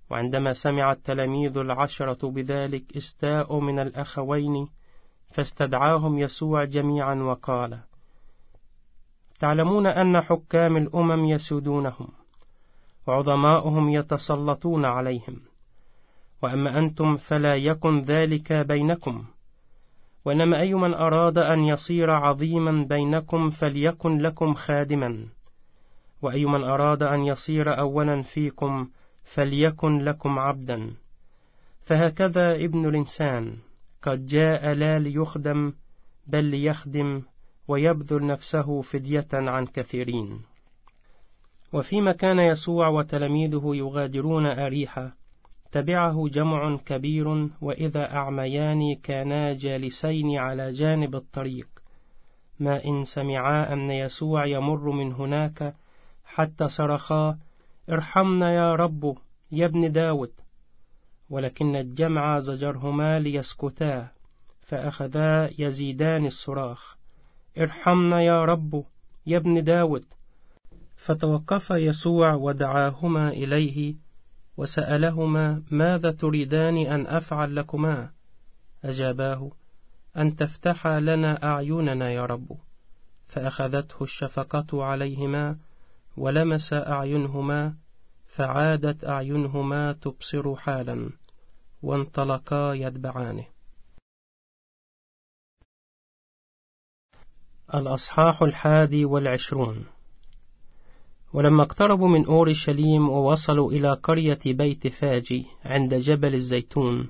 وعندما سمع التلاميذ العشرة بذلك استاءوا من الأخوين فاستدعاهم يسوع جميعا وقال تعلمون أن حكام الأمم يسودونهم وعظماؤهم يتسلطون عليهم. وأما أنتم فلا يكن ذلك بينكم. وإنما أي من أراد أن يصير عظيما بينكم فليكن لكم خادما. وأي من أراد أن يصير أولا فيكم فليكن لكم عبدا. فهكذا ابن الإنسان قد جاء لا ليخدم بل ليخدم ويبذل نفسه فدية عن كثيرين. وفيما كان يسوع وتلاميذه يغادرون أريحة تبعه جمع كبير وإذا أعميان كانا جالسين على جانب الطريق. ما إن سمعا أن يسوع يمر من هناك حتى صرخا ارحمنا يا رب يا ابن داود. ولكن الجمع زجرهما ليسكتا فأخذا يزيدان الصراخ. ارحمنا يا رب يا ابن داود. فتوقف يسوع ودعاهما إليه وسألهما ماذا تريدان أن أفعل لكما؟ أجاباه أن تفتح لنا أعيننا يا رب. فأخذته الشفقة عليهما ولمس أعينهما فعادت أعينهما تبصر حالا وانطلقا يتبعانه. الأصحاح الحادي والعشرون. ولما اقتربوا من أورشليم ووصلوا إلى قرية بيت فاجي عند جبل الزيتون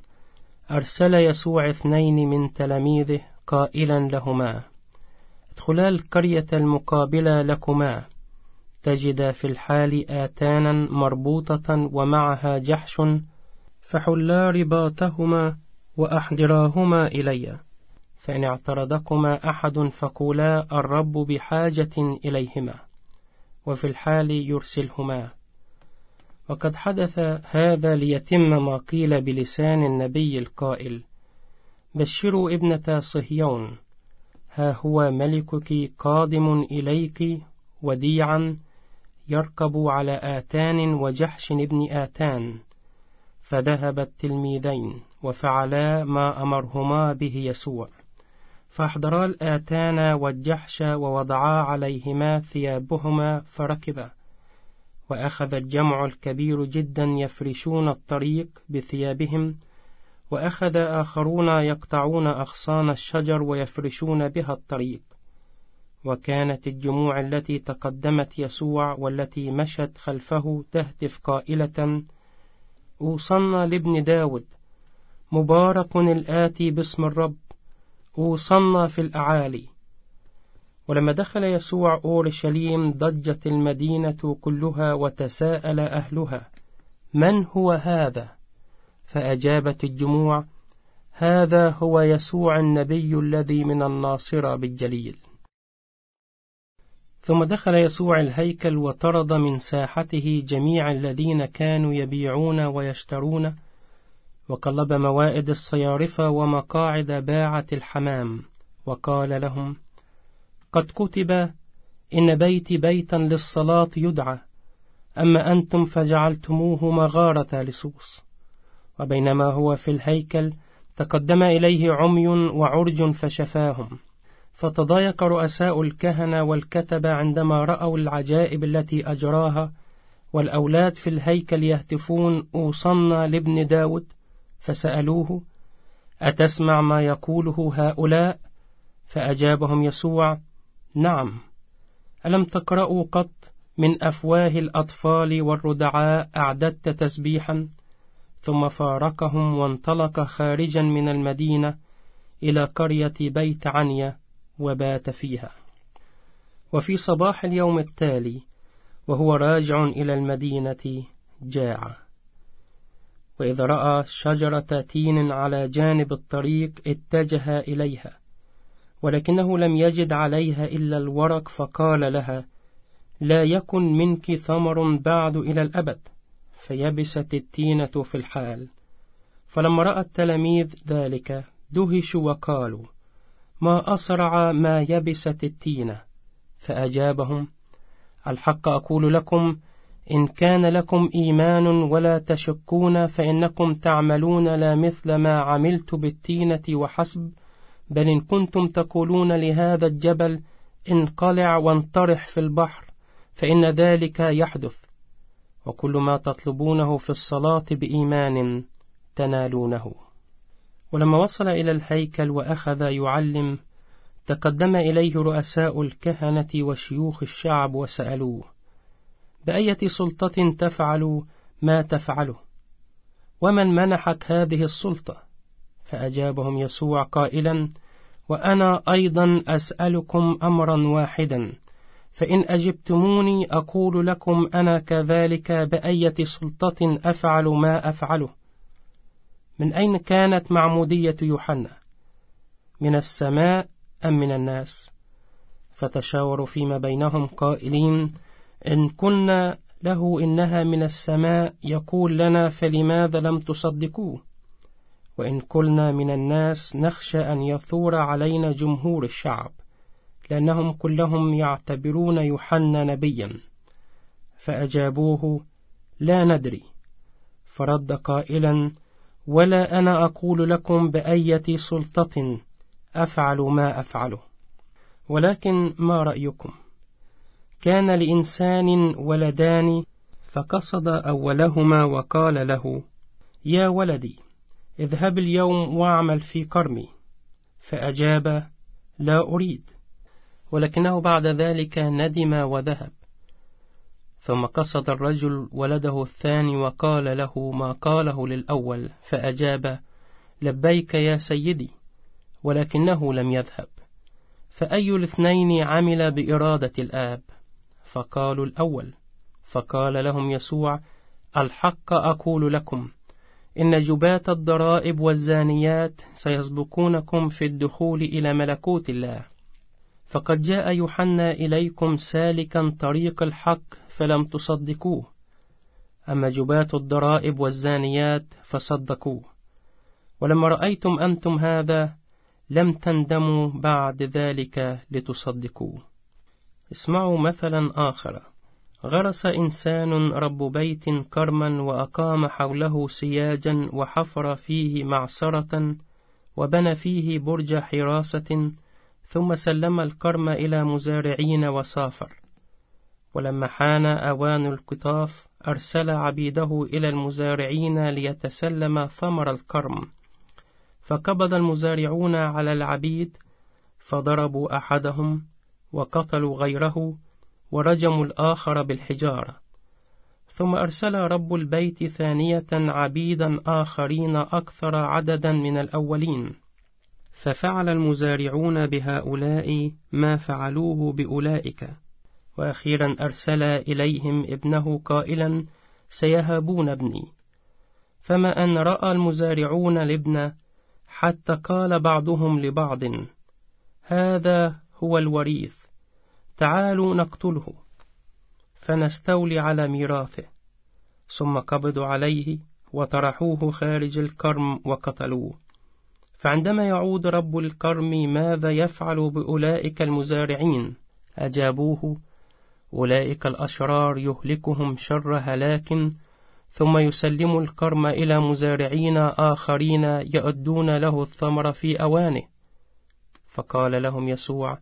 أرسل يسوع اثنين من تلاميذه قائلا لهما ادخلا القرية المقابلة لكما تجد في الحال آتانا مربوطة ومعها جحش فحلا رباطهما وأحضراهما إلي. فإن اعترضكما أحد فقولا الرب بحاجة إليهما وفي الحال يرسلهما. وقد حدث هذا ليتم ما قيل بلسان النبي القائل بشروا ابنة صهيون ها هو ملكك قادم إليك وديعا يركب على آتان وجحش ابن آتان فذهب التلميذين وفعلا ما أمرهما به يسوع. فأحضرا الآتان والجحش ووضعا عليهما ثيابهما فركبا. وأخذ الجمع الكبير جدا يفرشون الطريق بثيابهم وأخذ آخرون يقطعون أغصان الشجر ويفرشون بها الطريق. وكانت الجموع التي تقدمت يسوع والتي مشت خلفه تهتف قائلة أوصلنا لابن داود مبارك الآتي باسم الرب. أوصلنا في الأعالي ولما دخل يسوع أورشليم ضجت المدينة كلها وتساءل أهلها من هو هذا؟ فأجابت الجموع هذا هو يسوع النبي الذي من الناصرة بالجليل ثم دخل يسوع الهيكل وطرد من ساحته جميع الذين كانوا يبيعون ويشترون وقلب موائد الصيارفة ومقاعد باعة الحمام وقال لهم قد كتب إن بيتي بيتا للصلاة يدعى أما أنتم فجعلتموه مغارة لصوص وبينما هو في الهيكل تقدم إليه عمي وعرج فشفاهم. فتضايق رؤساء الكهنة والكتبة عندما رأوا العجائب التي أجراها والأولاد في الهيكل يهتفون أوصلنا لابن داود. فسألوه أتسمع ما يقوله هؤلاء؟ فأجابهم يسوع نعم. ألم تقرأوا قط من أفواه الأطفال والردعاء أعددت تسبيحا؟ ثم فارقهم وانطلق خارجا من المدينة إلى قرية بيت عنيا وبات فيها. وفي صباح اليوم التالي وهو راجع إلى المدينة جاع. وإذا رأى شجرة تين على جانب الطريق اتجه إليها ولكنه لم يجد عليها إلا الورق فقال لها لا يكن منك ثمر بعد إلى الأبد فيبست التينة في الحال. فلما رأى التلاميذ ذلك دهشوا وقالوا ما أسرع ما يبست التينة. فأجابهم الحق أقول لكم إن كان لكم إيمان ولا تشكون فإنكم تعملون لا مثل ما عملت بالتينة وحسب بل إن كنتم تقولون لهذا الجبل انقلع وانطرح في البحر فإن ذلك يحدث. وكل ما تطلبونه في الصلاة بإيمان تنالونه. ولما وصل إلى الهيكل وأخذ يعلم تقدم إليه رؤساء الكهنة وشيوخ الشعب وسألوه بأية سلطة تفعل ما تفعله ومن منحك هذه السلطة؟ فأجابهم يسوع قائلا وأنا أيضا أسألكم أمرا واحدا فإن أجبتموني أقول لكم أنا كذلك بأية سلطة أفعل ما أفعله من أين كانت معمودية يوحنا؟ من السماء أم من الناس؟ فتشاوروا فيما بينهم قائلين إن قلنا له إنها من السماء يقول لنا فلماذا لم تصدقوه؟ وإن قلنا من الناس نخشى أن يثور علينا جمهور الشعب لأنهم كلهم يعتبرون يوحنا نبيا. فأجابوه لا ندري. فرد قائلا ولا أنا أقول لكم بأية سلطة أفعل ما أفعله. ولكن ما رأيكم؟ كان لإنسان ولدان فقصد أولهما وقال له يا ولدي اذهب اليوم واعمل في كرمي فأجاب لا أريد. ولكنه بعد ذلك ندم وذهب. ثم قصد الرجل ولده الثاني وقال له ما قاله للأول فأجاب لبيك يا سيدي ولكنه لم يذهب. فأي الاثنين عمل بإرادة الآب؟ فقالوا الأول. فقال لهم يسوع الحق أقول لكم إن جبات الضرائب والزانيات سيسبقونكم في الدخول إلى ملكوت الله. فقد جاء يوحنا إليكم سالكا طريق الحق فلم تصدقوه. أما جبات الضرائب والزانيات فصدقوه. ولما رأيتم أنتم هذا لم تندموا بعد ذلك لتصدقوه. اسمعوا مثلا آخر. غرس إنسان رب بيت كرما وأقام حوله سياجا وحفر فيه معصرة وبنى فيه برج حراسة ثم سلم الكرم إلى مزارعين وسافر ولما حان أوان القطاف أرسل عبيده إلى المزارعين ليتسلم ثمر الكرم. فقبض المزارعون على العبيد فضربوا أحدهم وقتلوا غيره ورجموا الآخر بالحجارة. ثم أرسل رب البيت ثانية عبيدا آخرين أكثر عددا من الأولين. ففعل المزارعون بهؤلاء ما فعلوه بأولئك. وأخيرا أرسل إليهم ابنه قائلا سيهابون ابني. فما أن رأى المزارعون الابن حتى قال بعضهم لبعض هذا هو الوريث. تعالوا نقتله. فنستولي على ميراثه. ثم قبضوا عليه وطرحوه خارج الكرم وقتلوه. فعندما يعود رب الكرم ماذا يفعل بأولئك المزارعين؟ أجابوه أولئك الأشرار يهلكهم شر هلاك ثم يسلم الكرم إلى مزارعين آخرين يؤدون له الثمر في أوانه. فقال لهم يسوع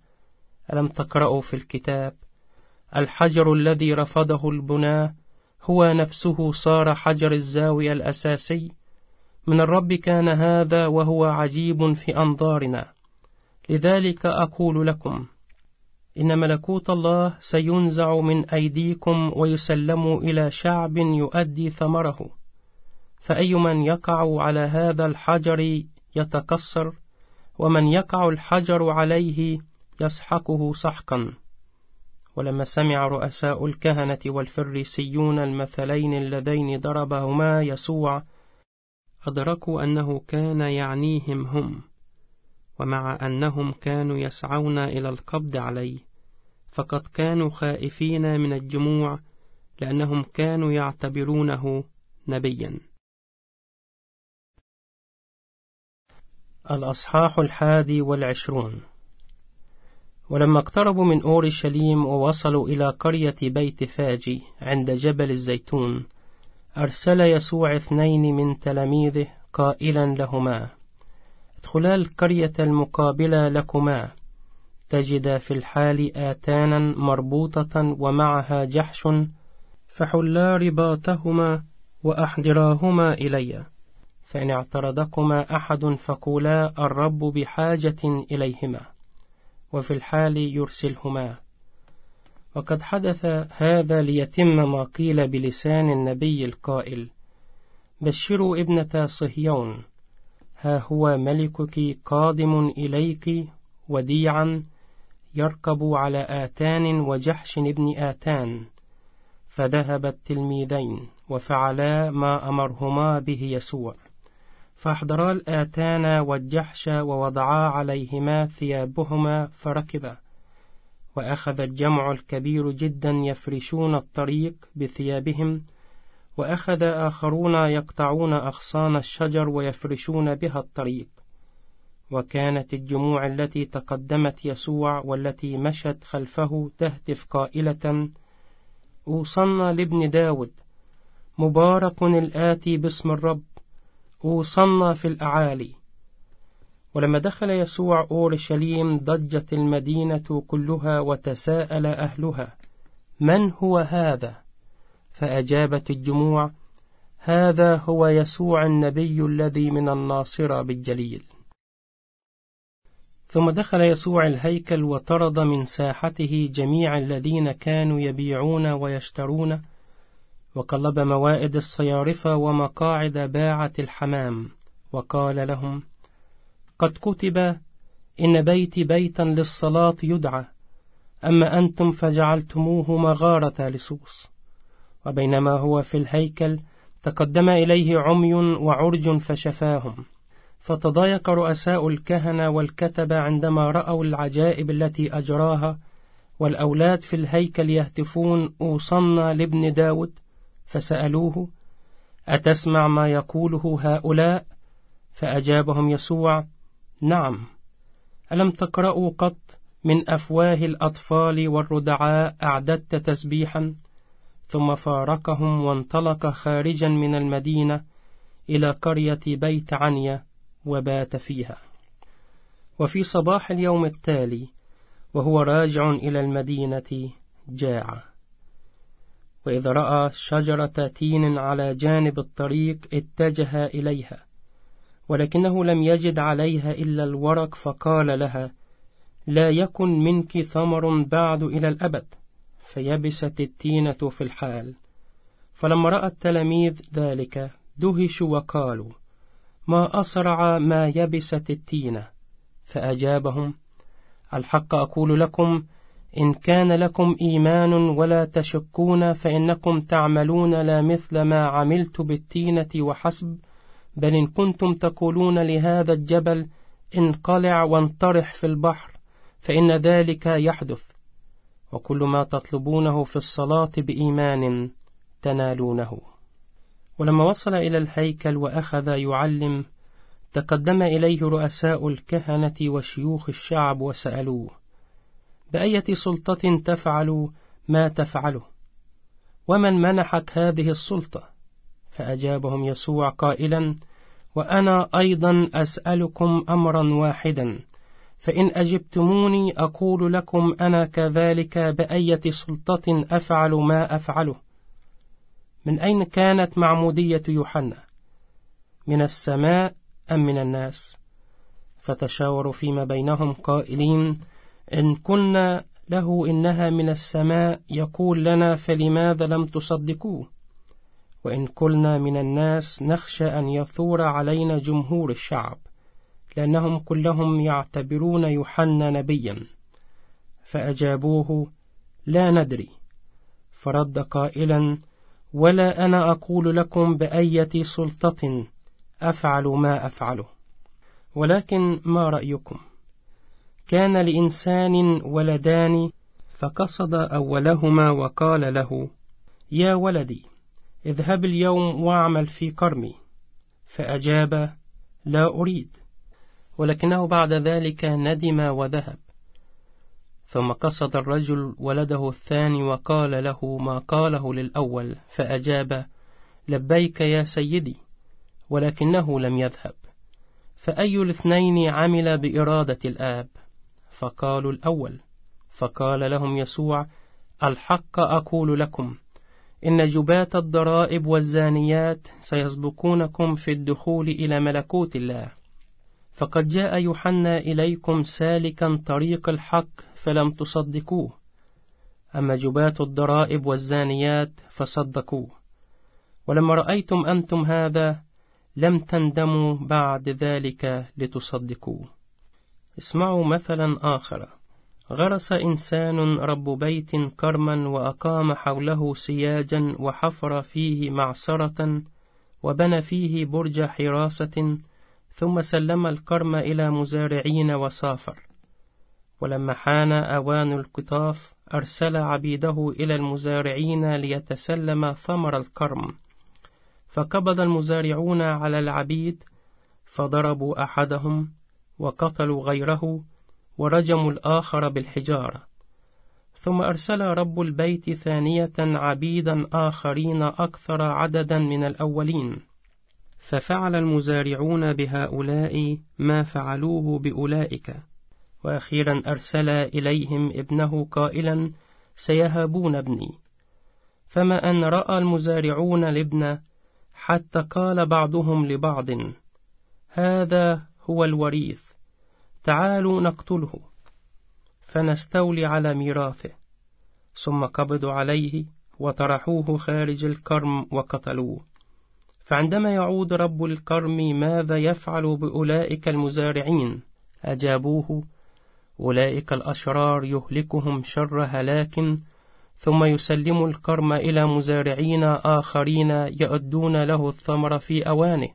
ألم تقرأوا في الكتاب؟ الحجر الذي رفضه البناة هو نفسه صار حجر الزاوية الأساسي. من الرب كان هذا وهو عجيب في أنظارنا. لذلك أقول لكم إن ملكوت الله سينزع من أيديكم ويسلم إلى شعب يؤدي ثمره. فأي من يقع على هذا الحجر يتكسر ومن يقع الحجر عليه يسحقه سحقا. ولما سمع رؤساء الكهنة والفريسيون المثلين اللذين ضربهما يسوع أدركوا أنه كان يعنيهم هم ومع أنهم كانوا يسعون إلى القبض عليه فقد كانوا خائفين من الجموع لأنهم كانوا يعتبرونه نبيا. الأصحاح الحادي والعشرون. ولما اقتربوا من أورشليم ووصلوا إلى قرية بيت فاجي عند جبل الزيتون أرسل يسوع اثنين من تلاميذه قائلا لهما ادخلا القرية المقابلة لكما تجد في الحال آتانا مربوطة ومعها جحش فحلا رباطهما وأحضراهما إلي فإن اعترضكما أحد فقولا الرب بحاجة إليهما. وفي الحال يرسلهما. وقد حدث هذا ليتم ما قيل بلسان النبي القائل بشروا ابنة صهيون ها هو ملكك قادم إليك وديعا يركب على آتان وجحش ابن آتان فذهب التلميذين وفعلا ما أمرهما به يسوع. فأحضرا الآتان والجحش ووضعا عليهما ثيابهما فركبا. وأخذ الجمع الكبير جدا يفرشون الطريق بثيابهم وأخذ آخرون يقطعون أغصان الشجر ويفرشون بها الطريق. وكانت الجموع التي تقدمت يسوع والتي مشت خلفه تهتف قائلة أوصلنا لابن داود مبارك الآتي باسم الرب. أوصلنا في الأعالي ولما دخل يسوع أورشليم ضجت المدينة كلها وتساءل أهلها من هو هذا؟ فأجابت الجموع هذا هو يسوع النبي الذي من الناصرة بالجليل ثم دخل يسوع الهيكل وطرد من ساحته جميع الذين كانوا يبيعون ويشترون وقلب موائد الصيارفة ومقاعد باعة الحمام وقال لهم قد كتب إن بيتي بيتا للصلاة يدعى أما أنتم فجعلتموه مغارة لصوص وبينما هو في الهيكل تقدم إليه عمي وعرج فشفاهم فتضايق رؤساء الكهنة والكتبة عندما رأوا العجائب التي أجراها والأولاد في الهيكل يهتفون أوصلنا لابن داود. فسألوه أتسمع ما يقوله هؤلاء؟ فأجابهم يسوع نعم ألم تقرأوا قط من أفواه الأطفال والردعاء أعددت تسبيحا؟ ثم فارقهم وانطلق خارجا من المدينة إلى قرية بيت عنيا وبات فيها. وفي صباح اليوم التالي وهو راجع إلى المدينة جاع. وإذا رأى شجرة تين على جانب الطريق اتجه إليها ولكنه لم يجد عليها إلا الورق فقال لها لا يكن منك ثمر بعد إلى الأبد. فيبست التينة في الحال. فلما رأى التلاميذ ذلك دهشوا وقالوا ما أسرع ما يبست التينة. فأجابهم الحق أقول لكم إن كان لكم إيمان ولا تشكون فإنكم تعملون لا مثل ما عملت بالتينة وحسب بل إن كنتم تقولون لهذا الجبل انقلع وانطرح في البحر فإن ذلك يحدث. وكل ما تطلبونه في الصلاة بإيمان تنالونه. ولما وصل إلى الهيكل وأخذ يعلم تقدم إليه رؤساء الكهنة وشيوخ الشعب وسألوه بأية سلطة تفعل ما تفعله ومن منحك هذه السلطة؟ فأجابهم يسوع قائلا وأنا أيضا أسألكم أمرا واحدا فإن أجبتموني أقول لكم أنا كذلك بأية سلطة أفعل ما أفعله. من أين كانت معمودية يوحنا؟ من السماء أم من الناس؟ فتشاوروا فيما بينهم قائلين إن كنا له إنها من السماء يقول لنا فلماذا لم تصدقوه؟ وإن قلنا من الناس نخشى أن يثور علينا جمهور الشعب لأنهم كلهم يعتبرون يوحنا نبيا. فأجابوه لا ندري. فرد قائلا ولا أنا أقول لكم بأية سلطة أفعل ما أفعله. ولكن ما رأيكم؟ كان لإنسان ولدان فقصد أولهما وقال له يا ولدي اذهب اليوم واعمل في كرمي فأجاب لا أريد. ولكنه بعد ذلك ندم وذهب. ثم قصد الرجل ولده الثاني وقال له ما قاله للأول فأجاب لبيك يا سيدي ولكنه لم يذهب. فأي الاثنين عمل بإرادة الآب؟ فقالوا الأول فقال لهم يسوع الحق أقول لكم إن جبات الضرائب والزانيات سيسبقونكم في الدخول إلى ملكوت الله. فقد جاء يوحنا إليكم سالكا طريق الحق فلم تصدقوه. أما جبات الضرائب والزانيات فصدقوه. ولما رأيتم أنتم هذا لم تندموا بعد ذلك لتصدقوه. اسمعوا مثلا آخر. غرس إنسان رب بيت كرما وأقام حوله سياجا وحفر فيه معصرة وبنى فيه برج حراسة ثم سلم الكرم إلى مزارعين وسافر ولما حان أوان القطاف أرسل عبيده إلى المزارعين ليتسلم ثمر الكرم. فقبض المزارعون على العبيد فضربوا أحدهم وقتلوا غيره ورجموا الآخر بالحجارة. ثم أرسل رب البيت ثانية عبيدا آخرين أكثر عددا من الأولين. ففعل المزارعون بهؤلاء ما فعلوه بأولئك. وأخيرا أرسل إليهم ابنه قائلا سيهابون ابني. فما أن رأى المزارعون الابن حتى قال بعضهم لبعض هذا هو الوريث. تعالوا نقتله. فنستولي على ميراثه. ثم قبضوا عليه وطرحوه خارج الكرم وقتلوه. فعندما يعود رب الكرم ماذا يفعل بأولئك المزارعين؟ أجابوه أولئك الأشرار يهلكهم شر هلاك ثم يسلم الكرم إلى مزارعين آخرين يؤدون له الثمر في أوانه.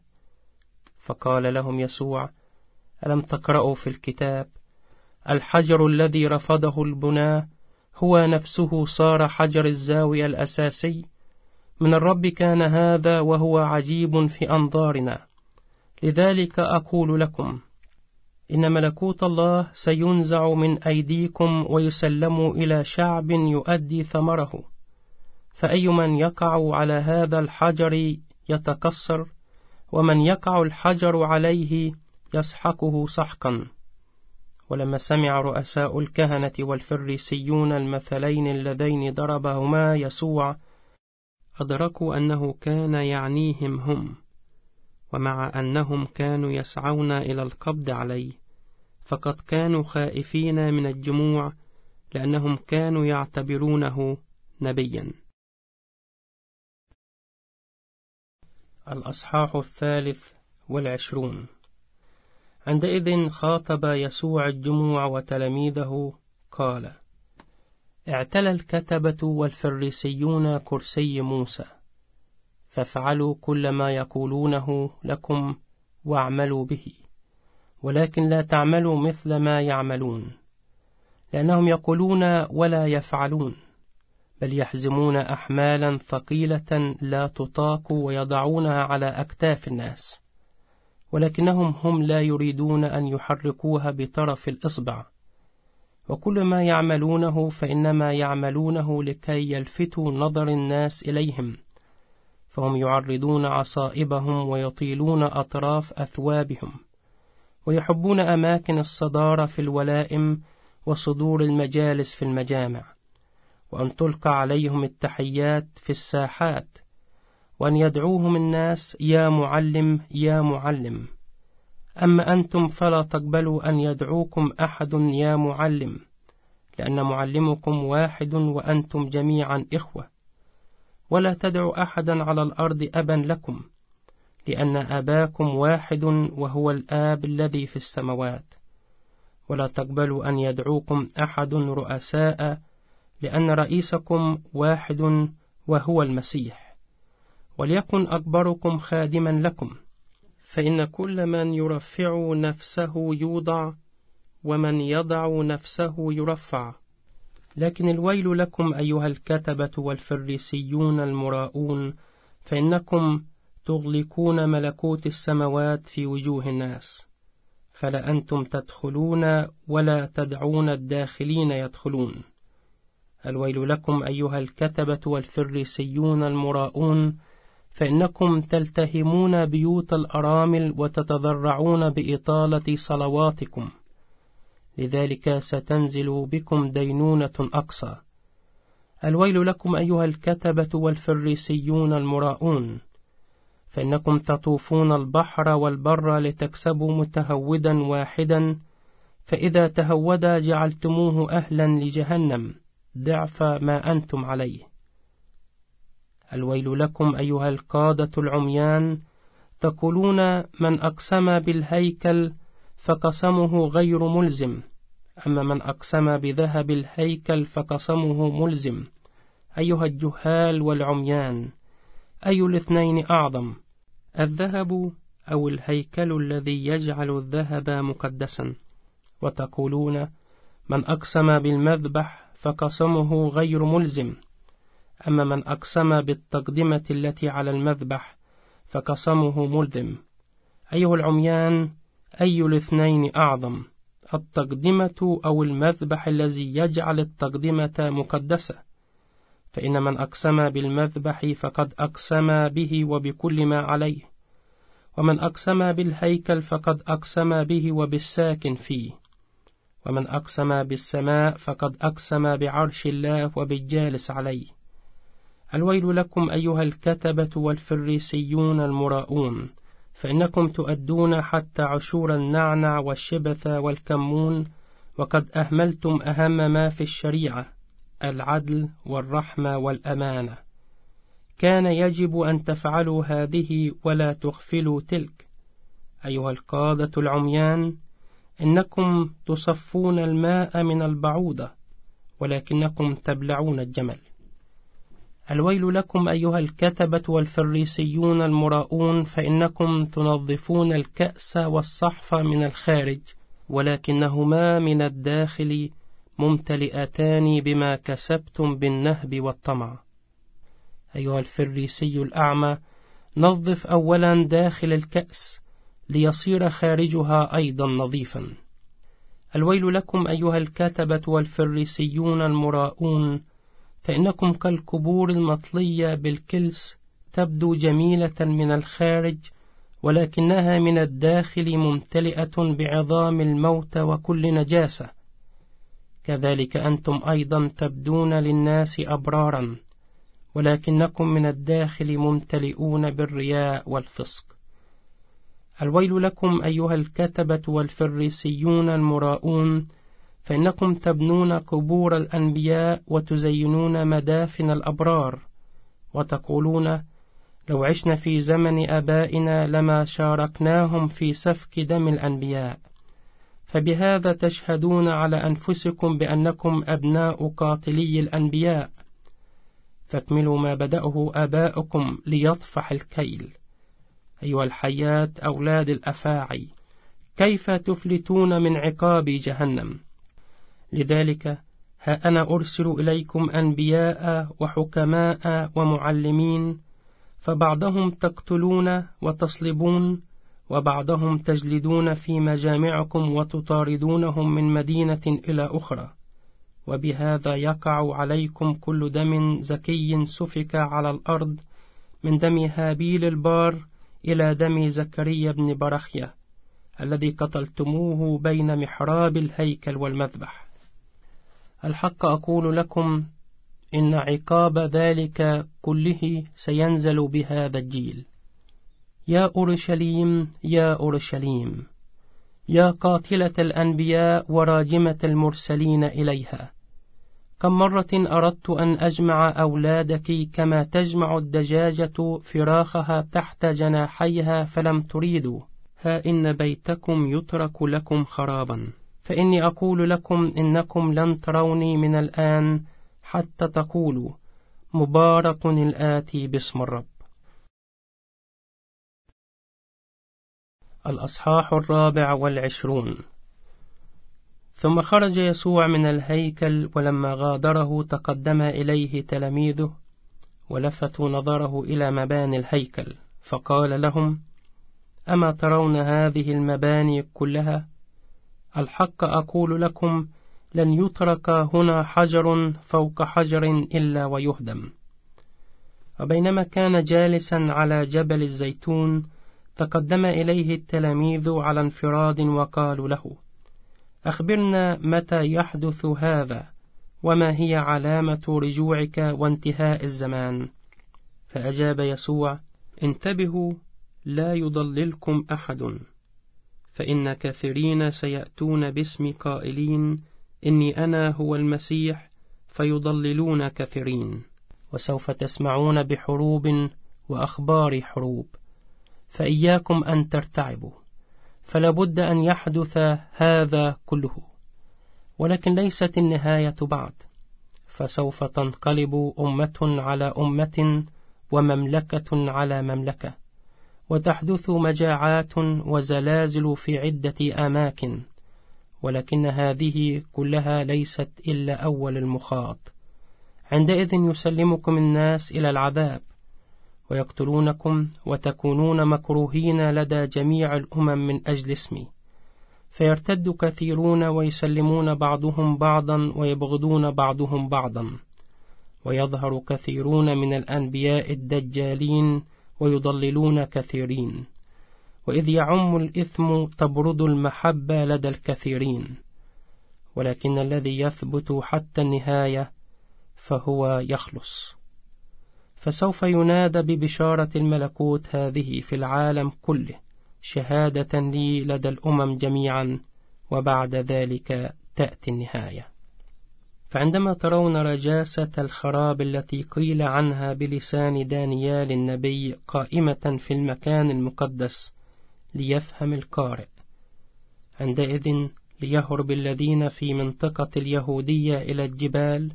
فقال لهم يسوع ألم تقرأوا في الكتاب؟ الحجر الذي رفضه البناة هو نفسه صار حجر الزاوية الأساسي. من الرب كان هذا وهو عجيب في أنظارنا. لذلك أقول لكم إن ملكوت الله سينزع من أيديكم ويسلم إلى شعب يؤدي ثمره. فأي من يقع على هذا الحجر يتكسر ومن يقع الحجر عليه يسحقه سحقا. ولما سمع رؤساء الكهنة والفريسيون المثلين اللذين ضربهما يسوع أدركوا أنه كان يعنيهم هم ومع أنهم كانوا يسعون إلى القبض عليه فقد كانوا خائفين من الجموع لأنهم كانوا يعتبرونه نبيا. الأصحاح الثالث والعشرون عندئذ خاطب يسوع الجموع وتلاميذه قال اعتلى الكتبة والفريسيون كرسي موسى فافعلوا كل ما يقولونه لكم واعملوا به ولكن لا تعملوا مثل ما يعملون لأنهم يقولون ولا يفعلون بل يحزمون أحمالا ثقيلة لا تطاق ويضعونها على أكتاف الناس. ولكنهم هم لا يريدون أن يحركوها بطرف الإصبع. وكل ما يعملونه فإنما يعملونه لكي يلفتوا نظر الناس إليهم. فهم يعرضون عصائبهم ويطيلون أطراف أثوابهم. ويحبون أماكن الصدارة في الولائم وصدور المجالس في المجامع. وأن تلقى عليهم التحيات في الساحات. وأن يدعوهم الناس يا معلم يا معلم. أما أنتم فلا تقبلوا أن يدعوكم أحد يا معلم لأن معلمكم واحد وأنتم جميعا إخوة. ولا تدعوا أحدا على الأرض أبا لكم لأن أباكم واحد وهو الآب الذي في السماوات. ولا تقبلوا أن يدعوكم أحد رؤساء لأن رئيسكم واحد وهو المسيح. وليكن أكبركم خادما لكم فإن كل من يرفع نفسه يوضع ومن يضع نفسه يرفع. لكن الويل لكم أيها الكتبة والفريسيون المراؤون فإنكم تغلقون ملكوت السماوات في وجوه الناس فلا أنتم تدخلون ولا تدعون الداخلين يدخلون. الويل لكم أيها الكتبة والفريسيون المراؤون فإنكم تلتهمون بيوت الأرامل وتتضرعون بإطالة صلواتكم. لذلك ستنزل بكم دينونة أقصى. الويل لكم أيها الكتبة والفريسيون المراؤون. فإنكم تطوفون البحر والبر لتكسبوا متهودا واحدا. فإذا تهود جعلتموه أهلا لجهنم. ضعف ما أنتم عليه. الويل لكم أيها القادة العميان تقولون من أقسم بالهيكل فقسمه غير ملزم أما من أقسم بذهب الهيكل فقسمه ملزم. أيها الجهال والعميان أي الاثنين أعظم الذهب أو الهيكل الذي يجعل الذهب مقدسا؟ وتقولون من أقسم بالمذبح فقسمه غير ملزم. أما من أقسم بالتقدمة التي على المذبح فقسمه ملزم. أيها العميان أي الاثنين أعظم التقدمة أو المذبح الذي يجعل التقدمة مقدسة؟ فإن من أقسم بالمذبح فقد أقسم به وبكل ما عليه ومن أقسم بالهيكل فقد أقسم به وبالساكن فيه ومن أقسم بالسماء فقد أقسم بعرش الله وبالجالس عليه. الويل لكم أيها الكتبة والفريسيون المراؤون فإنكم تؤدون حتى عشور النعنع والشبث والكمون وقد أهملتم أهم ما في الشريعة العدل والرحمة والأمانة. كان يجب أن تفعلوا هذه ولا تغفلوا تلك. أيها القادة العميان إنكم تصفون الماء من البعوضة ولكنكم تبلعون الجمل. الويل لكم أيها الكتبة والفريسيون المراؤون فإنكم تنظفون الكأس والصحف من الخارج ولكنهما من الداخل ممتلئتان بما كسبتم بالنهب والطمع. أيها الفريسي الأعمى نظف أولا داخل الكأس ليصير خارجها أيضا نظيفا. الويل لكم أيها الكتبة والفريسيون المراؤون فإنكم كالقبور المطلية بالكلس تبدو جميلة من الخارج ولكنها من الداخل ممتلئة بعظام الموت وكل نجاسة. كذلك أنتم أيضا تبدون للناس أبرارا ولكنكم من الداخل ممتلئون بالرياء والفسق. الويل لكم أيها الكتبة والفريسيون المراؤون فإنكم تبنون قبور الأنبياء وتزينون مدافن الأبرار وتقولون لو عشنا في زمن آبائنا لما شاركناهم في سفك دم الأنبياء. فبهذا تشهدون على أنفسكم بأنكم أبناء قاتلي الأنبياء. فاكملوا ما بدأه آباؤكم ليطفح الكيل. أيها الحياة أولاد الأفاعي كيف تفلتون من عقاب جهنم؟ لذلك ها أنا أرسل إليكم أنبياء وحكماء ومعلمين فبعضهم تقتلون وتصلبون وبعضهم تجلدون في مجامعكم وتطاردونهم من مدينة إلى أخرى. وبهذا يقع عليكم كل دم زكي سفك على الأرض من دم هابيل البار إلى دم زكريا بن برخية الذي قتلتموه بين محراب الهيكل والمذبح. الحق أقول لكم إن عقاب ذلك كله سينزل بهذا الجيل. يا أورشليم يا أورشليم يا قاتلة الأنبياء وراجمة المرسلين إليها. كم مرة أردت أن أجمع أولادك كما تجمع الدجاجة فراخها تحت جناحيها فلم تريدوا. ها إن بيتكم يترك لكم خرابا. فإني أقول لكم إنكم لن تروني من الآن حتى تقولوا مبارك الآتي باسم الرب. الأصحاح الرابع والعشرون. ثم خرج يسوع من الهيكل ولما غادره تقدم إليه تلاميذه ولفتوا نظره إلى مباني الهيكل فقال لهم أما ترون هذه المباني كلها؟ الحق أقول لكم لن يترك هنا حجر فوق حجر إلا ويهدم. وبينما كان جالسا على جبل الزيتون تقدم إليه التلاميذ على انفراد وقالوا له أخبرنا متى يحدث هذا وما هي علامة رجوعك وانتهاء الزمان؟ فأجاب يسوع انتبهوا لا يضللكم أحد. فإن كثيرين سيأتون باسم قائلين إني أنا هو المسيح فيضللون كثيرين. وسوف تسمعون بحروب وأخبار حروب فإياكم أن ترتعبوا فلا بد أن يحدث هذا كله. ولكن ليست النهاية بعد فسوف تنقلب أمة على أمة ومملكة على مملكة. وتحدث مجاعات وزلازل في عدة أماكن ولكن هذه كلها ليست إلا أول المخاط. عندئذ يسلمكم الناس إلى العذاب ويقتلونكم وتكونون مكروهين لدى جميع الأمم من أجل اسمي. فيرتد كثيرون ويسلمون بعضهم بعضا ويبغضون بعضهم بعضا ويظهر كثيرون من الأنبياء الدجالين ويضللون كثيرين. وإذ يعم الإثم تبرد المحبة لدى الكثيرين. ولكن الذي يثبت حتى النهاية فهو يخلص. فسوف ينادى ببشارة الملكوت هذه في العالم كله شهادة لي لدى الأمم جميعا وبعد ذلك تأتي النهاية. فعندما ترون رجاسة الخراب التي قيل عنها بلسان دانيال النبي قائمة في المكان المقدس ليفهم القارئ عندئذ ليهرب الذين في منطقة اليهودية إلى الجبال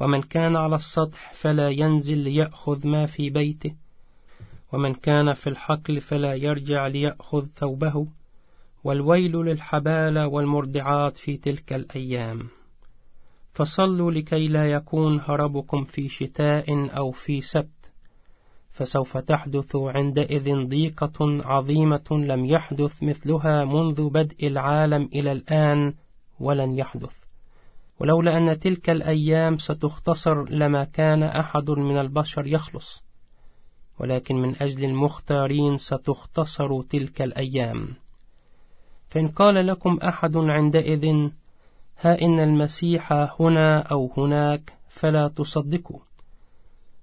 ومن كان على السطح فلا ينزل ليأخذ ما في بيته ومن كان في الحقل فلا يرجع ليأخذ ثوبه والويل للحبالة والمرضعات في تلك الأيام. فصلوا لكي لا يكون هربكم في شتاء أو في سبت. فسوف تحدث عندئذ ضيقة عظيمة لم يحدث مثلها منذ بدء العالم إلى الآن ولن يحدث. ولولا أن تلك الأيام ستختصر لما كان أحد من البشر يخلص. ولكن من أجل المختارين ستختصر تلك الأيام. فإن قال لكم أحد عندئذ ها إن المسيح هنا أو هناك فلا تصدقوا.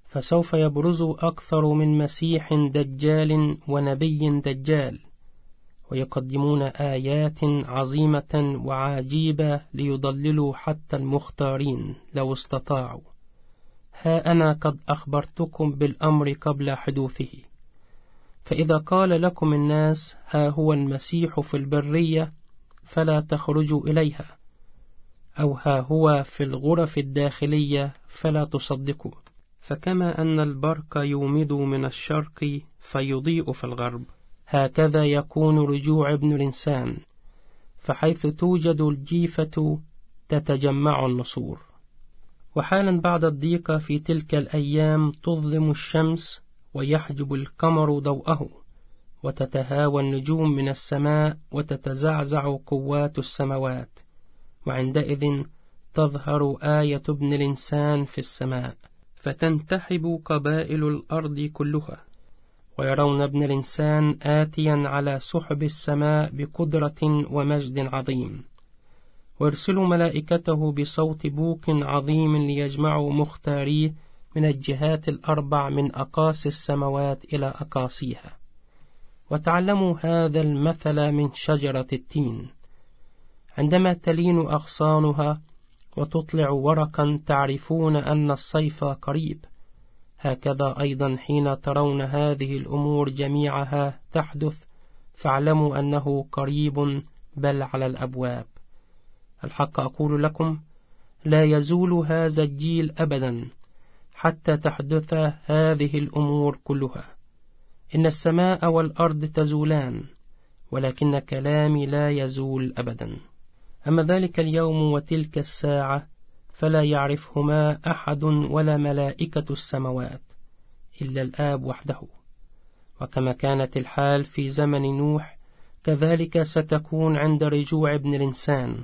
فسوف يبرز أكثر من مسيح دجال ونبي دجال ويقدمون آيات عظيمة وعجيبة ليضللوا حتى المختارين لو استطاعوا. ها أنا قد أخبرتكم بالأمر قبل حدوثه. فإذا قال لكم الناس ها هو المسيح في البرية فلا تخرجوا إليها. أو ها هو في الغرف الداخلية فلا تصدقوا. فكما أن البرق يومد من الشرق فيضيء في الغرب. هكذا يكون رجوع ابن الإنسان فحيث توجد الجيفة تتجمع النصور. وحالا بعد الضيق في تلك الأيام تظلم الشمس ويحجب القمر ضوءه وتتهاوى النجوم من السماء وتتزعزع قوات السماوات. وعندئذ تظهر آية ابن الإنسان في السماء فتنتحب قبائل الأرض كلها. ويرون ابن الإنسان آتيا على سحب السماء بقدرة ومجد عظيم. ويرسل ملائكته بصوت بوق عظيم ليجمعوا مختاريه من الجهات الأربع من أقاصي السماوات إلى أقاصيها. وتعلموا هذا المثل من شجرة التين. عندما تلين أغصانها وتطلع ورقا تعرفون أن الصيف قريب. هكذا أيضا حين ترون هذه الأمور جميعها تحدث فاعلموا أنه قريب بل على الأبواب. الحق أقول لكم لا يزول هذا الجيل أبدا حتى تحدث هذه الأمور كلها. إن السماء والأرض تزولان ولكن كلامي لا يزول أبدا. أما ذلك اليوم وتلك الساعة فلا يعرفهما أحد ولا ملائكة السماوات إلا الآب وحده. وكما كانت الحال في زمن نوح كذلك ستكون عند رجوع ابن الإنسان.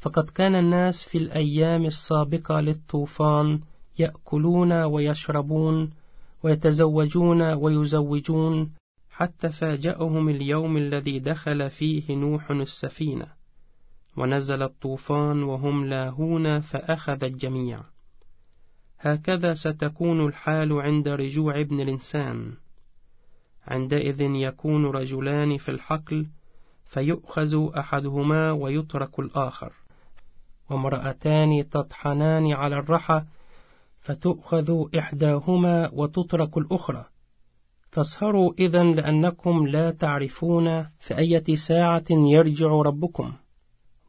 فقد كان الناس في الأيام السابقة للطوفان يأكلون ويشربون ويتزوجون ويزوجون حتى فاجأهم اليوم الذي دخل فيه نوح السفينة. ونزل الطوفان وهم لاهون فأخذ الجميع. هكذا ستكون الحال عند رجوع ابن الإنسان. عندئذ يكون رجلان في الحقل فيؤخذ أحدهما ويترك الآخر. وامرأتان تطحنان على الرحى فتؤخذ إحداهما وتترك الأخرى. فاسهروا إذا لأنكم لا تعرفون في أية ساعة يرجع ربكم.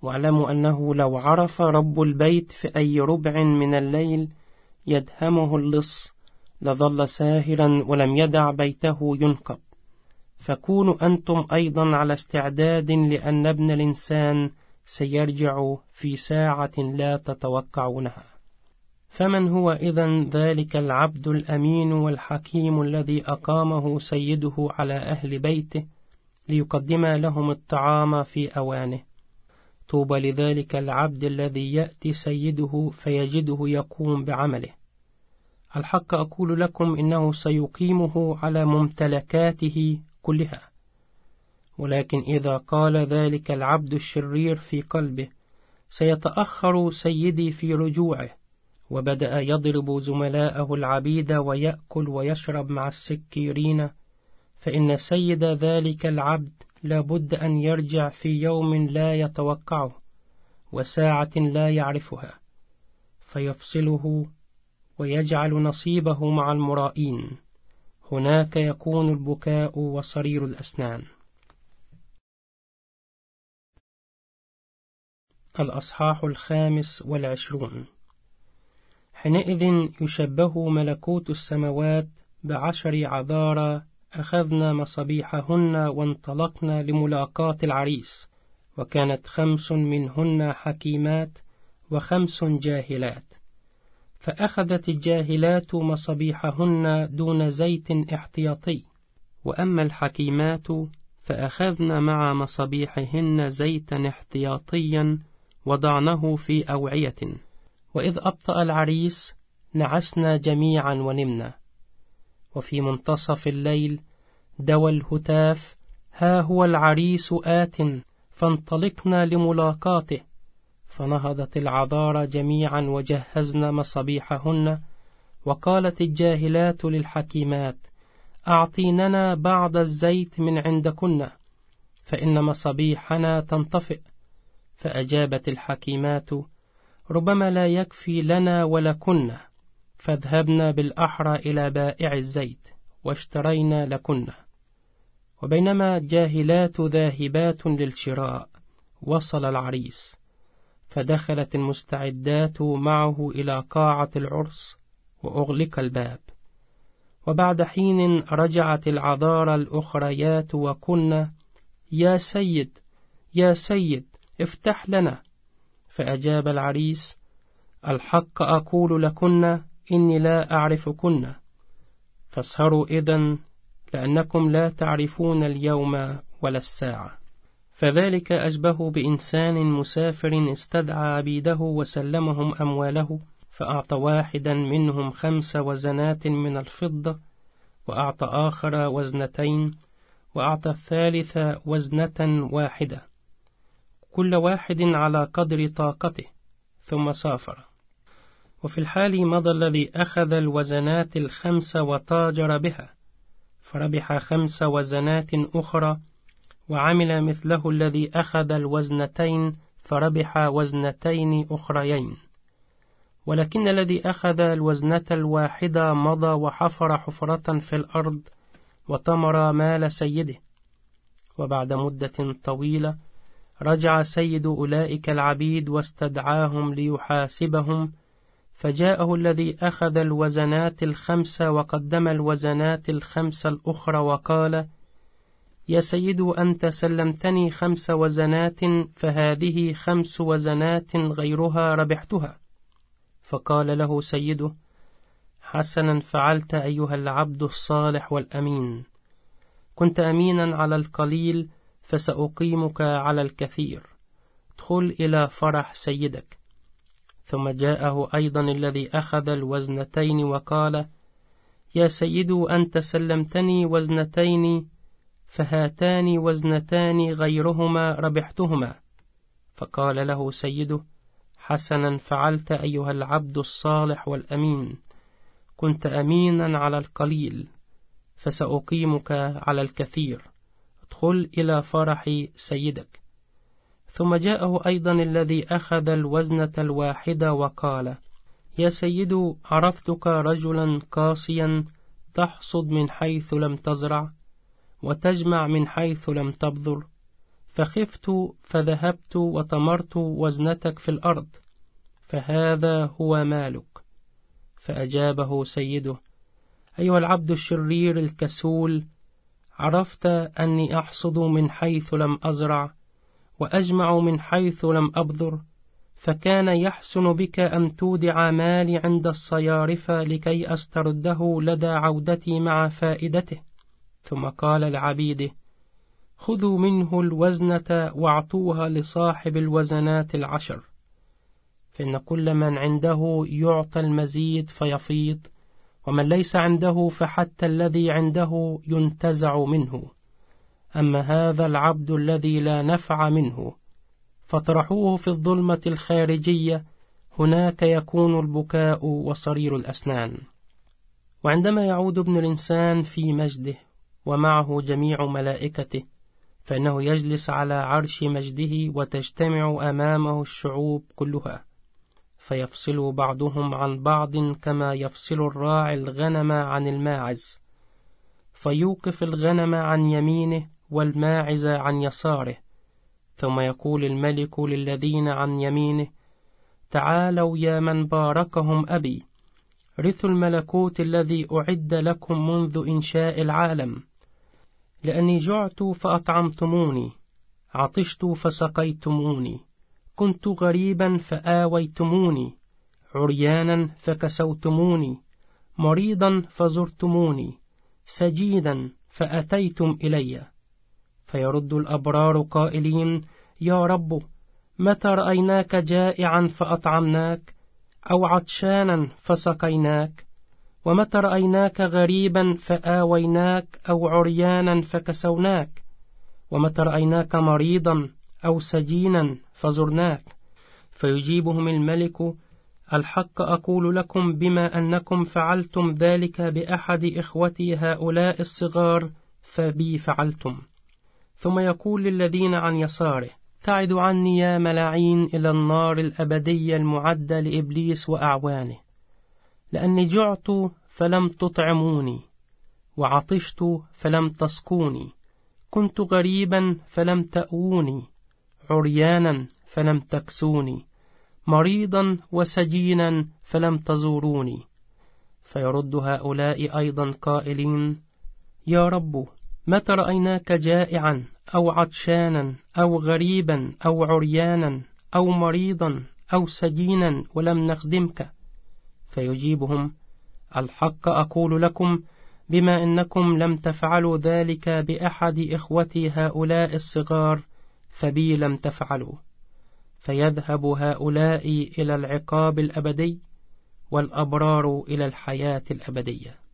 واعلموا أنه لو عرف رب البيت في أي ربع من الليل يدهمه اللص لظل ساهرا ولم يدع بيته ينقب. فكونوا أنتم أيضا على استعداد لأن ابن الإنسان سيرجع في ساعة لا تتوقعونها. فمن هو إذا ذلك العبد الأمين والحكيم الذي أقامه سيده على أهل بيته ليقدم لهم الطعام في أوانه؟ طوبى لذلك العبد الذي يأتي سيده فيجده يقوم بعمله. الحق أقول لكم إنه سيقيمه على ممتلكاته كلها. ولكن إذا قال ذلك العبد الشرير في قلبه سيتأخر سيدي في رجوعه وبدأ يضرب زملاءه العبيد ويأكل ويشرب مع السكيرين فإن سيد ذلك العبد لابد أن يرجع في يوم لا يتوقعه وساعة لا يعرفها فيفصله ويجعل نصيبه مع المرائين. هناك يكون البكاء وصرير الأسنان. الأصحاح الخامس والعشرون. حينئذ يشبه ملكوت السماوات بعشر عذارى أخذنا مصابيحهن وانطلقنا لملاقاة العريس وكانت خمس منهن حكيمات وخمس جاهلات. فأخذت الجاهلات مصابيحهن دون زيت احتياطي. وأما الحكيمات فأخذن مع مصابيحهن زيتا احتياطيا وضعنه في أوعية. وإذ أبطأ العريس نعسنا جميعا ونمنا. وفي منتصف الليل دوى الهتاف ها هو العريس آت فانطلقنا لملاقاته. فنهضت العذارى جميعا وجهزن مصابيحهن وقالت الجاهلات للحكيمات أعطيننا بعض الزيت من عندكن فإن مصابيحنا تنطفئ. فأجابت الحكيمات ربما لا يكفي لنا ولكن. فاذهبنا بالأحرى إلى بائع الزيت واشترينا لكن وبينما جاهلات ذاهبات للشراء وصل العريس فدخلت المستعدات معه إلى قاعة العرس وأغلق الباب. وبعد حين رجعت العذارى الأخريات وكن يا سيد يا سيد افتح لنا. فأجاب العريس الحق أقول لكن إني لا أعرفكن. فاسهروا إذن لأنكم لا تعرفون اليوم ولا الساعة. فذلك أشبه بإنسان مسافر استدعى عبيده وسلمهم أمواله فأعطى واحدا منهم خمس وزنات من الفضة وأعطى آخر وزنتين وأعطى الثالث وزنة واحدة. كل واحد على قدر طاقته ثم سافر. وفي الحال مضى الذي أخذ الوزنات الخمس وتاجر بها فربح خمس وزنات أخرى وعمل مثله الذي أخذ الوزنتين فربح وزنتين أخريين. ولكن الذي أخذ الوزنة الواحدة مضى وحفر حفرة في الأرض وطمر مال سيده. وبعد مدة طويلة رجع سيد أولئك العبيد واستدعاهم ليحاسبهم فجاءه الذي أخذ الوزنات الخمس وقدم الوزنات الخمس الأخرى وقال يا سيد أنت سلمتني خمس وزنات فهذه خمس وزنات غيرها ربحتها. فقال له سيده حسنا فعلت أيها العبد الصالح والأمين. كنت أمينا على القليل فسأقيمك على الكثير. ادخل إلى فرح سيدك. ثم جاءه أيضا الذي أخذ الوزنتين وقال يا سيد أنت سلمتني وزنتين فهاتان وزنتان غيرهما ربحتهما. فقال له سيده حسنا فعلت أيها العبد الصالح والأمين كنت أمينا على القليل فسأقيمك على الكثير. ادخل إلى فرح سيدك. ثم جاءه أيضا الذي أخذ الوزنة الواحدة وقال يا سيد عرفتك رجلا قاسيا تحصد من حيث لم تزرع وتجمع من حيث لم تبذر فخفت فذهبت وطمرت وزنتك في الأرض فهذا هو مالك. فأجابه سيده أيها العبد الشرير الكسول عرفت أني أحصد من حيث لم أزرع وأجمع من حيث لم أبذر فكان يحسن بك أن تودع مالي عند الصيارفة لكي أسترده لدى عودتي مع فائدته. ثم قال لعبيده خذوا منه الوزنة واعطوها لصاحب الوزنات العشر. فإن كل من عنده يعطى المزيد فيفيض ومن ليس عنده فحتى الذي عنده ينتزع منه. أما هذا العبد الذي لا نفع منه. فاطرحوه في الظلمة الخارجية. هناك يكون البكاء وصرير الأسنان. وعندما يعود ابن الإنسان في مجده ومعه جميع ملائكته. فإنه يجلس على عرش مجده وتجتمع أمامه الشعوب كلها. فيفصل بعضهم عن بعض كما يفصل الراعي الغنم عن الماعز. فيوقف الغنم عن يمينه والماعز عن يساره ثم يقول الملك للذين عن يمينه تعالوا يا من باركهم أبي رثوا الملكوت الذي أعد لكم منذ إنشاء العالم. لأني جعت فأطعمتموني عطشت فسقيتموني كنت غريبا فآويتموني عريانا فكسوتموني مريضا فزرتموني سجيدا فأتيتم إلي. فيرد الأبرار قائلين يا رب متى رأيناك جائعا فأطعمناك؟ أو عطشانا فسقيناك؟ ومتى رأيناك غريبا فآويناك؟ أو عريانا فكسوناك؟ ومتى رأيناك مريضا أو سجينا فزرناك؟ فيجيبهم الملك الحق أقول لكم بما أنكم فعلتم ذلك بأحد إخوتي هؤلاء الصغار فبي فعلتم. ثم يقول للذين عن يساره تعد عني يا ملاعين إلى النار الأبدية المعدة لإبليس وأعوانه. لأني جعت فلم تطعموني وعطشت فلم تسقوني. كنت غريبا فلم تأووني عريانا فلم تكسوني. مريضا وسجينا فلم تزوروني. فيرد هؤلاء أيضا قائلين يا رب متى رأيناك جائعا أو عطشانا أو غريبا أو عريانا أو مريضا أو سجينا ولم نخدمك. فيجيبهم الحق أقول لكم بما إنكم لم تفعلوا ذلك بأحد إخوتي هؤلاء الصغار فبي لم تفعلوا. فيذهب هؤلاء إلى العقاب الأبدي والأبرار إلى الحياة الأبدية.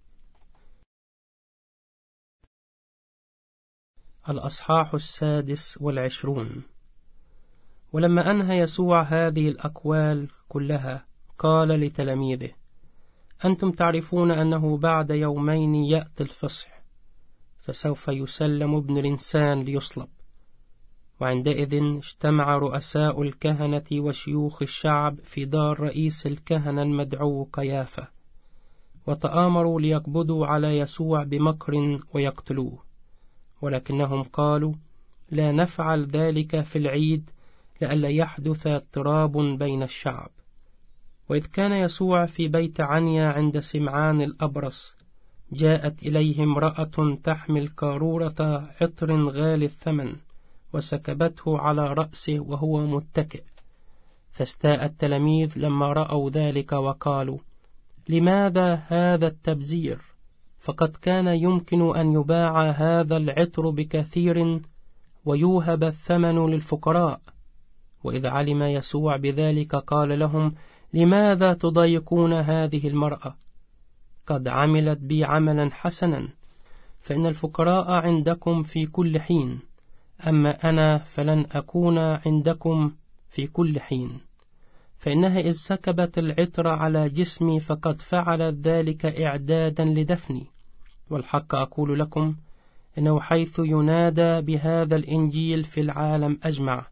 الأصحاح السادس والعشرون. ولما أنهى يسوع هذه الأقوال كلها قال لتلاميذه أنتم تعرفون أنه بعد يومين يأتي الفصح فسوف يسلم ابن الإنسان ليصلب. وعندئذ اجتمع رؤساء الكهنة وشيوخ الشعب في دار رئيس الكهنة المدعو قيافة وتآمروا ليقبضوا على يسوع بمكر ويقتلوه. ولكنهم قالوا لا نفعل ذلك في العيد لئلا يحدث اضطراب بين الشعب. وإذ كان يسوع في بيت عنيا عند سمعان الأبرص جاءت إليه امرأة تحمل قارورة عطر غالي الثمن وسكبته على رأسه وهو متكئ. فاستاء التلاميذ لما رأوا ذلك وقالوا لماذا هذا التبذير؟ فقد كان يمكن أن يباع هذا العطر بكثير ويوهب الثمن للفقراء. وإذ علم يسوع بذلك قال لهم لماذا تضايقون هذه المرأة؟ قد عملت بي عملا حسنا فإن الفقراء عندكم في كل حين أما أنا فلن أكون عندكم في كل حين. فإنها إذ سكبت العطر على جسمي فقد فعلت ذلك إعدادا لدفني. والحق أقول لكم إنه حيث ينادى بهذا الإنجيل في العالم أجمع.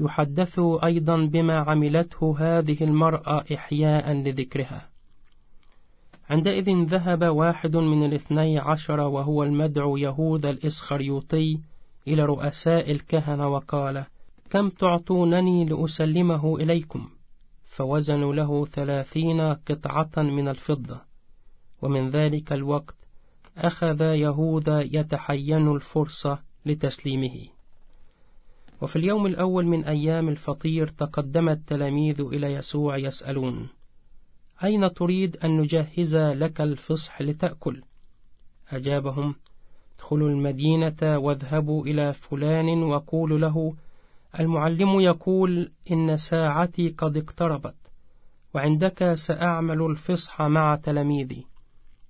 يحدث أيضا بما عملته هذه المرأة إحياء لذكرها. عندئذ ذهب واحد من الاثني عشر وهو المدعو يهوذا الإسخريوطي إلى رؤساء الكهنة وقال كم تعطونني لأسلمه إليكم؟ فوزنوا له ثلاثين قطعة من الفضة ومن ذلك الوقت أخذ يهوذا يتحين الفرصة لتسليمه وفي اليوم الأول من أيام الفطير تقدم التلاميذ إلى يسوع يسألون أين تريد أن نجهز لك الفصح لتأكل؟ أجابهم ادخلوا المدينة واذهبوا إلى فلان وقولوا له المعلم يقول إن ساعتي قد اقتربت وعندك سأعمل الفصح مع تلاميذي.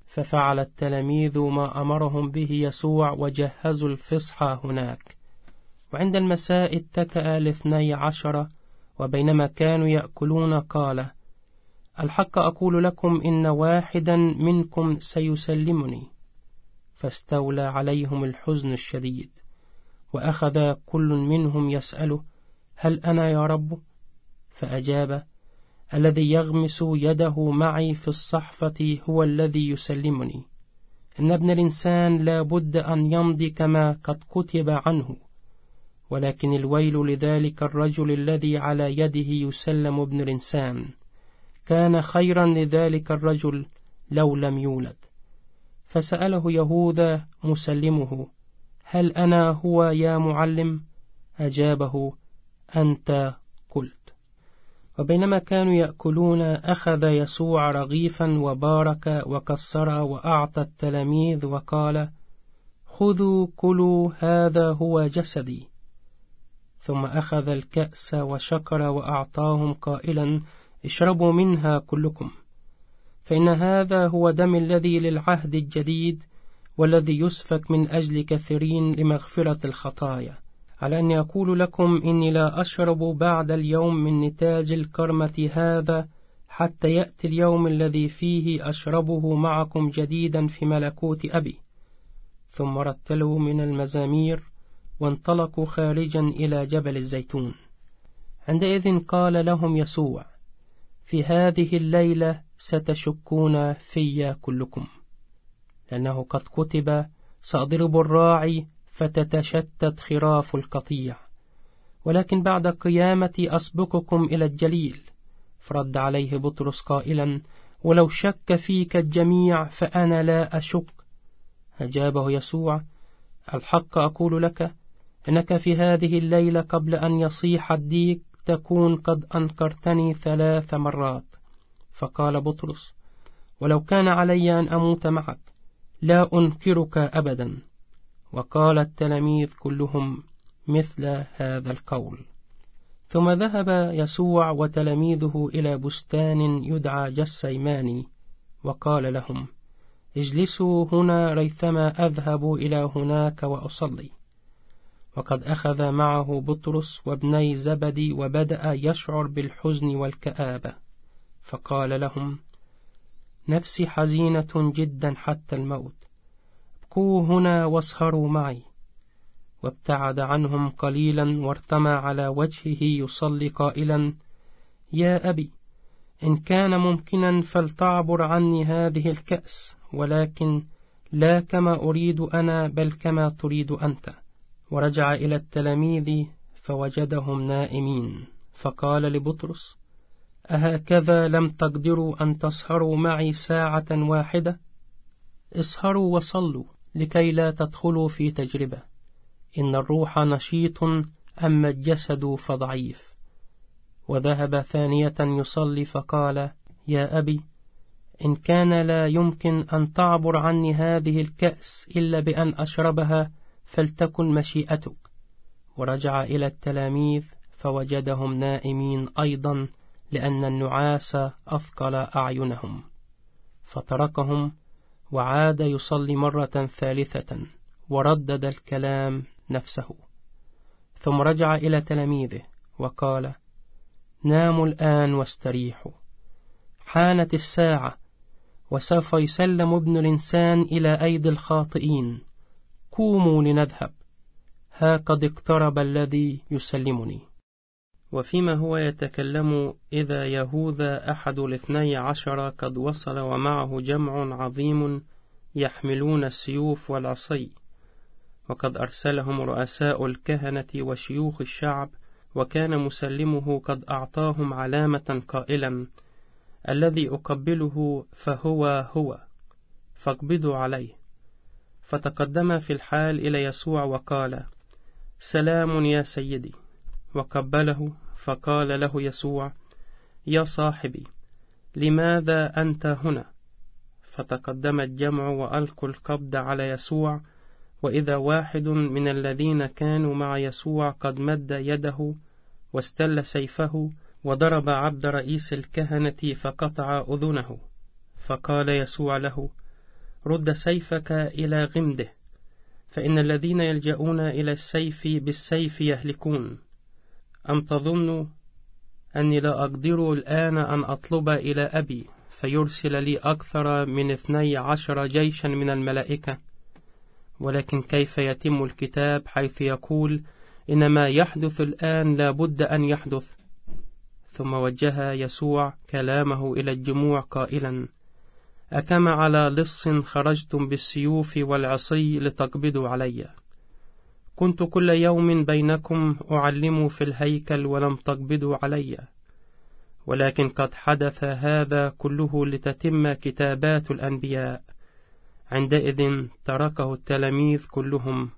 ففعل التلاميذ ما أمرهم به يسوع وجهزوا الفصح هناك. وعند المساء اتكأ الاثني عشر وبينما كانوا يأكلون قال الحق أقول لكم إن واحدا منكم سيسلمني. فاستولى عليهم الحزن الشديد. وأخذ كل منهم يسأله هل أنا يا رب؟ فأجاب الذي يغمس يده معي في الصحفة هو الذي يسلمني. إن ابن الإنسان لا بد أن يمضي كما قد كتب عنه ولكن الويل لذلك الرجل الذي على يده يسلم ابن الإنسان. كان خيرا لذلك الرجل لو لم يولد. فسأله يهوذا مسلمه هل أنا هو يا معلم؟ أجابه أنت قلت. وبينما كانوا يأكلون أخذ يسوع رغيفا وبارك وكسر وأعطى التلاميذ وقال خذوا كلوا هذا هو جسدي. ثم أخذ الكأس وشكر وأعطاهم قائلا اشربوا منها كلكم. فإن هذا هو دم الذي للعهد الجديد والذي يسفك من أجل كثيرين لمغفرة الخطايا. على أني أقول لكم إني لا أشرب بعد اليوم من نتاج الكرمة هذا حتى يأتي اليوم الذي فيه أشربه معكم جديدا في ملكوت أبي. ثم رتلوا من المزامير وانطلقوا خارجا إلى جبل الزيتون. عندئذ قال لهم يسوع في هذه الليلة ستشكون في كلكم. لأنه قد كتب سأضرب الراعي فتتشتت خراف القطيع. ولكن بعد قيامتي أسبقكم إلى الجليل فرد عليه بطرس قائلا ولو شك فيك الجميع فأنا لا أشك أجابه يسوع الحق أقول لك إنك في هذه الليلة قبل أن يصيح الديك تكون قد أنكرتني ثلاث مرات فقال بطرس ولو كان علي أن أموت معك لا أنكرك أبدا. وقال التلاميذ كلهم مثل هذا القول. ثم ذهب يسوع وتلاميذه إلى بستان يدعى جسيماني وقال لهم اجلسوا هنا ريثما أذهب إلى هناك وأصلي. وقد أخذ معه بطرس وابني زبدي وبدأ يشعر بالحزن والكآبة. فقال لهم نفسي حزينة جدا حتى الموت. ابقوا هنا واسهروا معي. وابتعد عنهم قليلا وارتمى على وجهه يصلي قائلا يا أبي إن كان ممكنا فلتعبر عني هذه الكأس ولكن لا كما أريد أنا بل كما تريد أنت. ورجع إلى التلاميذ فوجدهم نائمين. فقال لبطرس أهكذا لم تقدروا أن تسهروا معي ساعة واحدة؟ اسهروا وصلوا لكي لا تدخلوا في تجربة. إن الروح نشيط أما الجسد فضعيف. وذهب ثانية يصلي فقال يا أبي إن كان لا يمكن أن تعبر عني هذه الكأس إلا بأن أشربها فلتكن مشيئتك. ورجع إلى التلاميذ فوجدهم نائمين أيضا لأن النعاس أثقل أعينهم. فتركهم وعاد يصلي مرة ثالثة وردد الكلام نفسه. ثم رجع إلى تلاميذه وقال ناموا الآن واستريحوا حانت الساعة وسوف يسلم ابن الإنسان إلى أيدي الخاطئين. قوموا لنذهب. ها قد اقترب الذي يسلمني. وفيما هو يتكلم إذا يهوذا أحد الاثني عشر قد وصل ومعه جمع عظيم يحملون السيوف والعصي وقد أرسلهم رؤساء الكهنة وشيوخ الشعب وكان مسلمه قد أعطاهم علامة قائلا الذي أقبله فهو هو فاقبضوا عليه. فتقدم في الحال إلى يسوع وقال سلام يا سيدي. وقبله فقال له يسوع يا صاحبي لماذا أنت هنا؟ فتقدم الجمع وألقوا القبض على يسوع وإذا واحد من الذين كانوا مع يسوع قد مد يده واستل سيفه وضرب عبد رئيس الكهنة فقطع أذنه. فقال يسوع له رد سيفك إلى غمده فإن الذين يلجؤون إلى السيف بالسيف يهلكون. أم تظن أني لا أقدر الآن أن أطلب إلى أبي فيرسل لي أكثر من اثني عشر جيشا من الملائكة ولكن كيف يتم الكتاب حيث يقول إن ما يحدث الآن لا بد أن يحدث؟ ثم وجه يسوع كلامه إلى الجموع قائلا أكما على لص خرجتم بالسيوف والعصي لتقبضوا علي؟ كنت كل يوم بينكم أعلم في الهيكل ولم تقبضوا علي. ولكن قد حدث هذا كله لتتم كتابات الأنبياء. عندئذ تركه التلاميذ كلهم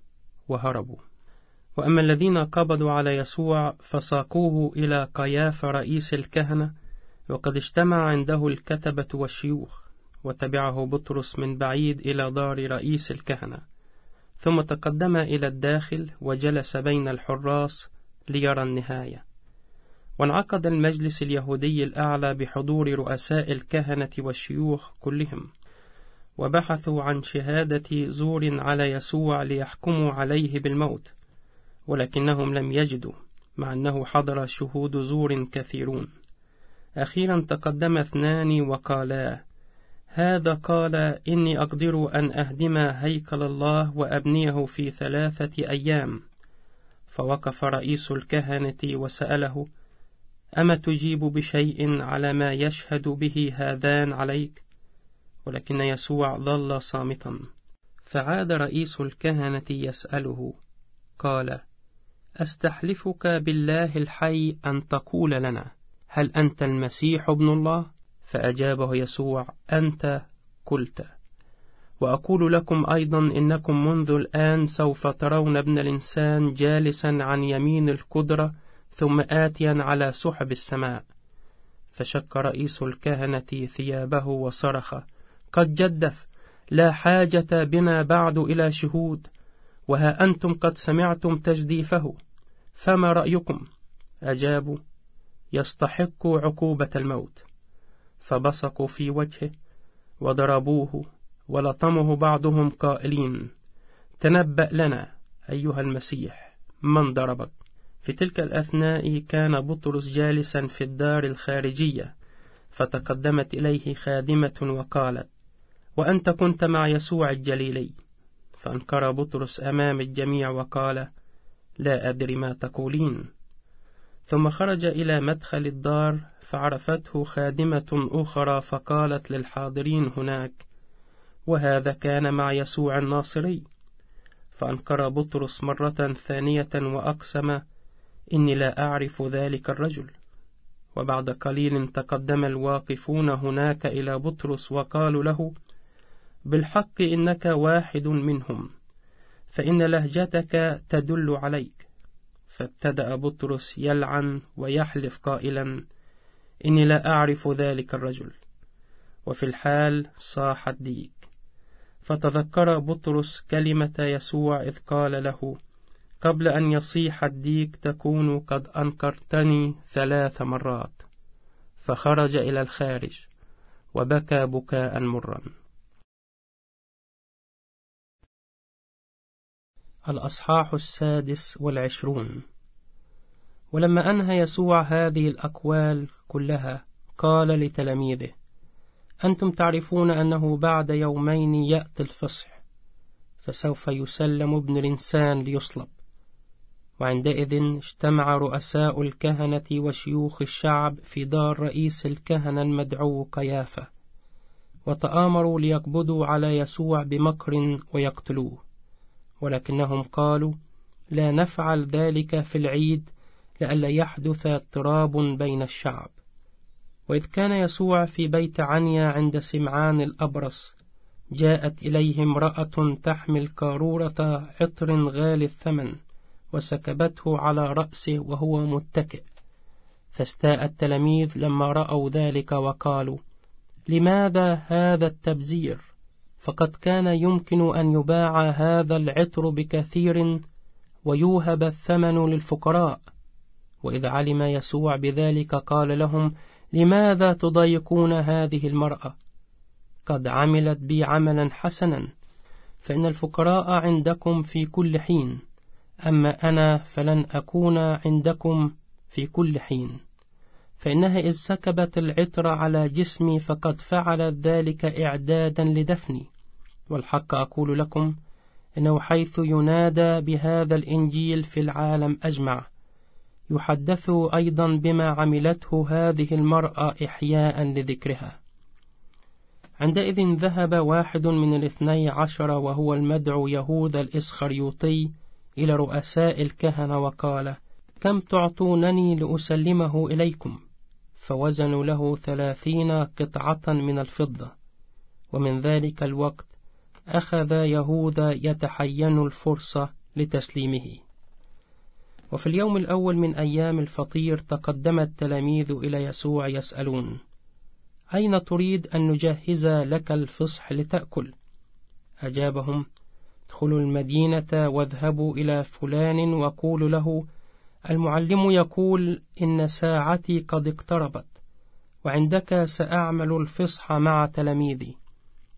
وهربوا. وأما الذين قبضوا على يسوع فساقوه إلى قياف رئيس الكهنة وقد اجتمع عنده الكتبة والشيوخ وتبعه بطرس من بعيد إلى دار رئيس الكهنة. ثم تقدم إلى الداخل وجلس بين الحراس ليرى النهاية. وانعقد المجلس اليهودي الأعلى بحضور رؤساء الكهنة والشيوخ كلهم وبحثوا عن شهادة زور على يسوع ليحكموا عليه بالموت ولكنهم لم يجدوا مع أنه حضر شهود زور كثيرون. أخيرا تقدم اثنان وقالا هذا قال إني أقدر أن أهدم هيكل الله وأبنيه في ثلاثة أيام. فوقف رئيس الكهنة وسأله أما تجيب بشيء على ما يشهد به هذان عليك؟ ولكن يسوع ظل صامتا. فعاد رئيس الكهنة يسأله قال أستحلفك بالله الحي أن تقول لنا هل أنت المسيح ابن الله؟ فأجابه يسوع أنت قلت. وأقول لكم أيضا إنكم منذ الآن سوف ترون ابن الإنسان جالسا عن يمين القدرة ثم آتيا على سحب السماء. فشك رئيس الكهنة ثيابه وصرخ قد جدف لا حاجة بنا بعد إلى شهود وها أنتم قد سمعتم تجديفه فما رأيكم؟ أجابوا يستحق عقوبة الموت. فبصقوا في وجهه وضربوه ولطمه بعضهم قائلين تنبأ لنا أيها المسيح من ضربك. في تلك الأثناء كان بطرس جالسا في الدار الخارجية فتقدمت إليه خادمة وقالت وأنت كنت مع يسوع الجليلي. فأنكر بطرس أمام الجميع وقال لا أدري ما تقولين. ثم خرج إلى مدخل الدار فعرفته خادمة أخرى فقالت للحاضرين هناك وهذا كان مع يسوع الناصري. فأنكر بطرس مرة ثانية وأقسم إني لا أعرف ذلك الرجل. وبعد قليل تقدم الواقفون هناك إلى بطرس وقالوا له بالحق إنك واحد منهم فإن لهجتك تدل عليك. فابتدأ بطرس يلعن ويحلف قائلا إني لا أعرف ذلك الرجل. وفي الحال صاح الديك. فتذكر بطرس كلمة يسوع إذ قال له قبل أن يصيح الديك تكون قد أنكرتني ثلاث مرات. فخرج إلى الخارج وبكى بكاء مرا. الأصحاح السادس والعشرون. ولما أنهى يسوع هذه الأقوال كلها قال لتلاميذه أنتم تعرفون أنه بعد يومين يأتي الفصح فسوف يسلم ابن الإنسان ليصلب. وعندئذ اجتمع رؤساء الكهنة وشيوخ الشعب في دار رئيس الكهنة المدعو قيافة وتآمروا ليقبضوا على يسوع بمكر ويقتلوه. ولكنهم قالوا لا نفعل ذلك في العيد لئلا يحدث اضطراب بين الشعب. وإذ كان يسوع في بيت عنيا عند سمعان الأبرص جاءت إليه امرأة تحمل قارورة عطر غالي الثمن وسكبته على رأسه وهو متكئ. فاستاء التلاميذ لما رأوا ذلك وقالوا لماذا هذا التبذير؟ فقد كان يمكن أن يباع هذا العطر بكثير ويوهب الثمن للفقراء. وإذ علم يسوع بذلك قال لهم لماذا تضايقون هذه المرأة؟ قد عملت بي عملا حسنا فإن الفقراء عندكم في كل حين أما أنا فلن أكون عندكم في كل حين. فإنها إذ سكبت العطر على جسمي فقد فعلت ذلك إعدادا لدفني. والحق أقول لكم إنه حيث ينادى بهذا الإنجيل في العالم أجمع. يحدث أيضا بما عملته هذه المرأة إحياء لذكرها. عندئذ ذهب واحد من الاثني عشر وهو المدعو يهوذا الإسخريوطي إلى رؤساء الكهنة وقال كم تعطونني لأسلمه إليكم؟ فوزنوا له ثلاثين قطعة من الفضة. ومن ذلك الوقت أخذ يهوذا يتحين الفرصة لتسليمه. وفي اليوم الأول من أيام الفطير تقدم التلاميذ إلى يسوع يسألون أين تريد أن نجهز لك الفصح لتأكل؟ أجابهم ادخلوا المدينة واذهبوا إلى فلان وقولوا له المعلم يقول إن ساعتي قد اقتربت وعندك سأعمل الفصح مع تلاميذي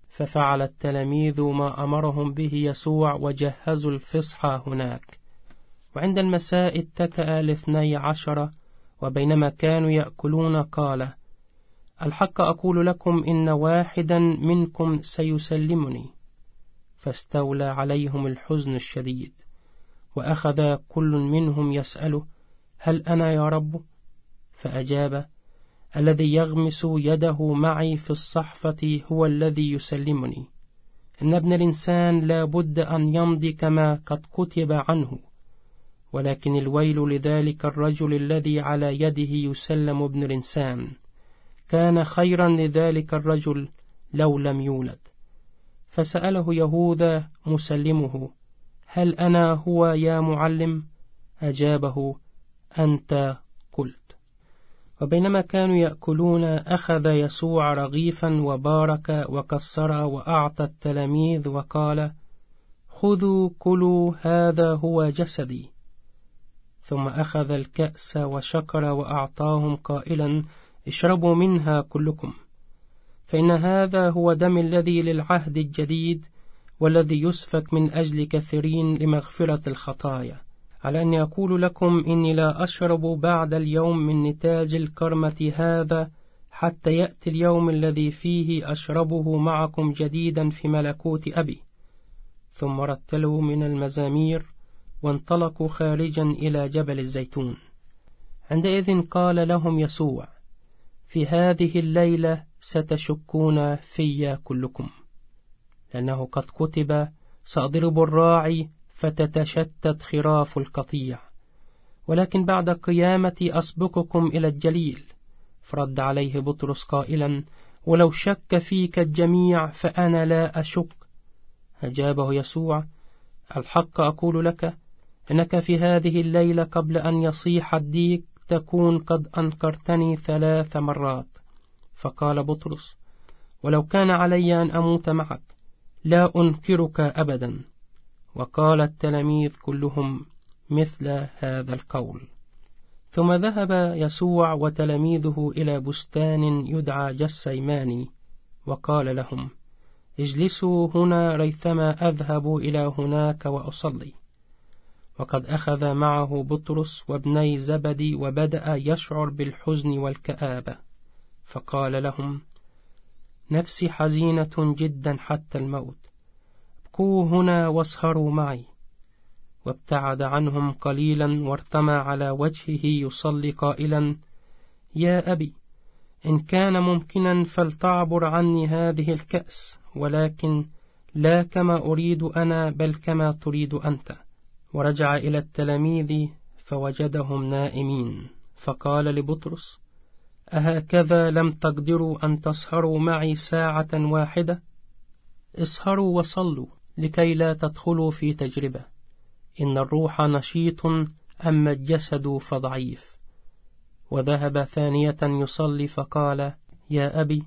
ففعل التلاميذ ما أمرهم به يسوع وجهزوا الفصح هناك وعند المساء اتكأ الاثني عشر وبينما كانوا يأكلون قال الحق أقول لكم إن واحدا منكم سيسلمني. فاستولى عليهم الحزن الشديد وأخذ كل منهم يسأله هل أنا يا رب؟ فأجاب الذي يغمس يده معي في الصحفة هو الذي يسلمني. إن ابن الإنسان لا بد أن يمضي كما قد كتب عنه. ولكن الويل لذلك الرجل الذي على يده يسلم ابن الإنسان كان خيرا لذلك الرجل لو لم يولد. فسأله يهوذا مسلمه هل أنا هو يا معلم؟ أجابه أنت قلت. وبينما كانوا يأكلون أخذ يسوع رغيفا وبارك وكسر وأعطى التلاميذ وقال خذوا كلوا هذا هو جسدي. ثم أخذ الكأس وشكر وأعطاهم قائلا اشربوا منها كلكم. فإن هذا هو دم الذي للعهد الجديد والذي يسفك من أجل كثيرين لمغفرة الخطايا. على أن يقول لكم إني لا أشرب بعد اليوم من نتاج الكرمة هذا حتى يأتي اليوم الذي فيه أشربه معكم جديدا في ملكوت أبي. ثم رتلوا من المزامير وانطلقوا خارجا إلى جبل الزيتون. عندئذ قال لهم يسوع في هذه الليلة ستشكون في كلكم. لأنه قد كتب سأضرب الراعي فتتشتت خراف القطيع. ولكن بعد قيامتي أسبقكم إلى الجليل. فرد عليه بطرس قائلا ولو شك فيك الجميع فأنا لا أشك. أجابه يسوع الحق أقول لك إنك في هذه الليلة قبل أن يصيح الديك تكون قد أنكرتني ثلاث مرات. فقال بطرس ولو كان علي أن أموت معك لا أنكرك أبدا. وقال التلاميذ كلهم مثل هذا القول. ثم ذهب يسوع وتلاميذه إلى بستان يدعى جسيماني وقال لهم اجلسوا هنا ريثما أذهب إلى هناك وأصلي. وقد أخذ معه بطرس وابني زبدي وبدأ يشعر بالحزن والكآبة. فقال لهم نفسي حزينة جدا حتى الموت. ابقوا هنا واسهروا معي. وابتعد عنهم قليلا وارتمى على وجهه يصلي قائلا يا أبي إن كان ممكنا فلتعبر عني هذه الكأس ولكن لا كما أريد أنا بل كما تريد أنت. ورجع إلى التلاميذ فوجدهم نائمين. فقال لبطرس أهكذا لم تقدروا أن تسهروا معي ساعة واحدة؟ اسهروا وصلوا لكي لا تدخلوا في تجربة. إن الروح نشيط أما الجسد فضعيف. وذهب ثانية يصلي فقال يا أبي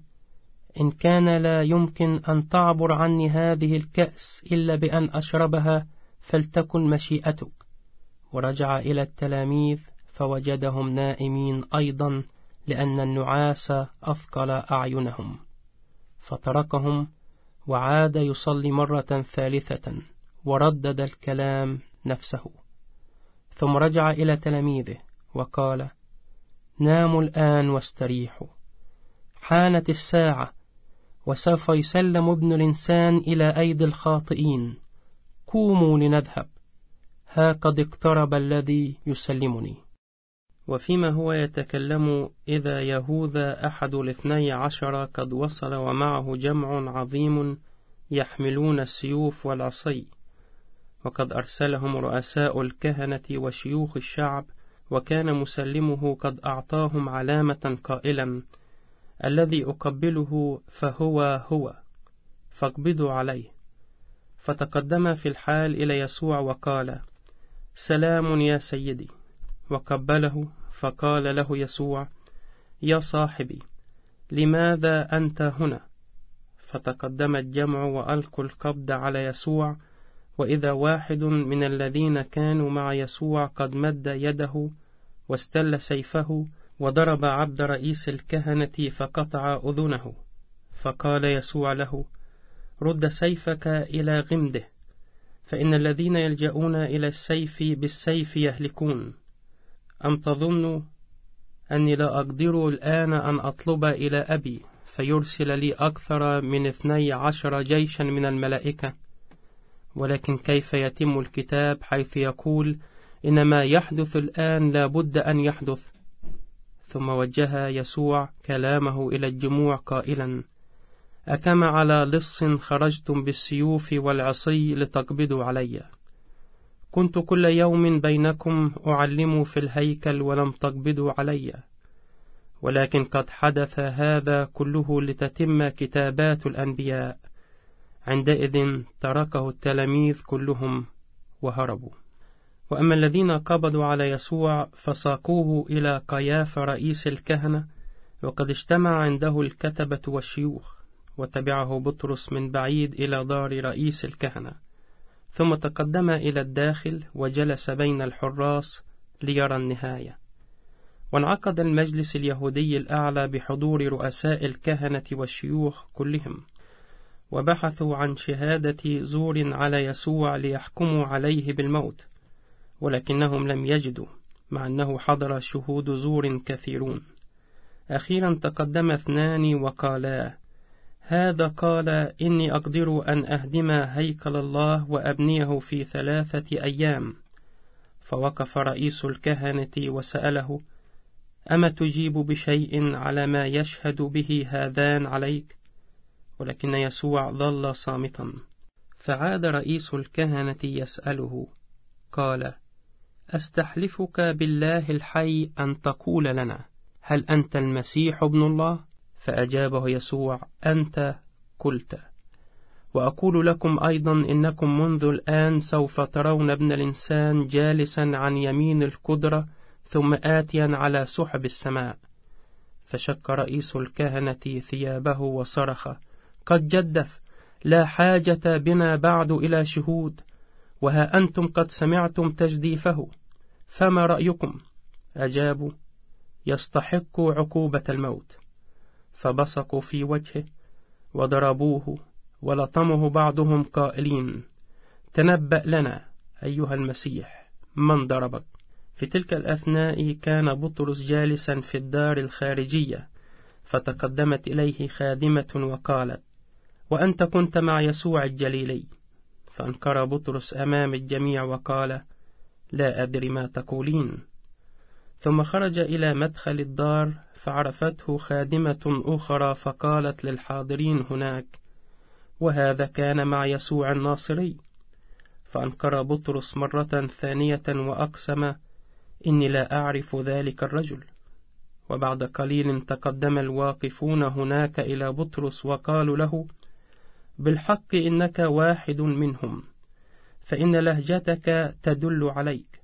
إن كان لا يمكن أن تعبر عني هذه الكأس إلا بأن أشربها فلتكن مشيئتك. ورجع إلى التلاميذ فوجدهم نائمين أيضا لأن النعاس أثقل أعينهم. فتركهم وعاد يصلي مرة ثالثة وردد الكلام نفسه. ثم رجع إلى تلاميذه وقال ناموا الآن واستريحوا. حانت الساعة وسوف يسلم ابن الإنسان إلى أيدي الخاطئين. قوموا لنذهب. ها قد اقترب الذي يسلمني. وفيما هو يتكلم إذا يهوذا أحد الاثني عشر قد وصل ومعه جمع عظيم يحملون السيوف والعصي. وقد أرسلهم رؤساء الكهنة وشيوخ الشعب وكان مسلمه قد أعطاهم علامة قائلا الذي أقبله فهو هو فاقبضوا عليه. فتقدم في الحال إلى يسوع وقال سلام يا سيدي. وقبله فقال له يسوع يا صاحبي لماذا أنت هنا؟ فتقدم الجمع وألقوا القبض على يسوع وإذا واحد من الذين كانوا مع يسوع قد مد يده واستل سيفه وضرب عبد رئيس الكهنة فقطع أذنه. فقال يسوع له رد سيفك إلى غمده فإن الذين يلجؤون إلى السيف بالسيف يهلكون. أم تظن أني لا أقدر الآن أن أطلب إلى أبي فيرسل لي أكثر من اثني عشر جيشا من الملائكة؟ ولكن كيف يتم الكتاب حيث يقول إن ما يحدث الآن لا بد أن يحدث؟ ثم وجه يسوع كلامه إلى الجموع قائلا أكما على لص خرجتم بالسيوف والعصي لتقبضوا علي. كنت كل يوم بينكم أعلم في الهيكل ولم تقبضوا علي. ولكن قد حدث هذا كله لتتم كتابات الأنبياء. عندئذ تركه التلاميذ كلهم وهربوا. وأما الذين قبضوا على يسوع فساقوه إلى قياف رئيس الكهنة وقد اجتمع عنده الكتبة والشيوخ. وتبعه بطرس من بعيد إلى دار رئيس الكهنة. ثم تقدم إلى الداخل وجلس بين الحراس ليرى النهاية. وانعقد المجلس اليهودي الأعلى بحضور رؤساء الكهنة والشيوخ كلهم. وبحثوا عن شهادة زور على يسوع ليحكموا عليه بالموت. ولكنهم لم يجدوا مع أنه حضر شهود زور كثيرون. أخيرا تقدم اثنان وقالا هذا قال إني أقدر أن أهدم هيكل الله وأبنيه في ثلاثة أيام. فوقف رئيس الكهنة وسأله أما تجيب بشيء على ما يشهد به هذان عليك؟ ولكن يسوع ظل صامتا. فعاد رئيس الكهنة يسأله قال أستحلفك بالله الحي أن تقول لنا هل أنت المسيح ابن الله؟ فأجابه يسوع أنت قلت. وأقول لكم أيضا إنكم منذ الآن سوف ترون ابن الإنسان جالسا عن يمين القدرة ثم آتيا على سحب السماء. فشك رئيس الكهنة ثيابه وصرخ قد جدف لا حاجة بنا بعد إلى شهود وها أنتم قد سمعتم تجديفه فما رأيكم؟ أجابوا يستحق عقوبة الموت. فبصقوا في وجهه وضربوه ولطمه بعضهم قائلين تنبأ لنا أيها المسيح من ضربك؟ في تلك الأثناء كان بطرس جالسا في الدار الخارجية فتقدمت إليه خادمة وقالت وأنت كنت مع يسوع الجليلي؟ فأنكر بطرس أمام الجميع وقال لا أدري ما تقولين. ثم خرج إلى مدخل الدار فعرفته خادمة أخرى فقالت للحاضرين هناك وهذا كان مع يسوع الناصري. فأنكر بطرس مرة ثانية وأقسم إني لا أعرف ذلك الرجل. وبعد قليل تقدم الواقفون هناك إلى بطرس وقالوا له بالحق إنك واحد منهم فإن لهجتك تدل عليك.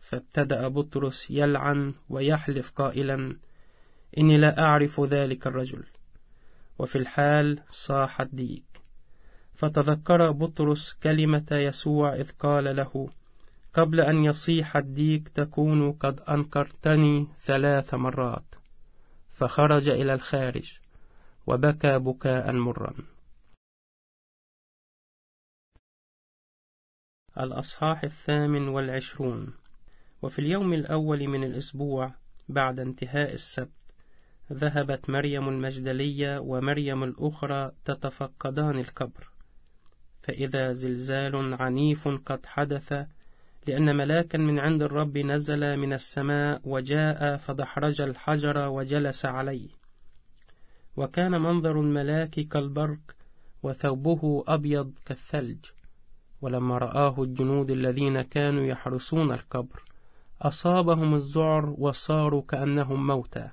فابتدأ بطرس يلعن ويحلف قائلا إني لا أعرف ذلك الرجل. وفي الحال صاح الديك. فتذكر بطرس كلمة يسوع إذ قال له قبل أن يصيح الديك تكون قد أنكرتني ثلاث مرات. فخرج إلى الخارج وبكى بكاء مرا. الأصحاح الثامن والعشرون. وفي اليوم الأول من الأسبوع بعد انتهاء السبت ذهبت مريم المجدلية ومريم الأخرى تتفقدان القبر. فإذا زلزال عنيف قد حدث لأن ملاكا من عند الرب نزل من السماء وجاء فدحرج الحجر وجلس عليه. وكان منظر الملاك كالبرق وثوبه أبيض كالثلج. ولما رآه الجنود الذين كانوا يحرسون القبر أصابهم الذعر وصاروا كأنهم موتى.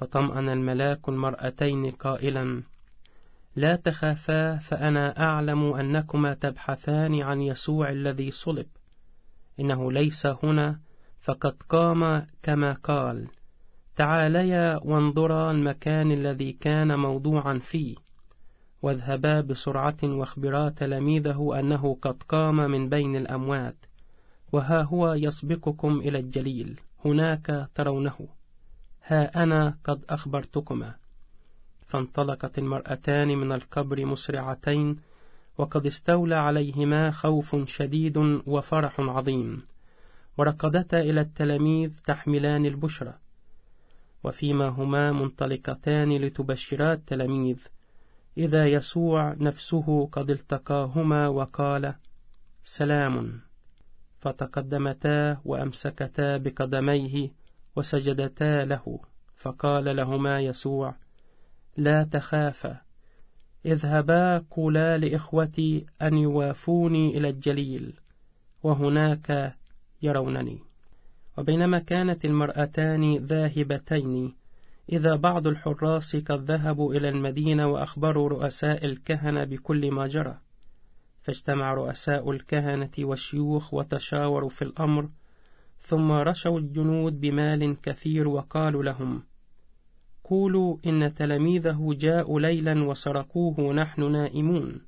فطمأن الملاك المرأتين قائلا لا تخافا فأنا أعلم أنكما تبحثان عن يسوع الذي صلب. إنه ليس هنا فقد قام كما قال. تعاليا وانظرا المكان الذي كان موضوعا فيه. واذهبا بسرعة واخبرا تلاميذه أنه قد قام من بين الأموات. وها هو يسبقكم إلى الجليل. هناك ترونه. ها أنا قد أخبرتكما. فانطلقت المرأتان من القبر مسرعتين وقد استولى عليهما خوف شديد وفرح عظيم. وركضتا إلى التلاميذ تحملان البشرى وفيما هما منطلقتان لتبشرا التلاميذ. إذا يسوع نفسه قد التقاهما وقال سلام. فتقدمتا وأمسكتا بقدميه وسجدتا له فقال لهما يسوع لا تخافا اذهبا قولا لإخوتي أن يوافوني إلى الجليل وهناك يرونني. وبينما كانت المرأتان ذاهبتين إذا بعض الحراس قد ذهبوا إلى المدينة وأخبروا رؤساء الكهنة بكل ما جرى فاجتمع رؤساء الكهنة والشيوخ وتشاوروا في الأمر ثم رشوا الجنود بمال كثير وقالوا لهم قولوا إن تلاميذه جاءوا ليلا وسرقوه ونحن نائمون.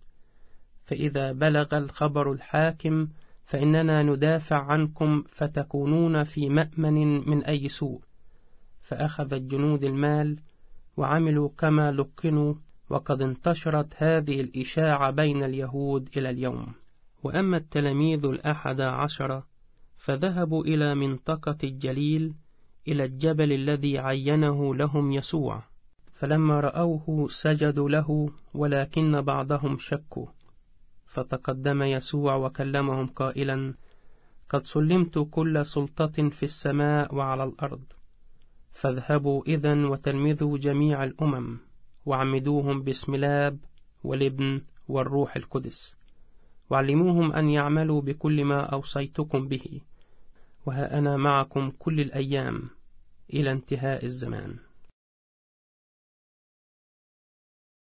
فإذا بلغ الخبر الحاكم فإننا ندافع عنكم فتكونون في مأمن من أي سوء. فأخذ الجنود المال وعملوا كما لقنوا وقد انتشرت هذه الإشاعة بين اليهود إلى اليوم. وأما التلاميذ الأحد عشر فذهبوا إلى منطقة الجليل إلى الجبل الذي عينه لهم يسوع فلما رأوه سجدوا له ولكن بعضهم شكوا فتقدم يسوع وكلمهم قائلا قد سلمت كل سلطة في السماء وعلى الأرض فاذهبوا إذا وتلمذوا جميع الأمم وعمدوهم باسم الاب والابن والروح القدس وعلموهم أن يعملوا بكل ما أوصيتكم به. وها أنا معكم كل الأيام إلى انتهاء الزمان؟